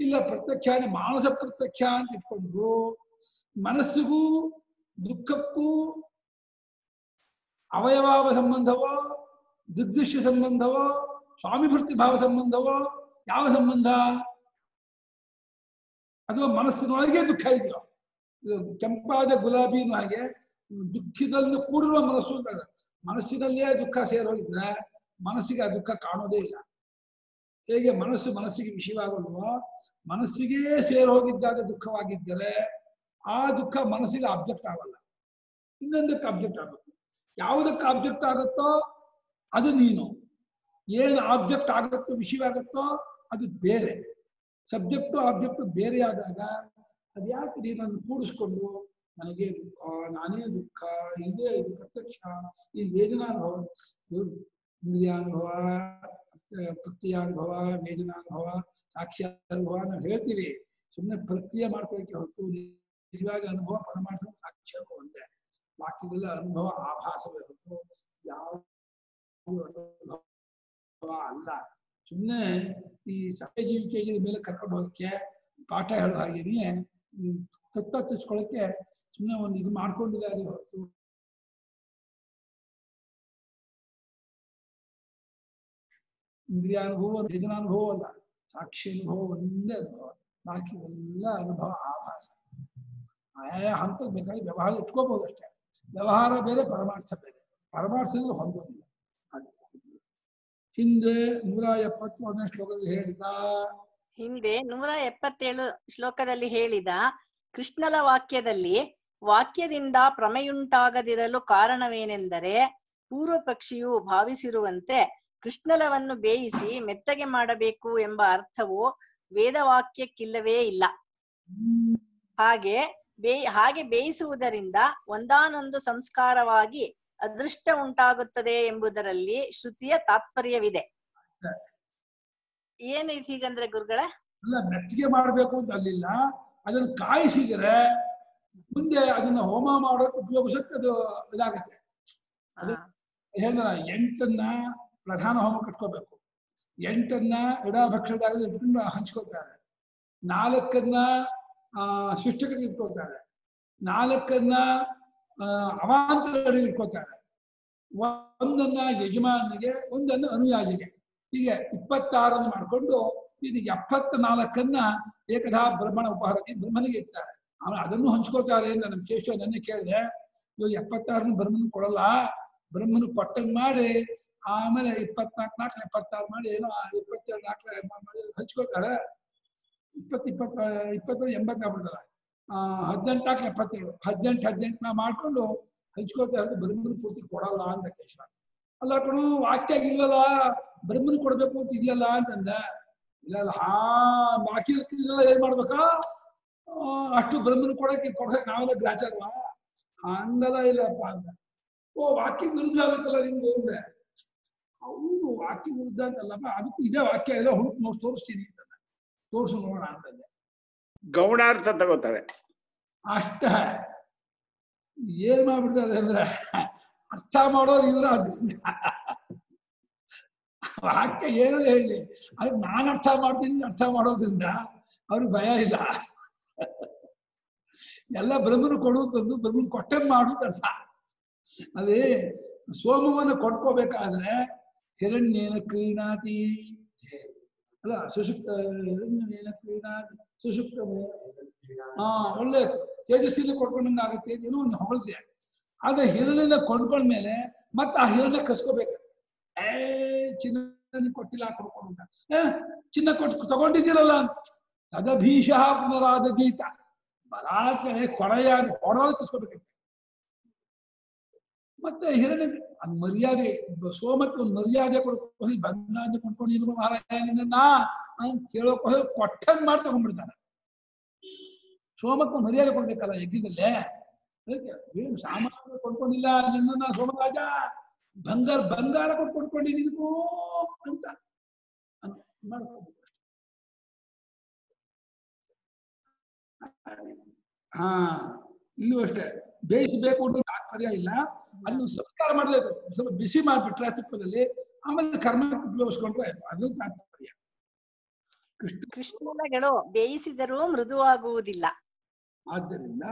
Speaker 2: ಇಲ್ಲ ಪ್ರತ್ಯಕ್ಷ ಅಂದ್ರೆ ಮಾನಸ ಪ್ರತ್ಯಕ್ಷ ಅಂತ ಇಟ್ಕೊಂಡ್ರು, ಮನಸ್ಸಿಗೂ, ದುಃಖಕ್ಕೂ, ಅವಯವಾವ ಸಂಬಂಧವೋ ದಿಗ್ದೃಶ್ಯ ಸಂಬಂಧವೋ, ಸ್ವಾಮಿಭೃತಿ ಭಾವ ಸಂಬಂಧವೋ, ಯಾವ ಸಂಬಂಧ? ಅಥವಾ ಮನಸ್ಸಿನೊಳಗೆ ದುಃಖ ಇದೆಯೋ? ಕೆಂಪಾದ ಗುಲಾಬಿನ ಹಾಗೆ ದುಃಖದಲ್ಲಿ ಕೂಡಿರುವ ಮನಸ್ಸು ಅಂತ. ಮನಸ್ಸಿನಲ್ಲೇ ದುಃಖ ಸೇರೋಗಿದ್ರೆ ಮನಸ್ಸಿಗೆ ಆ ದುಃಖ ಕಾಣೋದೇ ಇಲ್ಲ. ಹೇಗೆ ಮನಸ್ಸು ಮನಸ್ಸಿಗೆ ವಿಷಯವಾಗಲ್ವೋ ಮನಸ್ಸಿಗೆ ಸೇರಿ ಹೋಗಿದ್ದಾಗ ದುಃಖವಾಗಿದ್ದರೆ ಆ ದುಃಖ ಮನಸ್ಸಿಗೆ ಆಬ್ಜೆಕ್ಟ್ ಆಗಲ್ಲ. ಇನ್ನೊಂದಕ್ಕೆ ಆಬ್ಜೆಕ್ಟ್ ಆಗಬೇಕು. ಯಾವುದಕ್ಕೆ ಆಬ್ಜೆಕ್ಟ್ ಆಗುತ್ತೋ ಅದು ನೀನು. ಏನು ಆಬ್ಜೆಕ್ಟ್ ಆಗುತ್ತೋ, ವಿಷಯವಾಗುತ್ತೋ ಅದು ಬೇರೆ. ಸಬ್ಜೆಕ್ಟು ಆಬ್ಜೆಕ್ಟು ಬೇರೆ ಆದಾಗ ಅದ್ಯಾಕೆ ನೀನನ್ನು ಕೂಡಿಸ್ಕೊಂಡು ನನಗೆ ದುಃಖ, ನಾನೇ ದುಃಖ, ಇದೇ ಇದು ಪ್ರತ್ಯಕ್ಷ, ಈ ವೇದನಾನುಭವ ಅನುಭವ ಪ್ರತ್ಯಯಾನುಭವ, ವೇದನಾನುಭವ ಸಾಕ್ಷ್ಯಾನುಭವ ನಾವು ಹೇಳ್ತೀವಿ. ಸುಮ್ಮನೆ ಪ್ರತ್ಯಯ ಮಾಡ್ಕೊಳ್ಳಿಕ್ಕೆ ಹೊರತು ನಿಜವಾಗಿ ಅನುಭವ ಪರಮಾರ್ಥ ಸಾಕ್ಷ್ಯ ಒಂದೇ. ಬಾಕಿದೆಲ್ಲ ಅನುಭವ ಆಭಾಸವೇ ಹೊರತು ಯಾವ ಅನುಭವ ಅಲ್ಲ. ಸುಮ್ಮನೆ ಈ ಸಹಜೀವಿಕೆ ಮೇಲೆ ಕರ್ಕೊಂಡು ಹೋಗಕ್ಕೆ ಪಾಠ ಹೇಳೋ ಹಾಗೇನೆ ಈ ತತ್ವ ತಿಳ್ಸ್ಕೊಳಕ್ಕೆ ಸುಮ್ಮನೆ ಒಂದು ಇದು ಮಾಡ್ಕೊಂಡಿದ್ದಾರೆ ಹೊರತು. ಇಂದ್ರಿಯಾನುಭವ ವೇದನಾನುಭವ ಅಲ್ಲ ಸಾಕ್ಷಿ ಅನುಭವ ಒಂದೇ ಅನುಭವ ಬಾಕಿ ಎಲ್ಲ ಅನುಭವ ಆಭಾಸ ಆಯಾ ಹಂತಕ್ಕೆ ಬೇಕಾಗಿ ವ್ಯವಹಾರ ಇಟ್ಕೋಬಹುದು ಅಷ್ಟೇ. ವ್ಯವಹಾರ ಬೇರೆ, ಪರಮಾರ್ಥ ಬೇರೆ. ಪರಮಾರ್ಥದಲ್ಲಿ ಹೊಂದೋದಿಲ್ಲ. ಹಿಂದೆ ನೂರ ಎಪ್ಪತ್ತೊಂದನೇ ಶ್ಲೋಕದಲ್ಲಿ ಹೇಳಿದ.
Speaker 7: ಹಿಂದೆ ನೂರ ಎಪ್ಪತ್ತೇಳು ಶ್ಲೋಕದಲ್ಲಿ ಹೇಳಿದ, ಕೃಷ್ಣನ ವಾಕ್ಯದಲ್ಲಿ ವಾಕ್ಯದಿಂದ ಪ್ರಮೆಯುಂಟಾಗದಿರಲು ಕಾರಣವೇನೆಂದರೆ ಪೂರ್ವ ಪಕ್ಷಿಯು ಭಾವಿಸಿರುವಂತೆ ಕೃಷ್ಣಲವನ್ನು ಬೇಯಿಸಿ ಮೆತ್ತಗೆ ಮಾಡಬೇಕು ಎಂಬ ಅರ್ಥವು ವೇದವಾಕ್ಯಕ್ಕಿಲ್ಲವೇ ಇಲ್ಲ. ಹಾಗೆ ಬೇಯಿ ಹಾಗೆ ಬೇಯಿಸುವುದರಿಂದ ಒಂದಾನೊಂದು ಸಂಸ್ಕಾರವಾಗಿ ಅದೃಷ್ಟ ಉಂಟಾಗುತ್ತದೆ ಎಂಬುದರಲ್ಲಿ ಶ್ರುತಿಯ ತಾತ್ಪರ್ಯವಿದೆ. ಏನೈತಿ ಹೀಗಂದ್ರೆ ಗುರುಗಳೇ?
Speaker 2: ಅಲ್ಲ ಮೆತ್ತಿಗೆ ಮಾಡಬೇಕು ಅಂತ ಅಲ್ಲಿಲ್ಲ. ಅದನ್ನು ಕಾಯಿಸಿದರೆ ಮುಂದೆ ಅದನ್ನ ಹೋಮ ಮಾಡೋಕೆ ಉಪಯೋಗಿಸಕ್ಕೆ ಅದು ಇದಾಗುತ್ತೆ. ಎಂಟನ್ನ ಪ್ರಧಾನ ಹೋಮ ಕಟ್ಕೋಬೇಕು ಎಂಟನ್ನ ಎಡಭಕ್ಷದಾಗ ಇಟ್ಕೊಂಡು ಹಂಚ್ಕೋತಾರೆ ನಾಲ್ಕನ್ನ ಶಿಷ್ಟಕತೆ ಇಟ್ಕೋತಾರೆ ನಾಲ್ಕನ್ನ ಆ, ಅವಾಂತರಗಳಿಗೆ ಇಟ್ಕೊಳ್ತಾರೆ. ಒಂದನ್ನ ಯಜಮಾನಿಗೆ ಒಂದನ್ನ ಅನುಯಾಜಿಗೆ ಹೀಗೆ ಇಪ್ಪತ್ತಾರನ್ನು ಮಾಡಿಕೊಂಡು ಇದು ಎಪ್ಪತ್ತ ನಾಲ್ಕನ್ನ ಏಕದಾ ಬ್ರಹ್ಮಣ ಉಪಹಾರಕ್ಕೆ ಬ್ರಹ್ಮನಿಗೆ ಇಡ್ತಾರೆ. ಆಮೇಲೆ ಅದನ್ನು ಹಂಚ್ಕೋತಾರೆ ಅಂತ ನಮ್ಮ ಕೇಶವ ನನ್ನ ಕೇಳಿದೆ. ಇವಾಗ ಎಪ್ಪತ್ತಾರನ್ನು ಬ್ರಹ್ಮನ್ ಕೊಡಲ್ಲ. ಬ್ರಹ್ಮನು ಪಟ್ಟಂಗ್ ಮಾಡಿ, ಆಮೇಲೆ ಇಪ್ಪತ್ನಾಲ್ಕು ನಾಲ್ಕು ಇಪ್ಪತ್ತಾರು ಮಾಡಿ ಏನೋ ಇಪ್ಪತ್ತೆರಡು ನಾಲ್ಕು ಮಾಡಿ ಹಂಚ್ಕೊಳ್ತಾರೆ ಇಪ್ಪತ್ ಇಪ್ಪತ್ತ ಇಪ್ಪತ್ತೆರಡು ಎಂಬತ್ತಾಗ್ಬಿಡ್ತಾರೆ ಆ, ಹದಿನೆಂಟು ನಾಲ್ಕು ಎಪ್ಪತ್ತೆರಡು ಹದಿನೆಂಟು ಹದಿನೆಂಟನ್ನ ಮಾಡ್ಕೊಂಡು ಹಂಚ್ಕೊಳ್ತಾರೆ ಬ್ರಹ್ಮನ ಪೂರ್ತಿ ಕೊಡಲ್ಲ ಅಂತ ಕೇಶ ಅಲ್ಲ ಕಣು, ವಾಕ್ಯ ಇಲ್ಲಲ್ಲ, ಬ್ರಹ್ಮನ ಕೊಡ್ಬೇಕು ಅಂತ ಇದೆಯಲ್ಲ ಅಂತಂದ. ಇಲ್ಲ ಹಾ, ಬಾಕಿ ಇರ್ತಿದ್ದಲ್ಲ ಏನ್ ಮಾಡ್ಬೇಕಾ? ಅಷ್ಟು ಬ್ರಹ್ಮನ ಕೊಡಕ್ಕೆ ಕೊಡಕ್ಕೆ ನಾವೆಲ್ಲ ಗ್ರಾಚಾರವಾ? ಹಂಗಲ್ಲ ಇಲ್ಲಪ್ಪ ಅಂತ ಓ ವಾಕ್ಯ ವಿರುದ್ಧ ಆಗುತ್ತಲ್ಲ ನಿಮ್ದು ಅಂದ್ರೆ ಅವನು ವಾಕ್ಯ ವಿರುದ್ಧ ಅಂತಲ್ಲಪ್ಪ ಅದಕ್ಕೂ ಇದೇ ವಾಕ್ಯ ಎಲ್ಲ ಹುಡುಕ್ ನೋಡಿ ತೋರಿಸ್ತೀನಿ ಅಂತ ತೋರಿಸು ನೋಡೋಣ ಅಂತಂದೆ.
Speaker 3: ಗೌಣಾರ್ಥ ತಗೋತಾರೆ.
Speaker 2: ಅಷ್ಟ. ಏನ್ ಮಾಡ್ಬಿಡ್ತಾರೆ ಅಂದ್ರೆ ಅರ್ಥ ಮಾಡೋದು ಇವ್ರ ಅದರಿಂದ ವಾಕ್ಯ ಏನೋ ಹೇಳಿ ಅದು ನಾನು ಅರ್ಥ ಮಾಡ್ತೀನಿ ಅರ್ಥ ಮಾಡೋದ್ರಿಂದ ಅವ್ರಿಗೆ ಭಯ ಇಲ್ಲ. ಎಲ್ಲ ಬ್ರಹ್ಮನು ತಂದು ಬ್ರಹ್ಮನ್ ಕೊಟ್ಟನ್ ಮಾಡು ಕೆಲಸ ಅದೇ ಸೋಮವನ್ನು ಕೊಟ್ಕೋಬೇಕಾದ್ರೆ ಹಿರಣ್ಯೇನ ಕ್ರೀಣಾತಿ. ಅಲ್ಲ, ಸುಷುಪ್ತ, ಹಿರಣ್ಯನ ಕ್ರೀಣಾತಿ. ಸುಷುಪ್ತ ಹಾ ಒಳ್ಳೆ ತೇಜಸ್ವಿನ ಕೊಟ್ಕೊಂಡಂಗೆ ಆಗುತ್ತೆ ಏನೋ ಒಂದು ಹೊಗಳಿದೆ. ಆದ್ರೆ ಹಿರಣ್ಯನ ಕೊಂಡ್ಕೊಂಡ್ಮೇಲೆ ಮತ್ತೆ ಆ ಹಿರಣ್ಯ ಕಸ್ಕೋಬೇಕು. ಏ ಚಿನ್ನ ನೀನ್ ಕೊಟ್ಟಿಲ್ಲ ಕೊಡ್ಕೊಂಡು ಅಂತ ಚಿನ್ನ ಕೊಟ್ಟು ತಗೊಂಡಿದ್ದೀರಲ್ಲ ಅಂತ. ಪುನರಾದ ಗೀತ. ಬಲಾತ್ಕರೆ ಕೊಡೆಯ ಹೊಡೋದು ಕಸ್ಕೋಬೇಕಂತೆ. ಮತ್ತೆ ಹಿರಣ್ಯ ಅದ್ ಮರ್ಯಾದೆ ಸೋಮಕ್ಕೆ ಒಂದು ಮರ್ಯಾದೆ ಕೊಡ್ಕೊಂಡು ಬಂದ ಕೊಂಡ್ಕೊಂಡು ಮಹಾರಾಜ ನಿನ್ನ ಅಂತ ಹೇಳೋಕೆ ಹೋಗಿ ಕೊಟ್ಟಂಗ್ ಮಾಡಿ ತಗೊಂಡ್ಬಿಡ್ತಾರೆ ಸೋಮಕ್ಕೆ ಮರ್ಯಾದೆ ಕೊಡ್ಬೇಕಲ್ಲ ಯಜ್ಞದಲ್ಲೇ? ಏನು ಸಾಮಾನ್ಯ ಕೊಂಡ್ಕೊಂಡಿಲ್ಲ ನಿನ್ನ ಸೋಮರಾಜ? ಬಂಗಾರ ಬಂಗಾರ ಕೊಟ್ಟು ಕೊಂಡ್ಕೊಂಡಿದ್ದೀನು ಅಂತ. ಹಾ. ಇಲ್ಲೂ ಅಷ್ಟೇ ಬೇಯಿಸಬೇಕು ಅಂತ ತಾತ್ಪರ್ಯ ಇಲ್ಲ. ಅಲ್ಲಿ ಸಂಸ್ಕಾರ ಆಯ್ತು. ಸ್ವಲ್ಪ ಬಿಸಿ ಮಾಡಿಬಿಟ್ರೆ ತುಪ್ಪದಲ್ಲಿ ಆಮೇಲೆ ಕರ್ಮ ಉಪಯೋಗಿಸ್ಕೊಂಡ್ರೆ ಆಯ್ತು. ಅದು ತಾತ್ಪರ್ಯ. ಕೃಷ್ಣ
Speaker 7: ಕೃಷ್ಣಗಳು ಬೇಯಿಸಿದರೂ ಮೃದುವಾಗುವುದಿಲ್ಲ.
Speaker 2: ಆದ್ದರಿಂದ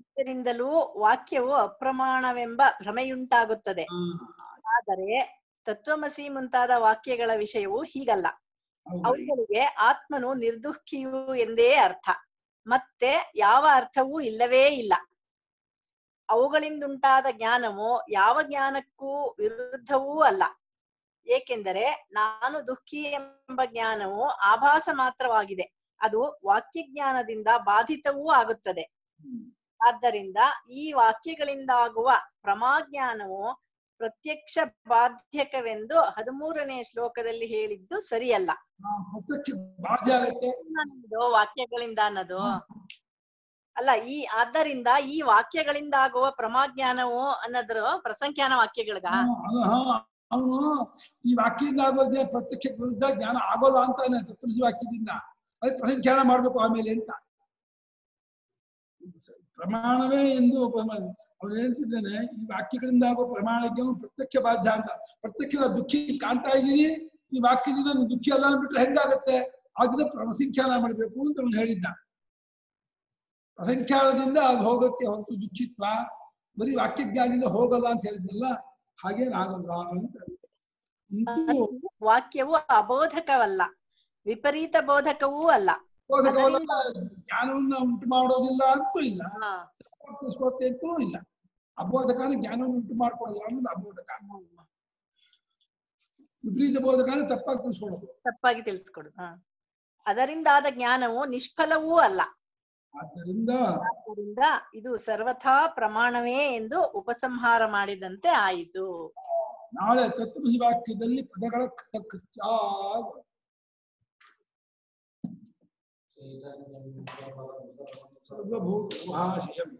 Speaker 7: ಇದರಿಂದಲೂ ವಾಕ್ಯವು ಅಪ್ರಮಾಣವೆಂಬ ಭ್ರಮೆಯುಂಟಾಗುತ್ತದೆ. ಆದರೆ ತತ್ವಮಸಿ ಮುಂತಾದ ವಾಕ್ಯಗಳ ವಿಷಯವು ಹೀಗಲ್ಲ. ಅವುಗಳಿಗೆ ಆತ್ಮನು ನಿರ್ದುಃಖಿಯು ಎಂದೇ ಅರ್ಥ. ಮತ್ತೆ ಯಾವ ಅರ್ಥವೂ ಇಲ್ಲವೇ ಇಲ್ಲ. ಅವುಗಳಿಂದುಂಟಾದ ಜ್ಞಾನವು ಯಾವ ಜ್ಞಾನಕ್ಕೂ ವಿರುದ್ಧವೂ ಅಲ್ಲ. ಏಕೆಂದರೆ ನಾನು ದುಃಖಿ ಎಂಬ ಜ್ಞಾನವು ಆಭಾಸ ಮಾತ್ರವಾಗಿದೆ. ಅದು ವಾಕ್ಯ ಜ್ಞಾನದಿಂದ ಬಾಧಿತವೂ ಆಗುತ್ತದೆ. ಆದ್ದರಿಂದ ಈ ವಾಕ್ಯಗಳಿಂದಾಗುವ ಪ್ರಮಾಜ್ಞಾನವು ಪ್ರತ್ಯಕ್ಷ ಬಾಧ್ಯಕವೆಂದು ಹದಿಮೂರನೇ ಶ್ಲೋಕದಲ್ಲಿ ಹೇಳಿದ್ದು ಸರಿಯಲ್ಲ. ವಾಕ್ಯಗಳಿಂದ ಅನ್ನೋದು ಅಲ್ಲ ಈ ಆದ್ದರಿಂದ ಈ ವಾಕ್ಯಗಳಿಂದ ಆಗುವ ಪ್ರಮಾಜ್ಞಾನವು ಅನ್ನೋದ್ರ ಪ್ರಸಂಖ್ಯಾನ ವಾಕ್ಯಗಳಿಗ?
Speaker 2: ಅವನು ಈ ವಾಕ್ಯದಿಂದ ಆಗೋದೇ ಪ್ರತ್ಯಕ್ಷ ವಿರುದ್ಧ ಜ್ಞಾನ ಆಗೋಲ್ಲ ಅಂತ ಚತುರ್ಜಿ ವಾಕ್ಯದಿಂದ. ಅದಕ್ಕೆ ಪ್ರಸಂಖ್ಯಾನ ಮಾಡ್ಬೇಕು ಆಮೇಲೆ ಅಂತ. ಪ್ರಮಾಣವೇ ಎಂದು ಅವ್ರು ಹೇಳ್ತಿದ್ದೇನೆ, ಈ ವಾಕ್ಯಗಳಿಂದ ಆಗೋ ಪ್ರಮಾಣಕ್ಕೆ ಪ್ರತ್ಯಕ್ಷ ಬಾಧ್ಯ ಅಂತ. ಪ್ರತ್ಯಕ್ಷ ದುಃಖಿ ಕಾಣ್ತಾ ಇದ್ದೀನಿ ಈ ವಾಕ್ಯದಿಂದ ದುಃಖಿ ಅಲ್ಲ ಅಂದ್ಬಿಟ್ರೆ ಹೆಂಗಾಗತ್ತೆ? ಆದ್ರಿಂದ ಪ್ರಸಂಖ್ಯಾನ ಮಾಡಬೇಕು ಅಂತ ಅವನು ಹೇಳಿದ್ದ. ಪ್ರಸಂಖ್ಯಾನದಿಂದ ಅದು ಹೋಗಕ್ಕೆ ಹೊರತು ದುಃಖಿತ್ವ, ಬರೀ ವಾಕ್ಯಜ್ಞಾನದಿಂದ ಹೋಗಲ್ಲ ಅಂತ ಹೇಳಿದ್ನಲ್ಲ ಹಾಗೇನಾಗಲ್ಲ ಅಂತ.
Speaker 7: ವಾಕ್ಯವು ಅಬೋಧಕವಲ್ಲ, ವಿಪರೀತ ಬೋಧಕವೂ ಅಲ್ಲ.
Speaker 2: ಜ್ಞಾನವನ್ನ ಉಂಟು ಮಾಡೋದಿಲ್ಲ ಅಂತೂ ಇಲ್ಲ. ಅಂತೂ ಅಂತಲೂ ಇಲ್ಲ. ಅಬೋಧಕ ಜ್ಞಾನವನ್ನು ಉಂಟು ಮಾಡ್ಕೊಡಲ್ಲ ಅನ್ನೋದು ಅಬೋಧಕ. ವಿಪರೀತ ಬೋಧಕ ತಪ್ಪಾಗಿ ತಿಳಿಸ್ಕೊಡೋದು
Speaker 7: ತಪ್ಪಾಗಿ ತಿಳಿಸ್ಕೊಡು. ಅದರಿಂದ ಆದ ಜ್ಞಾನವು ನಿಷ್ಫಲವೂ ಅಲ್ಲ.
Speaker 2: ಆದ್ದರಿಂದ
Speaker 7: ಆದ್ದರಿಂದ ಇದು ಸರ್ವಥಾ ಪ್ರಮಾಣವೇ ಎಂದು ಉಪಸಂಹಾರ ಮಾಡಿದಂತೆ ಆಯಿತು.
Speaker 2: ನಾಳೆ ತತ್ವಸಿ ವಾಕ್ಯದಲ್ಲಿ ಪದಗಳ ತಕ್ಕ सर्वभूतभाषयम्